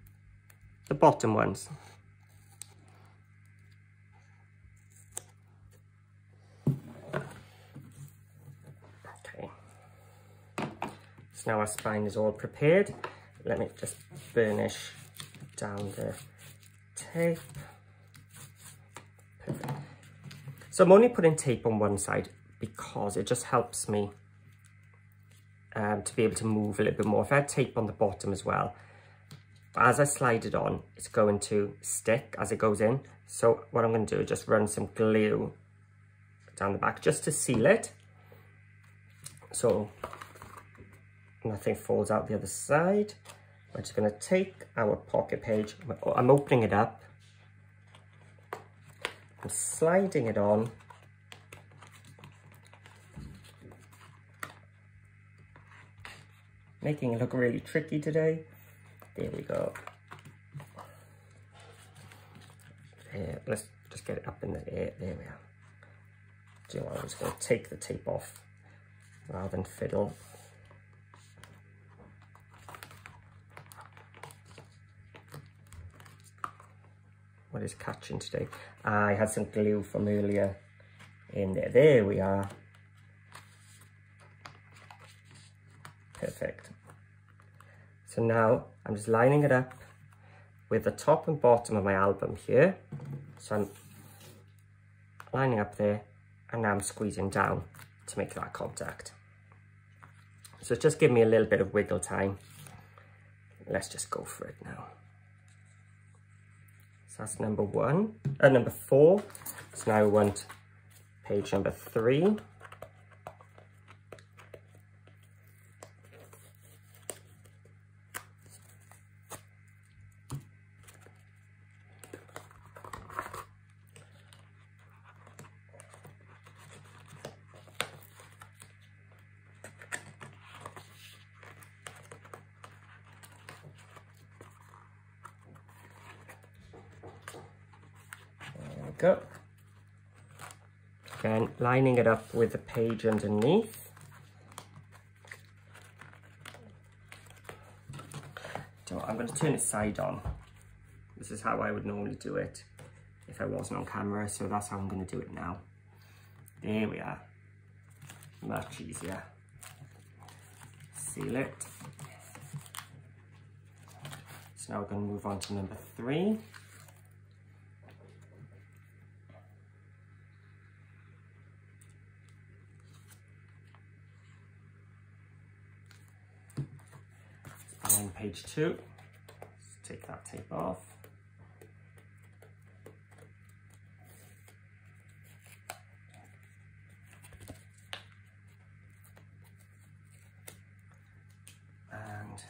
the bottom ones. Now our spine is all prepared. Let me just burnish down the tape. Perfect. So I'm only putting tape on one side because it just helps me um, to be able to move a little bit more. If I had tape on the bottom as well, as I slide it on, it's going to stick as it goes in. So what I'm going to do is just run some glue down the back just to seal it. So nothing falls out the other side. We're just going to take our pocket page, I'm opening it up, I'm sliding it on, making it look really tricky today. There we go. There, let's just get it up in the air, there we are. Do you know I'm just going to take the tape off rather than fiddle. What is catching today. I had some glue from earlier in there. There we are. Perfect. So now I'm just lining it up with the top and bottom of my album here. So I'm lining up there and now I'm squeezing down to make that contact. So just give me a little bit of wiggle time. Let's just go for it now. That's number one, uh, number four. So now we want page number three. Go. Again, lining it up with the page underneath. So I'm going to turn it side on. This is how I would normally do it if I wasn't on camera, so that's how I'm going to do it now. There we are. Much easier. Seal it. So now we're going to move on to number three. page two. Let's take that tape off. And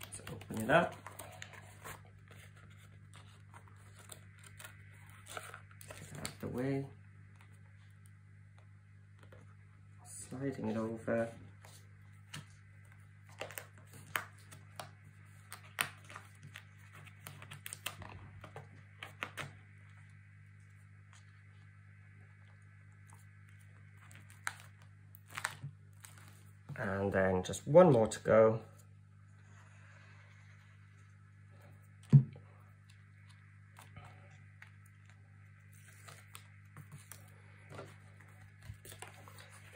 let's open it up. Out the way. Sliding it over. Just one more to go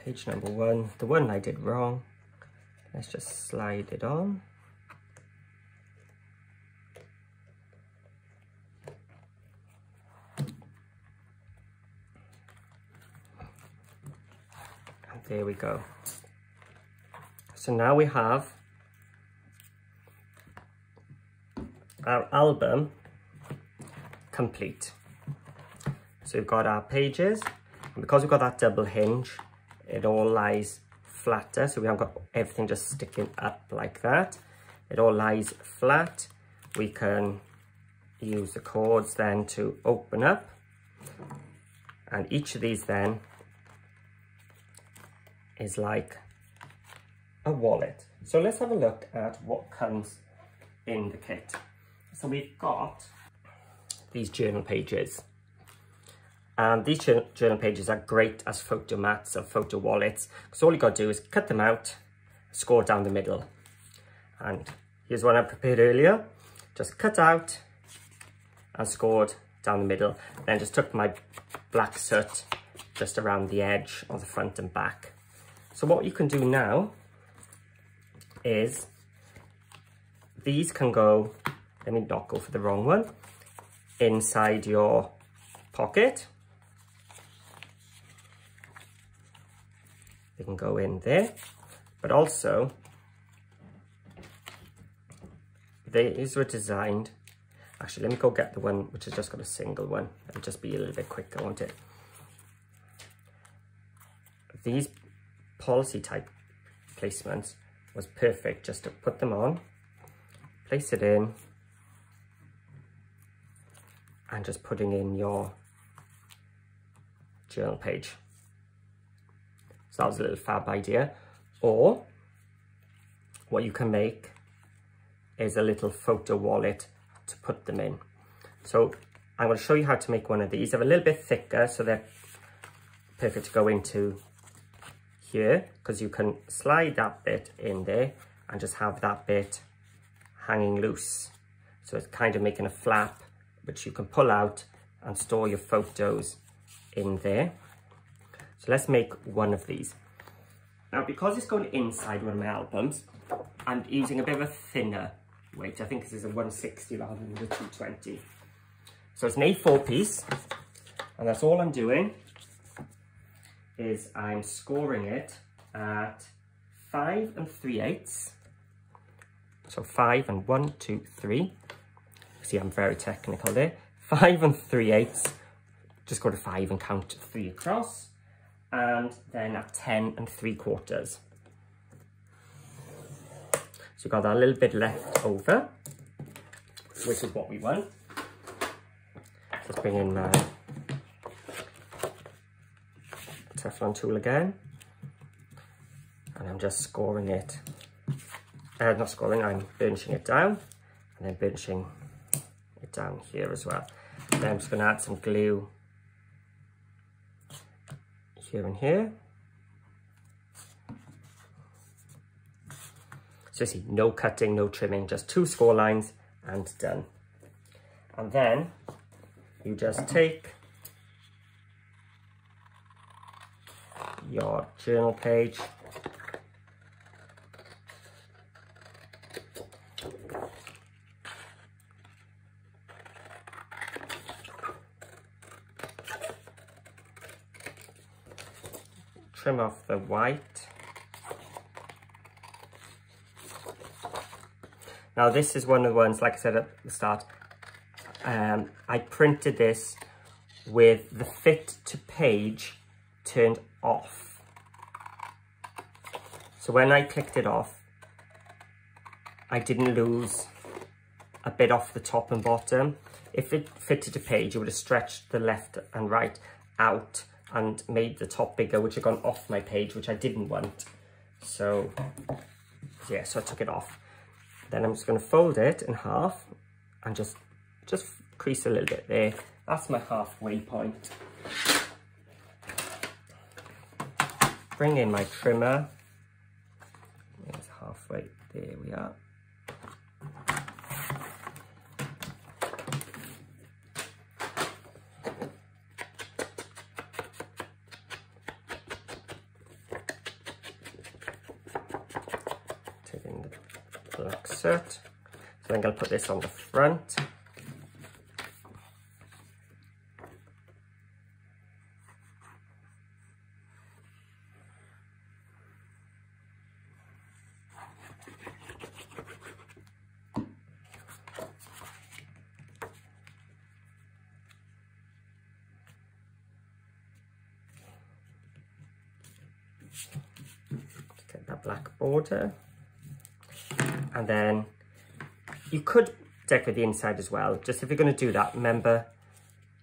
page number one, the one I did wrong. Let's just slide it on. And there we go. So now we have our album complete. So we've got our pages, and because we've got that double hinge, it all lies flatter. So we haven't got everything just sticking up like that. It all lies flat. We can use the cords then to open up. And each of these then is like a wallet so let's have a look at what comes in the kit so we've got these journal pages and these journal pages are great as photo mats or photo wallets because all you got to do is cut them out, score down the middle. And here's one I prepared earlier. Just cut out and scored down the middle. Then just took my black soot just around the edge of the front and back. So what you can do now is these can go, let me not go for the wrong one, inside your pocket. They can go in there but also these were designed actually let me go get the one which has just got a single one it'll just be a little bit quicker won't it? These policy type placements was perfect just to put them on place it in and just putting in your journal page so that was a little fab idea. Or what you can make is a little photo wallet to put them in. So I'm going to show you how to make one of these. They're a little bit thicker, so they're perfect to go into here because you can slide that bit in there and just have that bit hanging loose. So it's kind of making a flap, which you can pull out and store your photos in there. So let's make one of these. Now, because it's going inside one of my albums, I'm using a bit of a thinner weight. I think this is a 160 rather than the 220. So it's an A4 piece, and that's all I'm doing is I'm scoring it at 5 and 3 eighths. So 5 and one, two, three. See, I'm very technical there. 5 and 3 eighths. Just go to 5 and count 3 across and then at 10 and 3 quarters. So we've got that little bit left over, which is what we want. Let's bring in my Teflon tool again. And I'm just scoring it. Uh, not scoring, I'm burnishing it down. And then burnishing it down here as well. Then I'm just to add some glue here and here. So you see, no cutting, no trimming, just two score lines and done. And then you just take your journal page trim off the white. Now this is one of the ones, like I said at the start, um, I printed this with the fit to page turned off. So when I clicked it off, I didn't lose a bit off the top and bottom. If it fitted to page, it would have stretched the left and right. out and made the top bigger, which had gone off my page, which I didn't want. So, yeah, so I took it off. Then I'm just going to fold it in half and just, just crease a little bit there. That's my halfway point. Bring in my trimmer. It's halfway, there we are. like So I'm going to put this on the front. Get that border and then you could decorate the inside as well. Just if you're going to do that, remember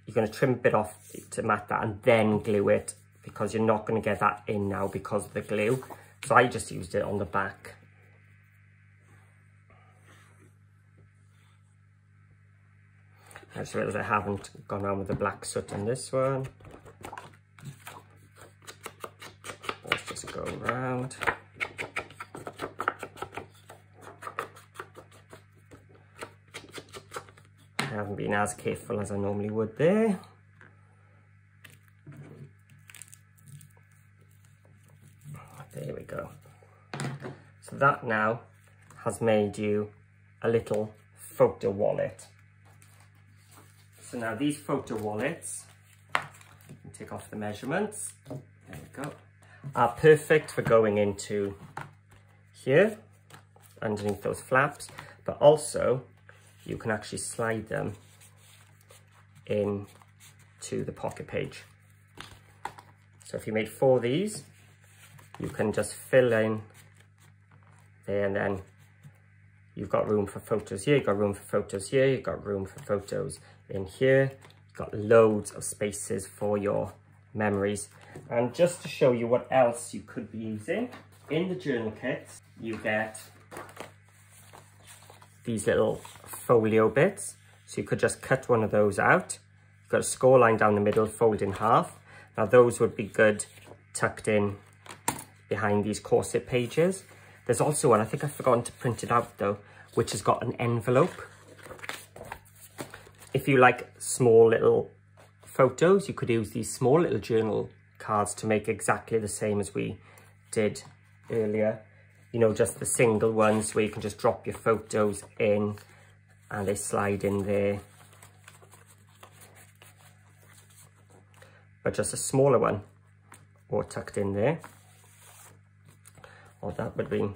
you're going to trim a bit off to mat that and then glue it because you're not going to get that in now because of the glue. So I just used it on the back. I just realised I haven't gone on with the black soot on this one. Let's just go around. Haven't been as careful as I normally would there. There we go. So that now has made you a little photo wallet. So now these photo wallets, take off the measurements, there we go, are perfect for going into here, underneath those flaps, but also you can actually slide them in to the pocket page. So if you made four of these, you can just fill in there and then you've got room for photos here, you've got room for photos here, you've got room for photos in here, you've got loads of spaces for your memories. And just to show you what else you could be using, in the journal kit, you get these little folio bits. So you could just cut one of those out. You've got a score line down the middle, fold in half. Now those would be good tucked in behind these corset pages. There's also one, I think I've forgotten to print it out though, which has got an envelope. If you like small little photos, you could use these small little journal cards to make exactly the same as we did earlier you know, just the single ones where you can just drop your photos in and they slide in there. But just a smaller one or tucked in there. Or that would be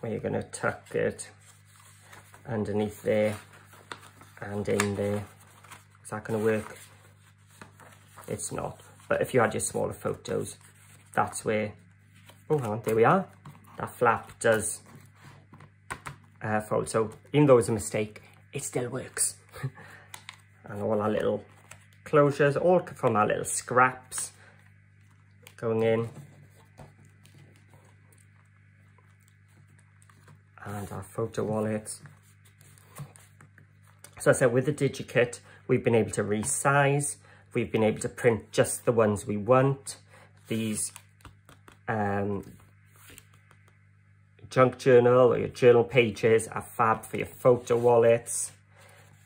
where you're going to tuck it underneath there and in there. Is that going to work? It's not. But if you had your smaller photos, that's where, oh hang on, there we are. That flap does uh, fold. So even though it's a mistake, it still works. and all our little closures, all from our little scraps going in. And our photo wallets. So I said with the DigiKit, we've been able to resize. We've been able to print just the ones we want. These um, junk journal or your journal pages are fab for your photo wallets.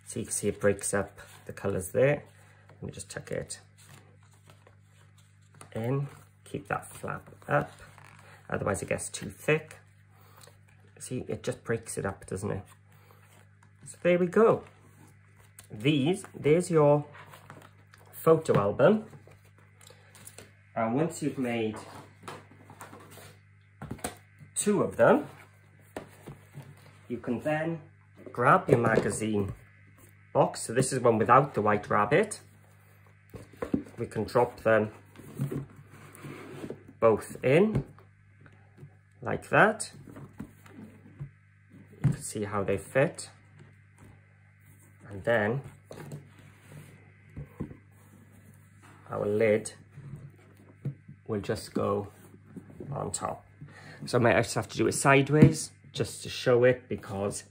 So you can see it breaks up the colours there. Let me just tuck it in, keep that flap up, otherwise it gets too thick. See, it just breaks it up, doesn't it? So there we go. These, there's your photo album. And once you've made two of them, you can then grab your magazine box. So this is one without the white rabbit. We can drop them both in like that. You can see how they fit. And then our lid will just go on top. So I might just have to do it sideways just to show it because,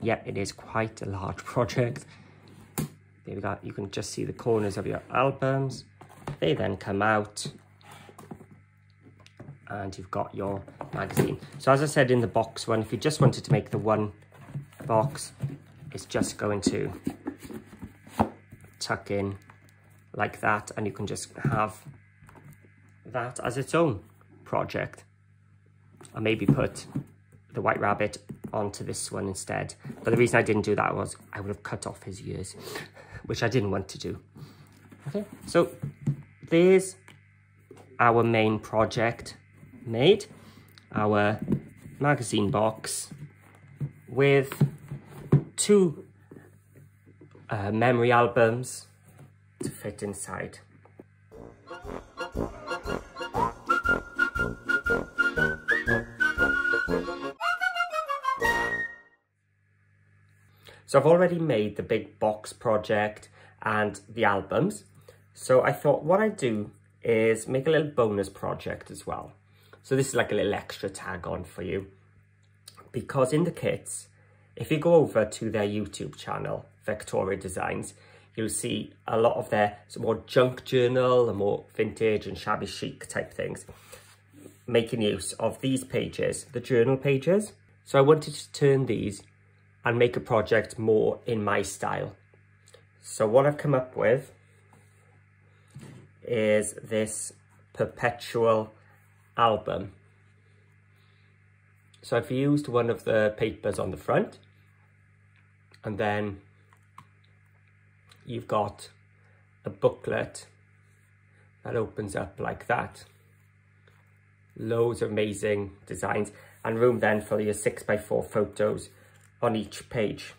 yeah, it is quite a large project. There we go. You can just see the corners of your albums. They then come out and you've got your magazine. So as I said in the box one, if you just wanted to make the one box, it's just going to tuck in like that and you can just have that as its own project. I maybe put the white rabbit onto this one instead. But the reason I didn't do that was I would have cut off his ears, which I didn't want to do. Okay, so there's our main project made. Our magazine box with two uh, memory albums to fit inside. So I've already made the big box project and the albums. So I thought what I'd do is make a little bonus project as well. So this is like a little extra tag on for you. Because in the kits, if you go over to their YouTube channel, Vectoria Designs, you'll see a lot of their more junk journal and more vintage and shabby chic type things making use of these pages, the journal pages. So I wanted to turn these and make a project more in my style. So what I've come up with is this perpetual album. So I've used one of the papers on the front and then you've got a booklet that opens up like that. Loads of amazing designs and room then for your six by four photos on each page.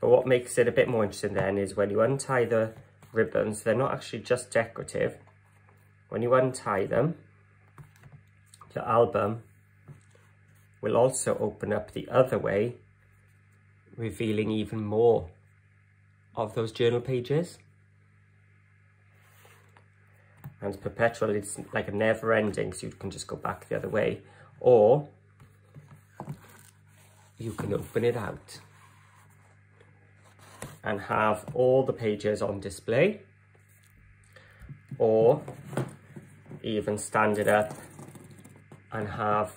But what makes it a bit more interesting then is when you untie the ribbons, they're not actually just decorative. When you untie them, the album will also open up the other way, revealing even more of those journal pages. And perpetual, it's like a never ending, so you can just go back the other way. Or you can open it out and have all the pages on display or even stand it up and have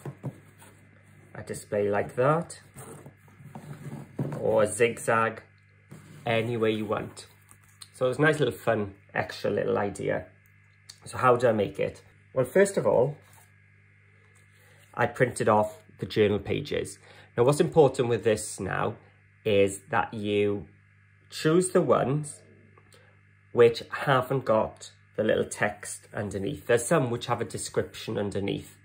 a display like that or zigzag any way you want. So it's a nice little fun extra little idea. So how do I make it? Well, first of all, I printed off the journal pages. Now what's important with this now is that you choose the ones which haven't got the little text underneath. There's some which have a description underneath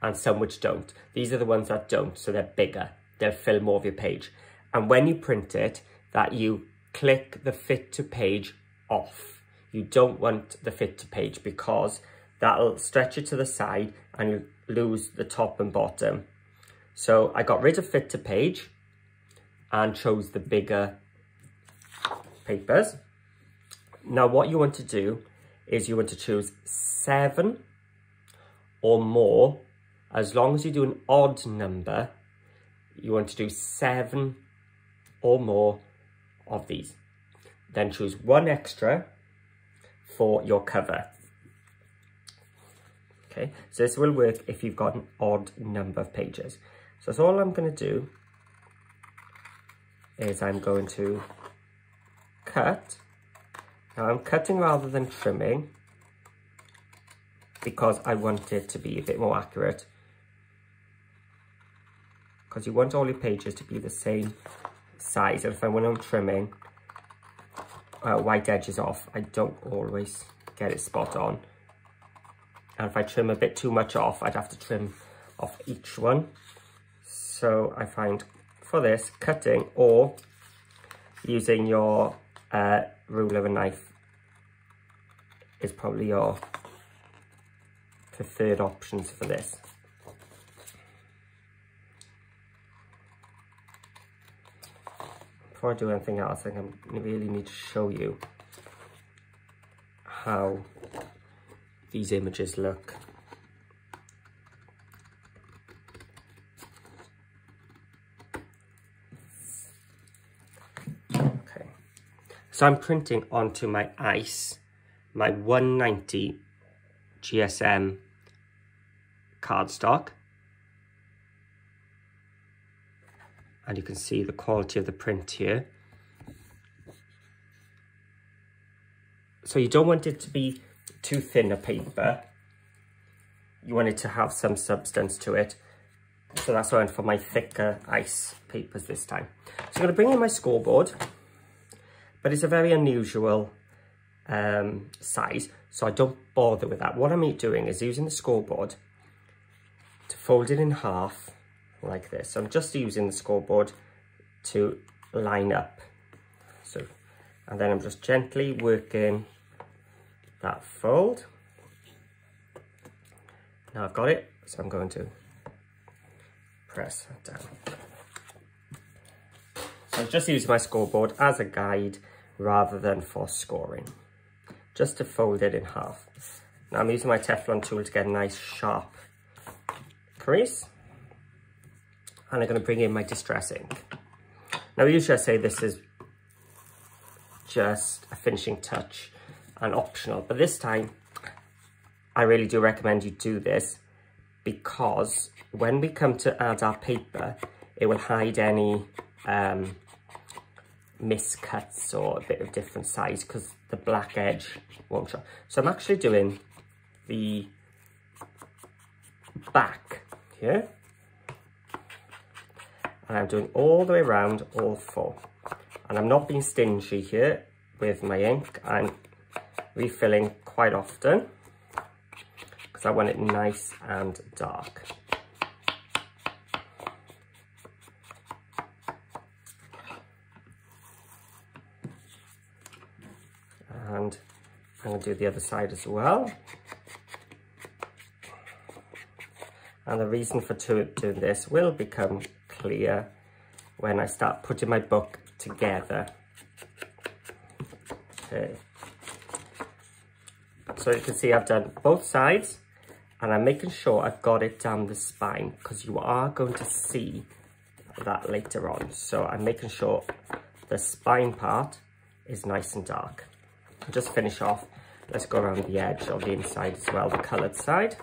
and some which don't. These are the ones that don't, so they're bigger. They'll fill more of your page. And when you print it, that you click the fit to page off. You don't want the fit to page because that'll stretch it to the side and you lose the top and bottom. So I got rid of fit to page and chose the bigger papers. Now what you want to do is you want to choose seven or more. As long as you do an odd number, you want to do seven or more of these. Then choose one extra for your cover. Okay, so this will work if you've got an odd number of pages. So that's all I'm going to do is I'm going to cut. Now I'm cutting rather than trimming because I want it to be a bit more accurate. Because you want all your pages to be the same size. And if I when I'm trimming uh, white edges off, I don't always get it spot on. And if I trim a bit too much off, I'd have to trim off each one. So I find for this, cutting or using your uh, ruler and knife is probably your preferred options for this. Before I do anything else, I think I really need to show you how these images look. So I'm printing onto my ice, my 190 GSM cardstock. And you can see the quality of the print here. So you don't want it to be too thin a paper. You want it to have some substance to it. So that's why I went for my thicker ice papers this time. So I'm going to bring in my scoreboard, but it's a very unusual um, size, so I don't bother with that. What I'm doing is using the scoreboard to fold it in half like this. So I'm just using the scoreboard to line up. So, and then I'm just gently working that fold. Now I've got it, so I'm going to press down. So I'm just using my scoreboard as a guide rather than for scoring, just to fold it in half. Now I'm using my Teflon tool to get a nice sharp crease. And I'm going to bring in my distress ink. Now usually I say this is just a finishing touch and optional, but this time I really do recommend you do this because when we come to add our paper, it will hide any um, miscuts or a bit of different size because the black edge won't show. So I'm actually doing the back here. And I'm doing all the way around all four. And I'm not being stingy here with my ink. I'm refilling quite often because I want it nice and dark. And I'm going to do the other side as well. And the reason for doing this will become clear when I start putting my book together. Okay. So you can see I've done both sides and I'm making sure I've got it down the spine because you are going to see that later on. So I'm making sure the spine part is nice and dark. Just finish off. Let's go around the edge of the inside as well, the coloured side.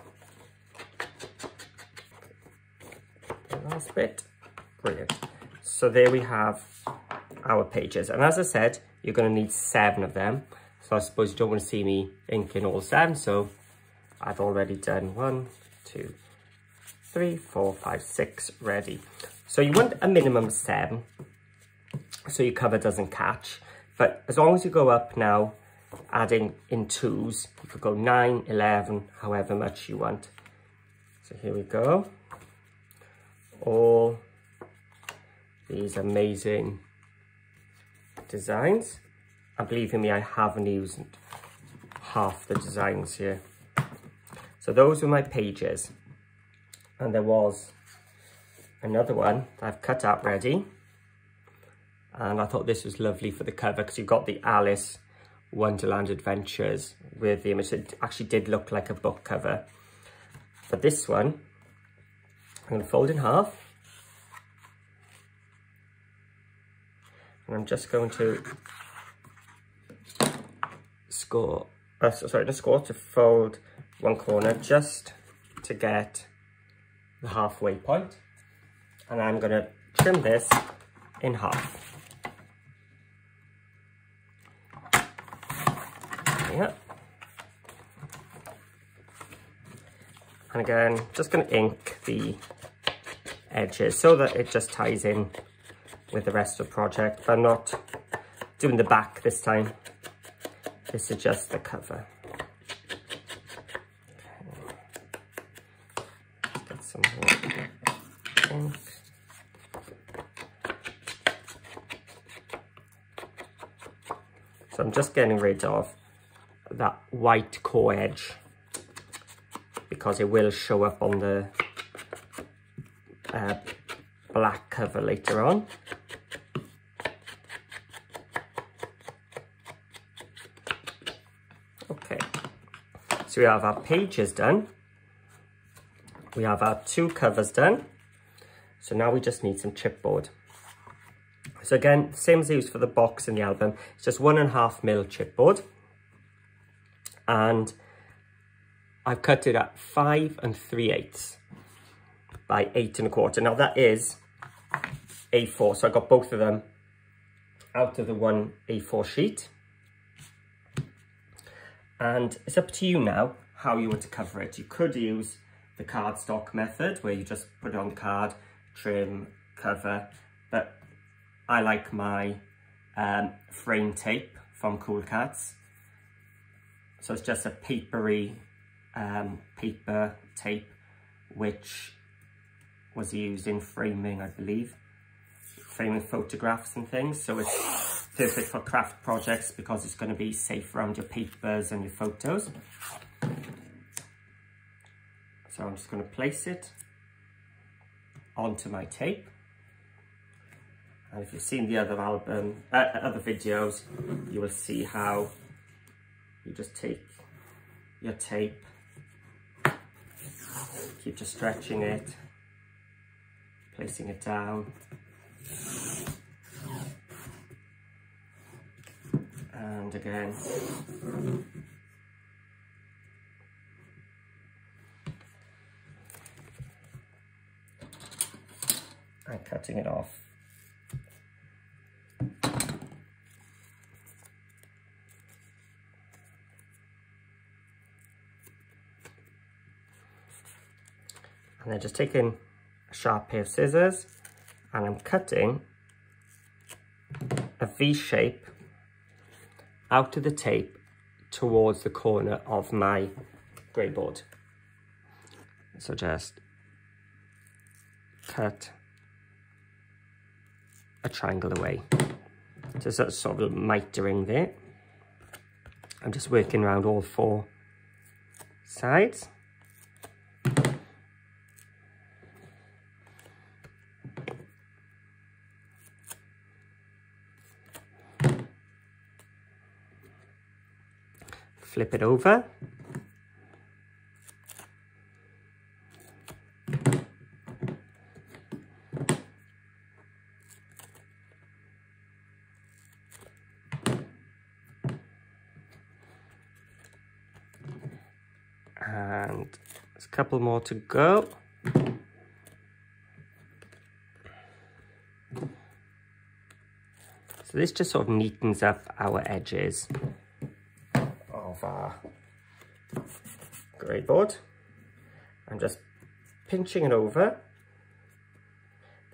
The last bit. Brilliant. So there we have our pages. And as I said, you're going to need seven of them. So I suppose you don't want to see me inking all seven. So I've already done one, two, three, four, five, six ready. So you want a minimum of seven so your cover doesn't catch. But as long as you go up now, adding in twos, you could go nine, 11, however much you want. So here we go. All these amazing designs. And believe me, I haven't used half the designs here. So those were my pages. And there was another one that I've cut out ready. And I thought this was lovely for the cover because you've got the Alice Wonderland Adventures with the image. It actually did look like a book cover. For this one, I'm going to fold in half. And I'm just going to score, uh, sorry, to score, to fold one corner just to get the halfway point. And I'm going to trim this in half. Yeah. And again, just going to ink the edges so that it just ties in with the rest of the project. I'm not doing the back this time. This is just the cover. So I'm just getting rid of that white core edge because it will show up on the uh, black cover later on. Okay, So we have our pages done. We have our two covers done. So now we just need some chipboard. So again, same as used for the box in the album, it's just one and a half mil chipboard. And I've cut it at five and three eighths by eight and a quarter. Now that is A4, so I got both of them out of the one A4 sheet. And it's up to you now how you want to cover it. You could use the cardstock method where you just put it on card, trim, cover, but I like my um, frame tape from Cool Katz. So it's just a papery um, paper tape which was used in framing, I believe, framing photographs and things. So it's perfect for craft projects because it's going to be safe around your papers and your photos. So I'm just going to place it onto my tape. And if you've seen the other album, uh, other videos, you will see how you just take your tape, keep just stretching it, placing it down. And again, and cutting it off. And then just taking a sharp pair of scissors and I'm cutting a V shape out of the tape towards the corner of my grey board. So just cut a triangle away. So that's sort of mitering there. I'm just working around all four sides. Flip it over. and there's a couple more to go. So this just sort of neatens up our edges of our grey board. I'm just pinching it over,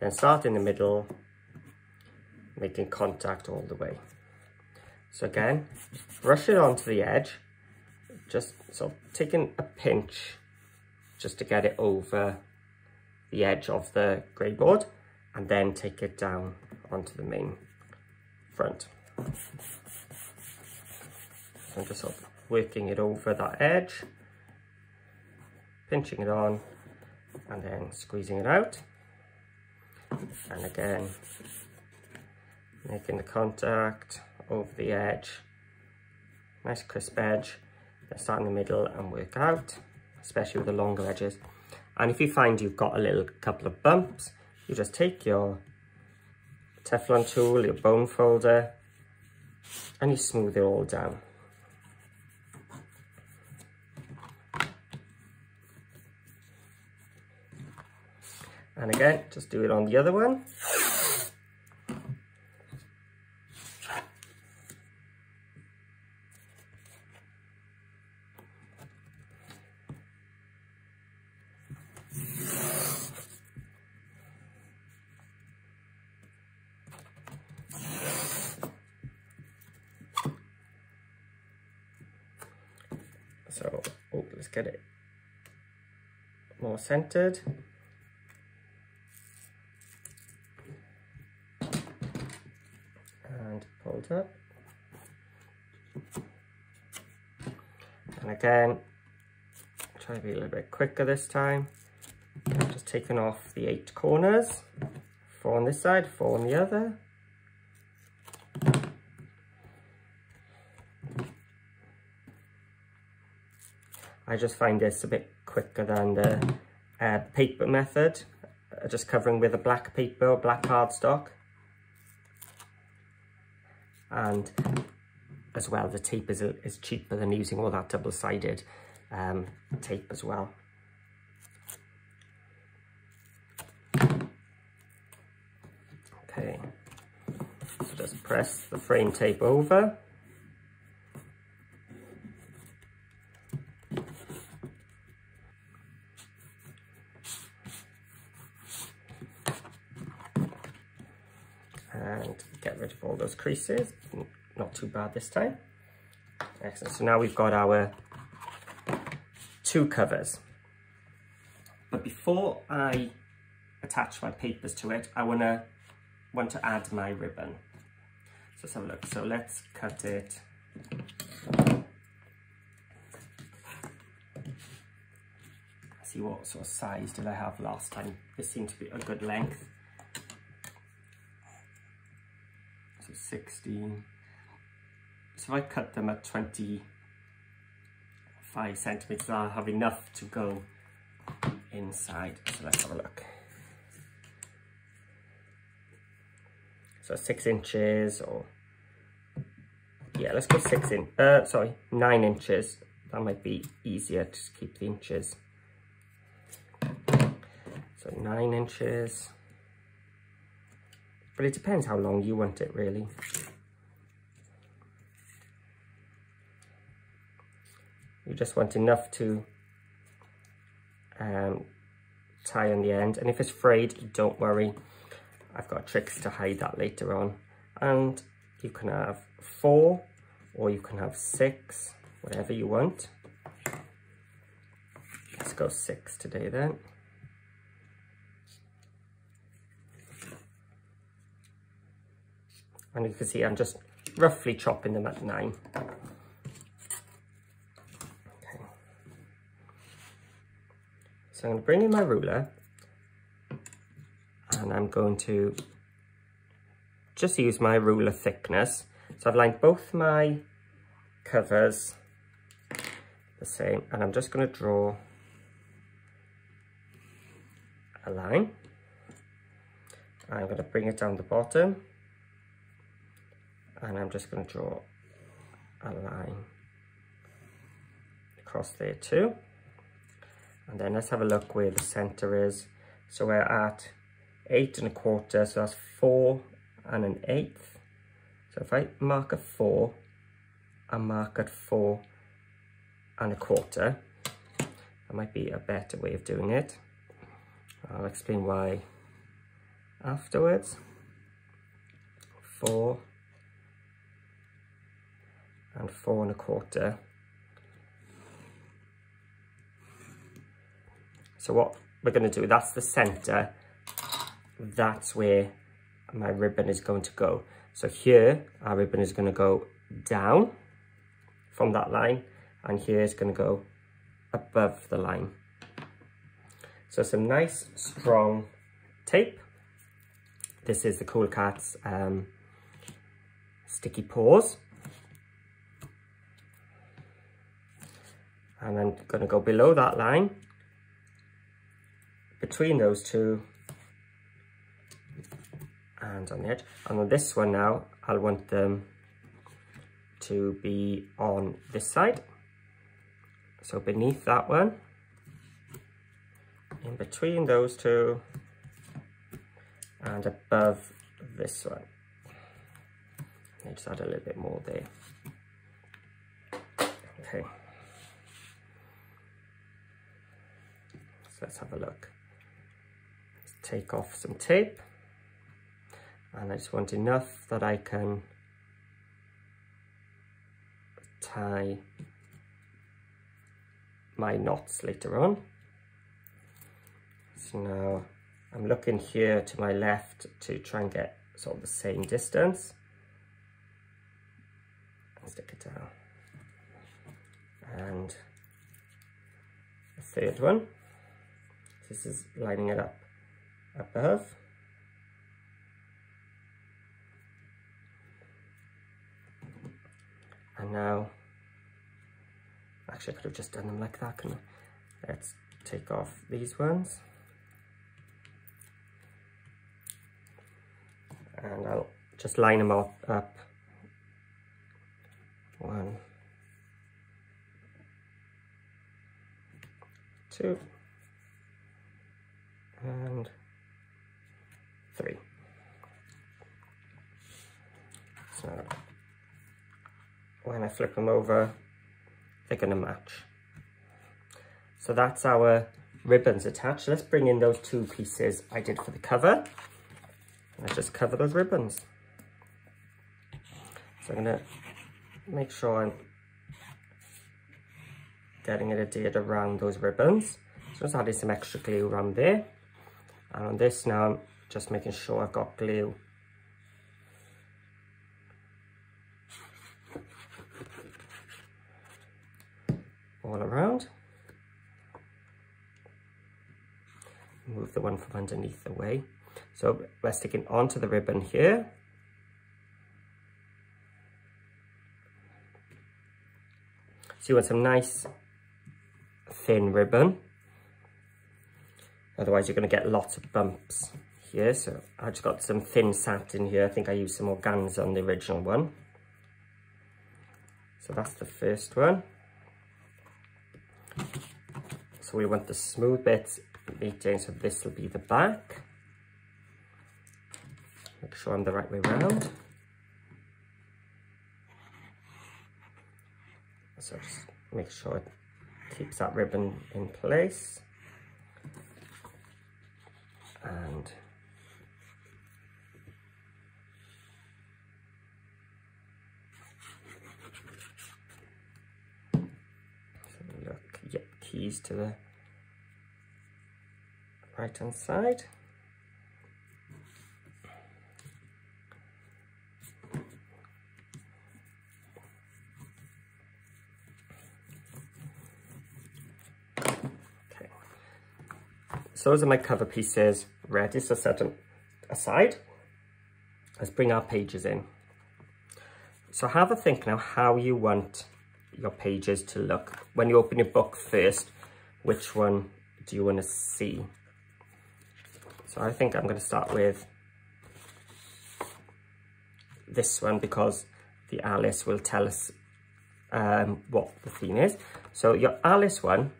then start in the middle, making contact all the way. So again, brush it onto the edge, just sort of taking a pinch just to get it over the edge of the grey board and then take it down onto the main front. I'm just sort of working it over that edge, pinching it on and then squeezing it out. And again, making the contact over the edge, nice crisp edge start in the middle and work out, especially with the longer edges. And if you find you've got a little couple of bumps, you just take your Teflon tool, your bone folder, and you smooth it all down. And again, just do it on the other one. So, oh, let's get it more centered. And pulled up. And again, try to be a little bit quicker this time. just taking off the eight corners, four on this side, four on the other. I just find this a bit quicker than the uh, paper method, uh, just covering with a black paper or black cardstock. And as well, the tape is, is cheaper than using all that double-sided um, tape as well. Okay, so just press the frame tape over. And get rid of all those creases. Not too bad this time. Excellent. So now we've got our two covers. But before I attach my papers to it, I want to want to add my ribbon. So let's have a look. So let's cut it. See what sort of size did I have last time. This seemed to be a good length. So 16. So if I cut them at 25 centimeters, I'll have enough to go inside. So let's have a look. So six inches or, yeah, let's go six in, uh, sorry, nine inches. That might be easier to keep the inches. So nine inches. But it depends how long you want it really. You just want enough to um, tie on the end. And if it's frayed, don't worry. I've got tricks to hide that later on. And you can have four or you can have six, whatever you want. Let's go six today then. And you can see I'm just roughly chopping them at nine. I'm going to bring in my ruler and I'm going to just use my ruler thickness. So I've lined both my covers the same and I'm just going to draw a line. I'm going to bring it down the bottom and I'm just going to draw a line across there too. And then let's have a look where the center is. So we're at eight and a quarter, so that's four and an eighth. So if I mark a four, I mark at four and a quarter. That might be a better way of doing it. I'll explain why afterwards. Four and four and a quarter. So what we're going to do, that's the center that's where my ribbon is going to go. So here, our ribbon is going to go down from that line, and here it's going to go above the line. So some nice strong tape. This is the Cool Katz um, Sticky Paws. And I'm going to go below that line, between those two, and on the edge. And on this one now, I'll want them to be on this side. So beneath that one, in between those two, and above this one. I just add a little bit more there. Okay. So let's have a look. Take off some tape and I just want enough that I can tie my knots later on. So now I'm looking here to my left to try and get sort of the same distance. And stick it down. And the third one. This is lining it up above. And now Actually, I could have just done them like that, Let's take off these ones. And I'll just line them up, up. One, two, and three. So when I flip them over, they're to match. So that's our ribbons attached. Let's bring in those two pieces I did for the cover. I just cover those ribbons. So I'm to make sure I'm getting it adhered around those ribbons. So just adding some extra glue around there. And on this now, I'm just making sure I've got glue all around. Move the one from underneath away. So we're sticking onto the ribbon here. So you want some nice thin ribbon. Otherwise you're going to get lots of bumps here. So I just got some thin satin here. I think I used some organza on the original one. So that's the first one. So we want the smooth bits meeting, so this will be the back. Make sure I'm the right way around. So just make sure it keeps that ribbon in place. And keys to the right hand side. Okay. So those are my cover pieces ready, so set them aside. Let's bring our pages in. So have a think now how you want your pages to look. When you open your book first, which one do you want to see? So I think I'm going to start with this one because the Alice will tell us um, what the theme is. So your Alice one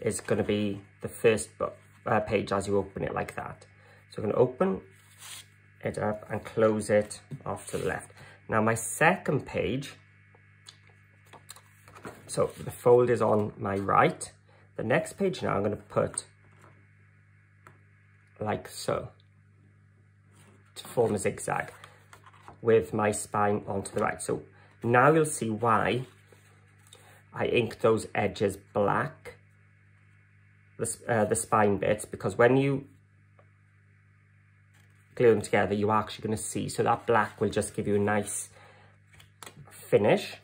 is going to be the first book, uh, page as you open it like that. So I'm going to open it up and close it off to the left. Now my second page so the fold is on my right. The next page now I'm going to put like so to form a zigzag with my spine onto the right. So now you'll see why I ink those edges black, the, uh, the spine bits, because when you glue them together, you're actually going to see. So that black will just give you a nice finish.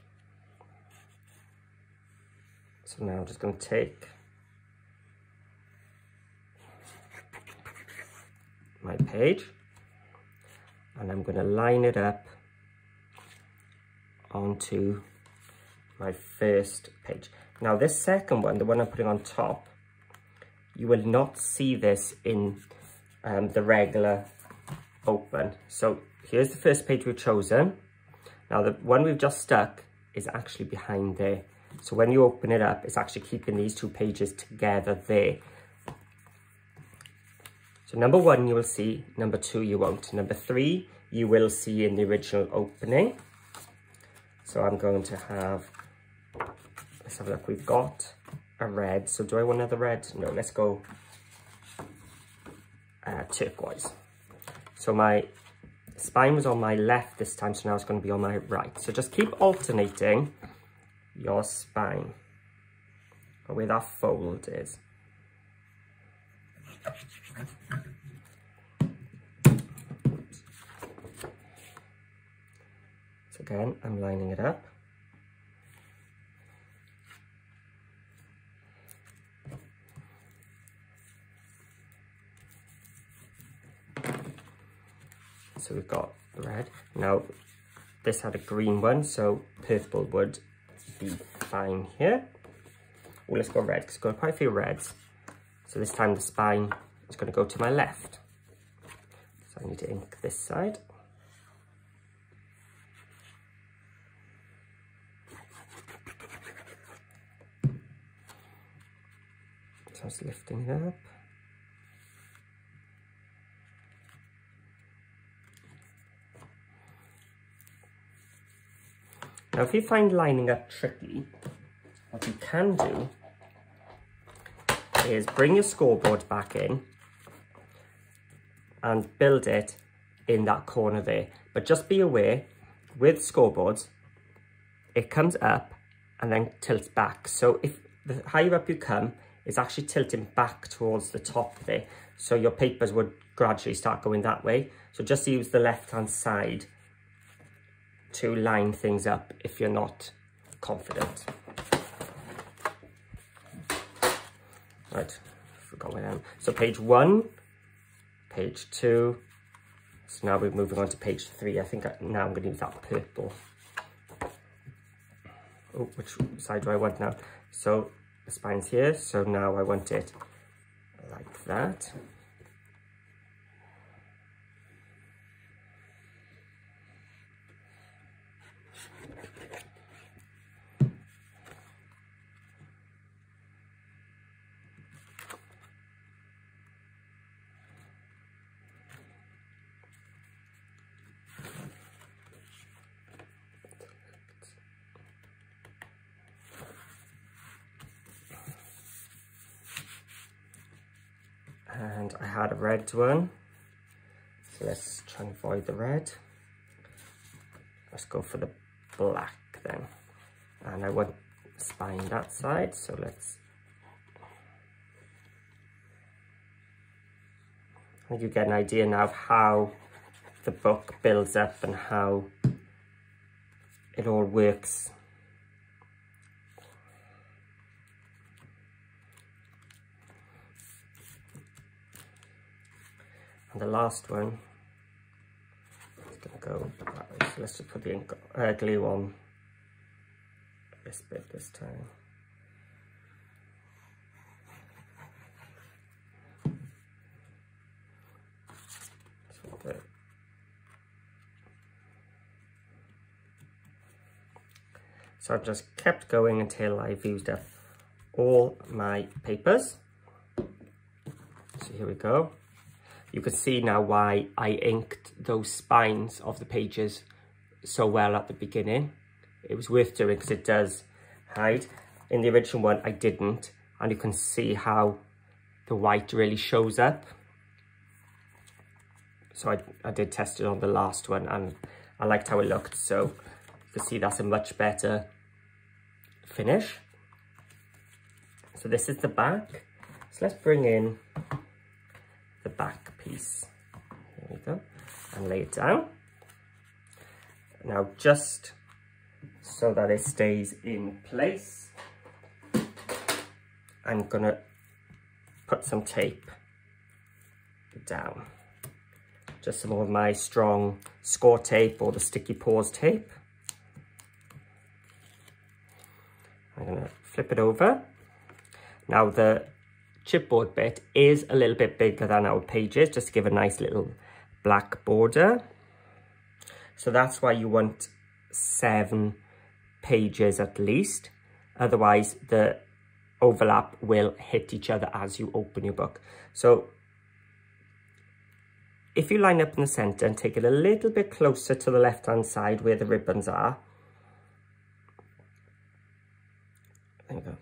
So now I'm just going to take my page and I'm going to line it up onto my first page. Now this second one, the one I'm putting on top, you will not see this in um, the regular open. So here's the first page we've chosen. Now the one we've just stuck is actually behind there. So when you open it up, it's actually keeping these two pages together there. So number one, you will see. Number two, you won't. Number three, you will see in the original opening. So I'm going to have, let's have a look. We've got a red. So do I want another red? No, let's go uh, turquoise. So my spine was on my left this time, so now it's going to be on my right. So just keep alternating your spine where that fold is. So again, I'm lining it up. So we've got red. Now, this had a green one, so purple would be spine here. Oh, let's go red, because got quite a few reds. So this time the spine is going to go to my left. So I need to ink this side. Just lifting it up. Now, if you find lining up tricky, what you can do is bring your scoreboard back in and build it in that corner there. But just be aware, with scoreboards, it comes up and then tilts back. So if the higher up you come, it's actually tilting back towards the top there. So your papers would gradually start going that way. So just use the left-hand side to line things up if you're not confident. Right, forgot my name. So page one, page two. So now we're moving on to page three. I think I, now I'm going to use that purple. Oh, which side do I want now? So the spine's here. So now I want it like that. and I had a red one. So let's try and avoid the red. Let's go for the black then. And I want spine that side so let's I think you get an idea now of how the book builds up and how it all works And the last one going to go let's just put the ink, uh, glue on this bit this time. So I've just kept going until I've used up all my papers. So here we go. You can see now why I inked those spines of the pages so well at the beginning. It was worth doing because it does hide. In the original one, I didn't. And you can see how the white really shows up. So I, I did test it on the last one and I liked how it looked. So you can see that's a much better finish. So this is the back. So let's bring in the back piece. Here we go. And lay it down. Now just so that it stays in place, I'm gonna put some tape down. Just some of my strong score tape or the sticky paws tape. I'm gonna flip it over. Now the chipboard bit is a little bit bigger than our pages, just to give a nice little black border. So that's why you want seven pages at least. Otherwise, the overlap will hit each other as you open your book. So if you line up in the center and take it a little bit closer to the left-hand side where the ribbons are, there you go.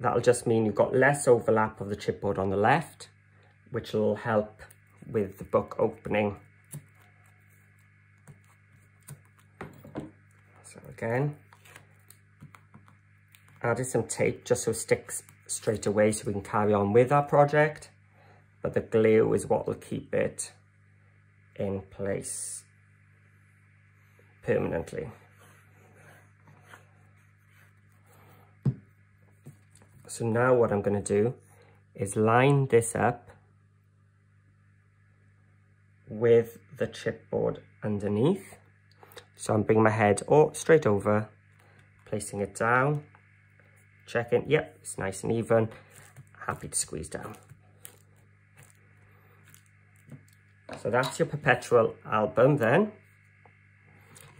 That'll just mean you've got less overlap of the chipboard on the left, which will help with the book opening. So again, added some tape just so it sticks straight away so we can carry on with our project. But the glue is what will keep it in place permanently. So now what I'm going to do is line this up with the chipboard underneath. So I'm bringing my head or straight over, placing it down, checking, yep, it's nice and even, happy to squeeze down. So that's your perpetual album then.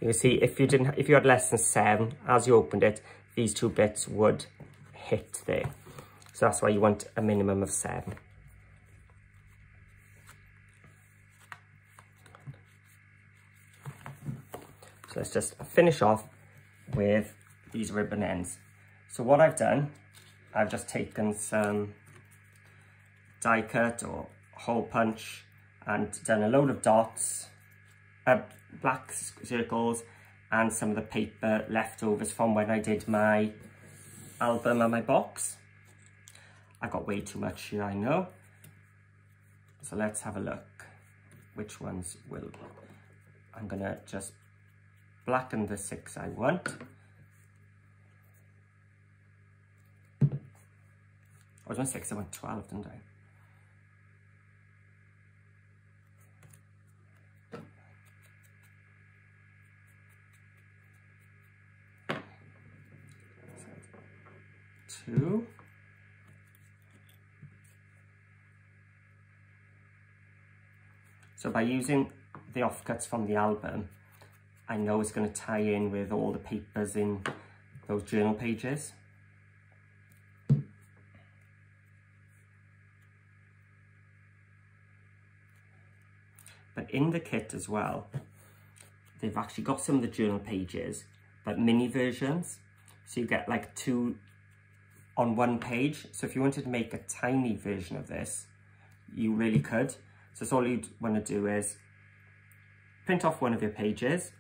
You see if you didn't if you had less than seven, as you opened it, these two bits would hit there. So that's why you want a minimum of seven. So let's just finish off with these ribbon ends. So what I've done, I've just taken some die cut or hole punch and done a load of dots, uh, black circles and some of the paper leftovers from when I did my album and my box. I got way too much here, I know. So let's have a look. Which ones will... I'm gonna just blacken the six I want. I was on six, I went 12, didn't I? two. So by using the offcuts from the album, I know it's going to tie in with all the papers in those journal pages. But in the kit as well, they've actually got some of the journal pages, but mini versions. So you get like two on one page. So if you wanted to make a tiny version of this, you really could. So all you'd want to do is print off one of your pages,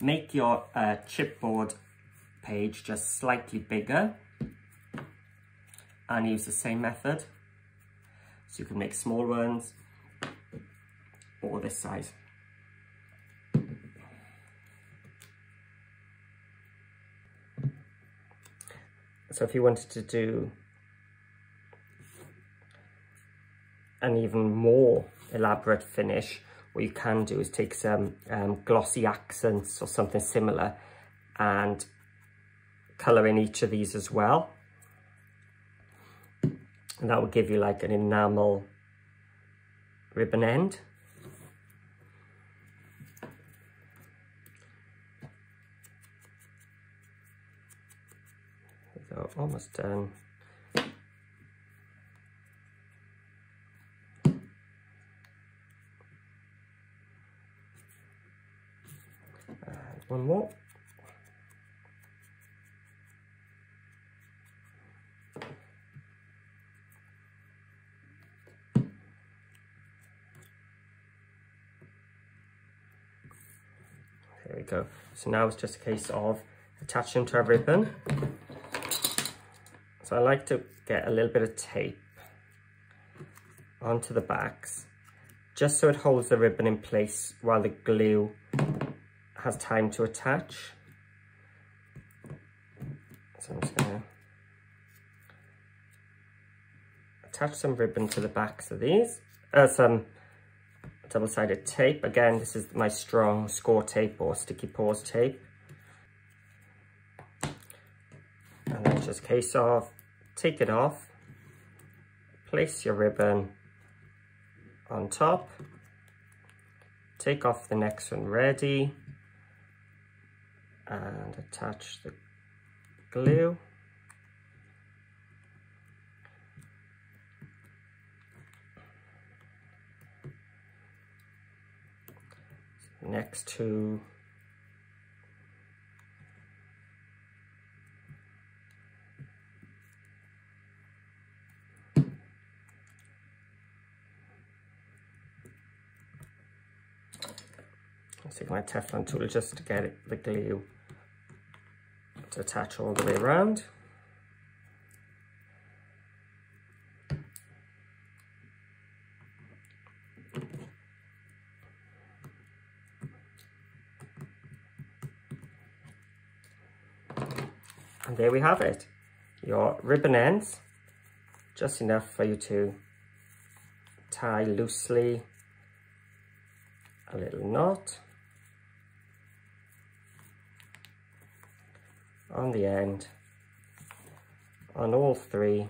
make your uh, chipboard page just slightly bigger and use the same method. So you can make small ones or this size. So if you wanted to do an even more elaborate finish, what you can do is take some um, glossy accents or something similar and colour in each of these as well. And that will give you like an enamel ribbon end. So almost done. There we go. So now it's just a case of attaching to our ribbon. So I like to get a little bit of tape onto the backs, just so it holds the ribbon in place while the glue has time to attach. So I'm just gonna attach some ribbon to the backs of these, uh, some double-sided tape. Again, this is my strong score tape or sticky paws tape. And then just case of take it off, place your ribbon on top, take off the next one ready, and attach the glue. Next to take my Teflon tool just to get it, the glue to attach all the way around. And there we have it. Your ribbon ends, just enough for you to tie loosely a little knot on the end on all three.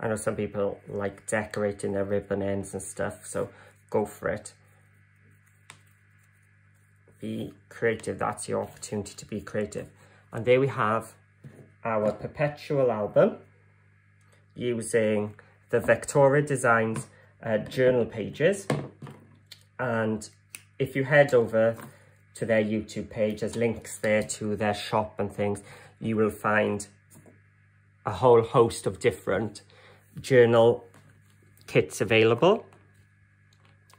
I know some people like decorating their ribbon ends and stuff, so go for it. Be creative, that's your opportunity to be creative. And there we have our perpetual album using the Vectoria Designs uh, journal pages. And if you head over to their YouTube page, there's links there to their shop and things. You will find a whole host of different journal kits available.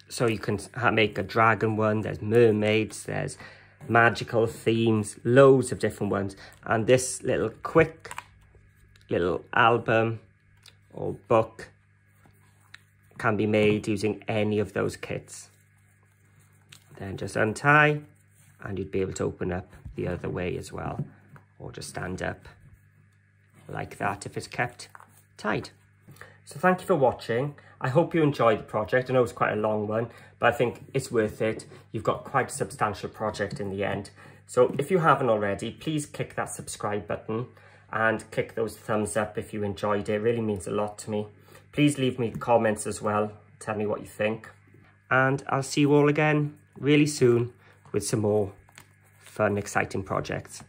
So you can make a dragon one, there's mermaids, there's magical themes, loads of different ones. And this little quick little album or book can be made using any of those kits. Then just untie and you'd be able to open up the other way as well or just stand up like that if it's kept tight. So thank you for watching. I hope you enjoyed the project. I know it's quite a long one, but I think it's worth it. You've got quite a substantial project in the end. So if you haven't already, please click that subscribe button and click those thumbs up if you enjoyed it. It really means a lot to me. Please leave me comments as well. Tell me what you think. And I'll see you all again really soon with some more fun, exciting projects.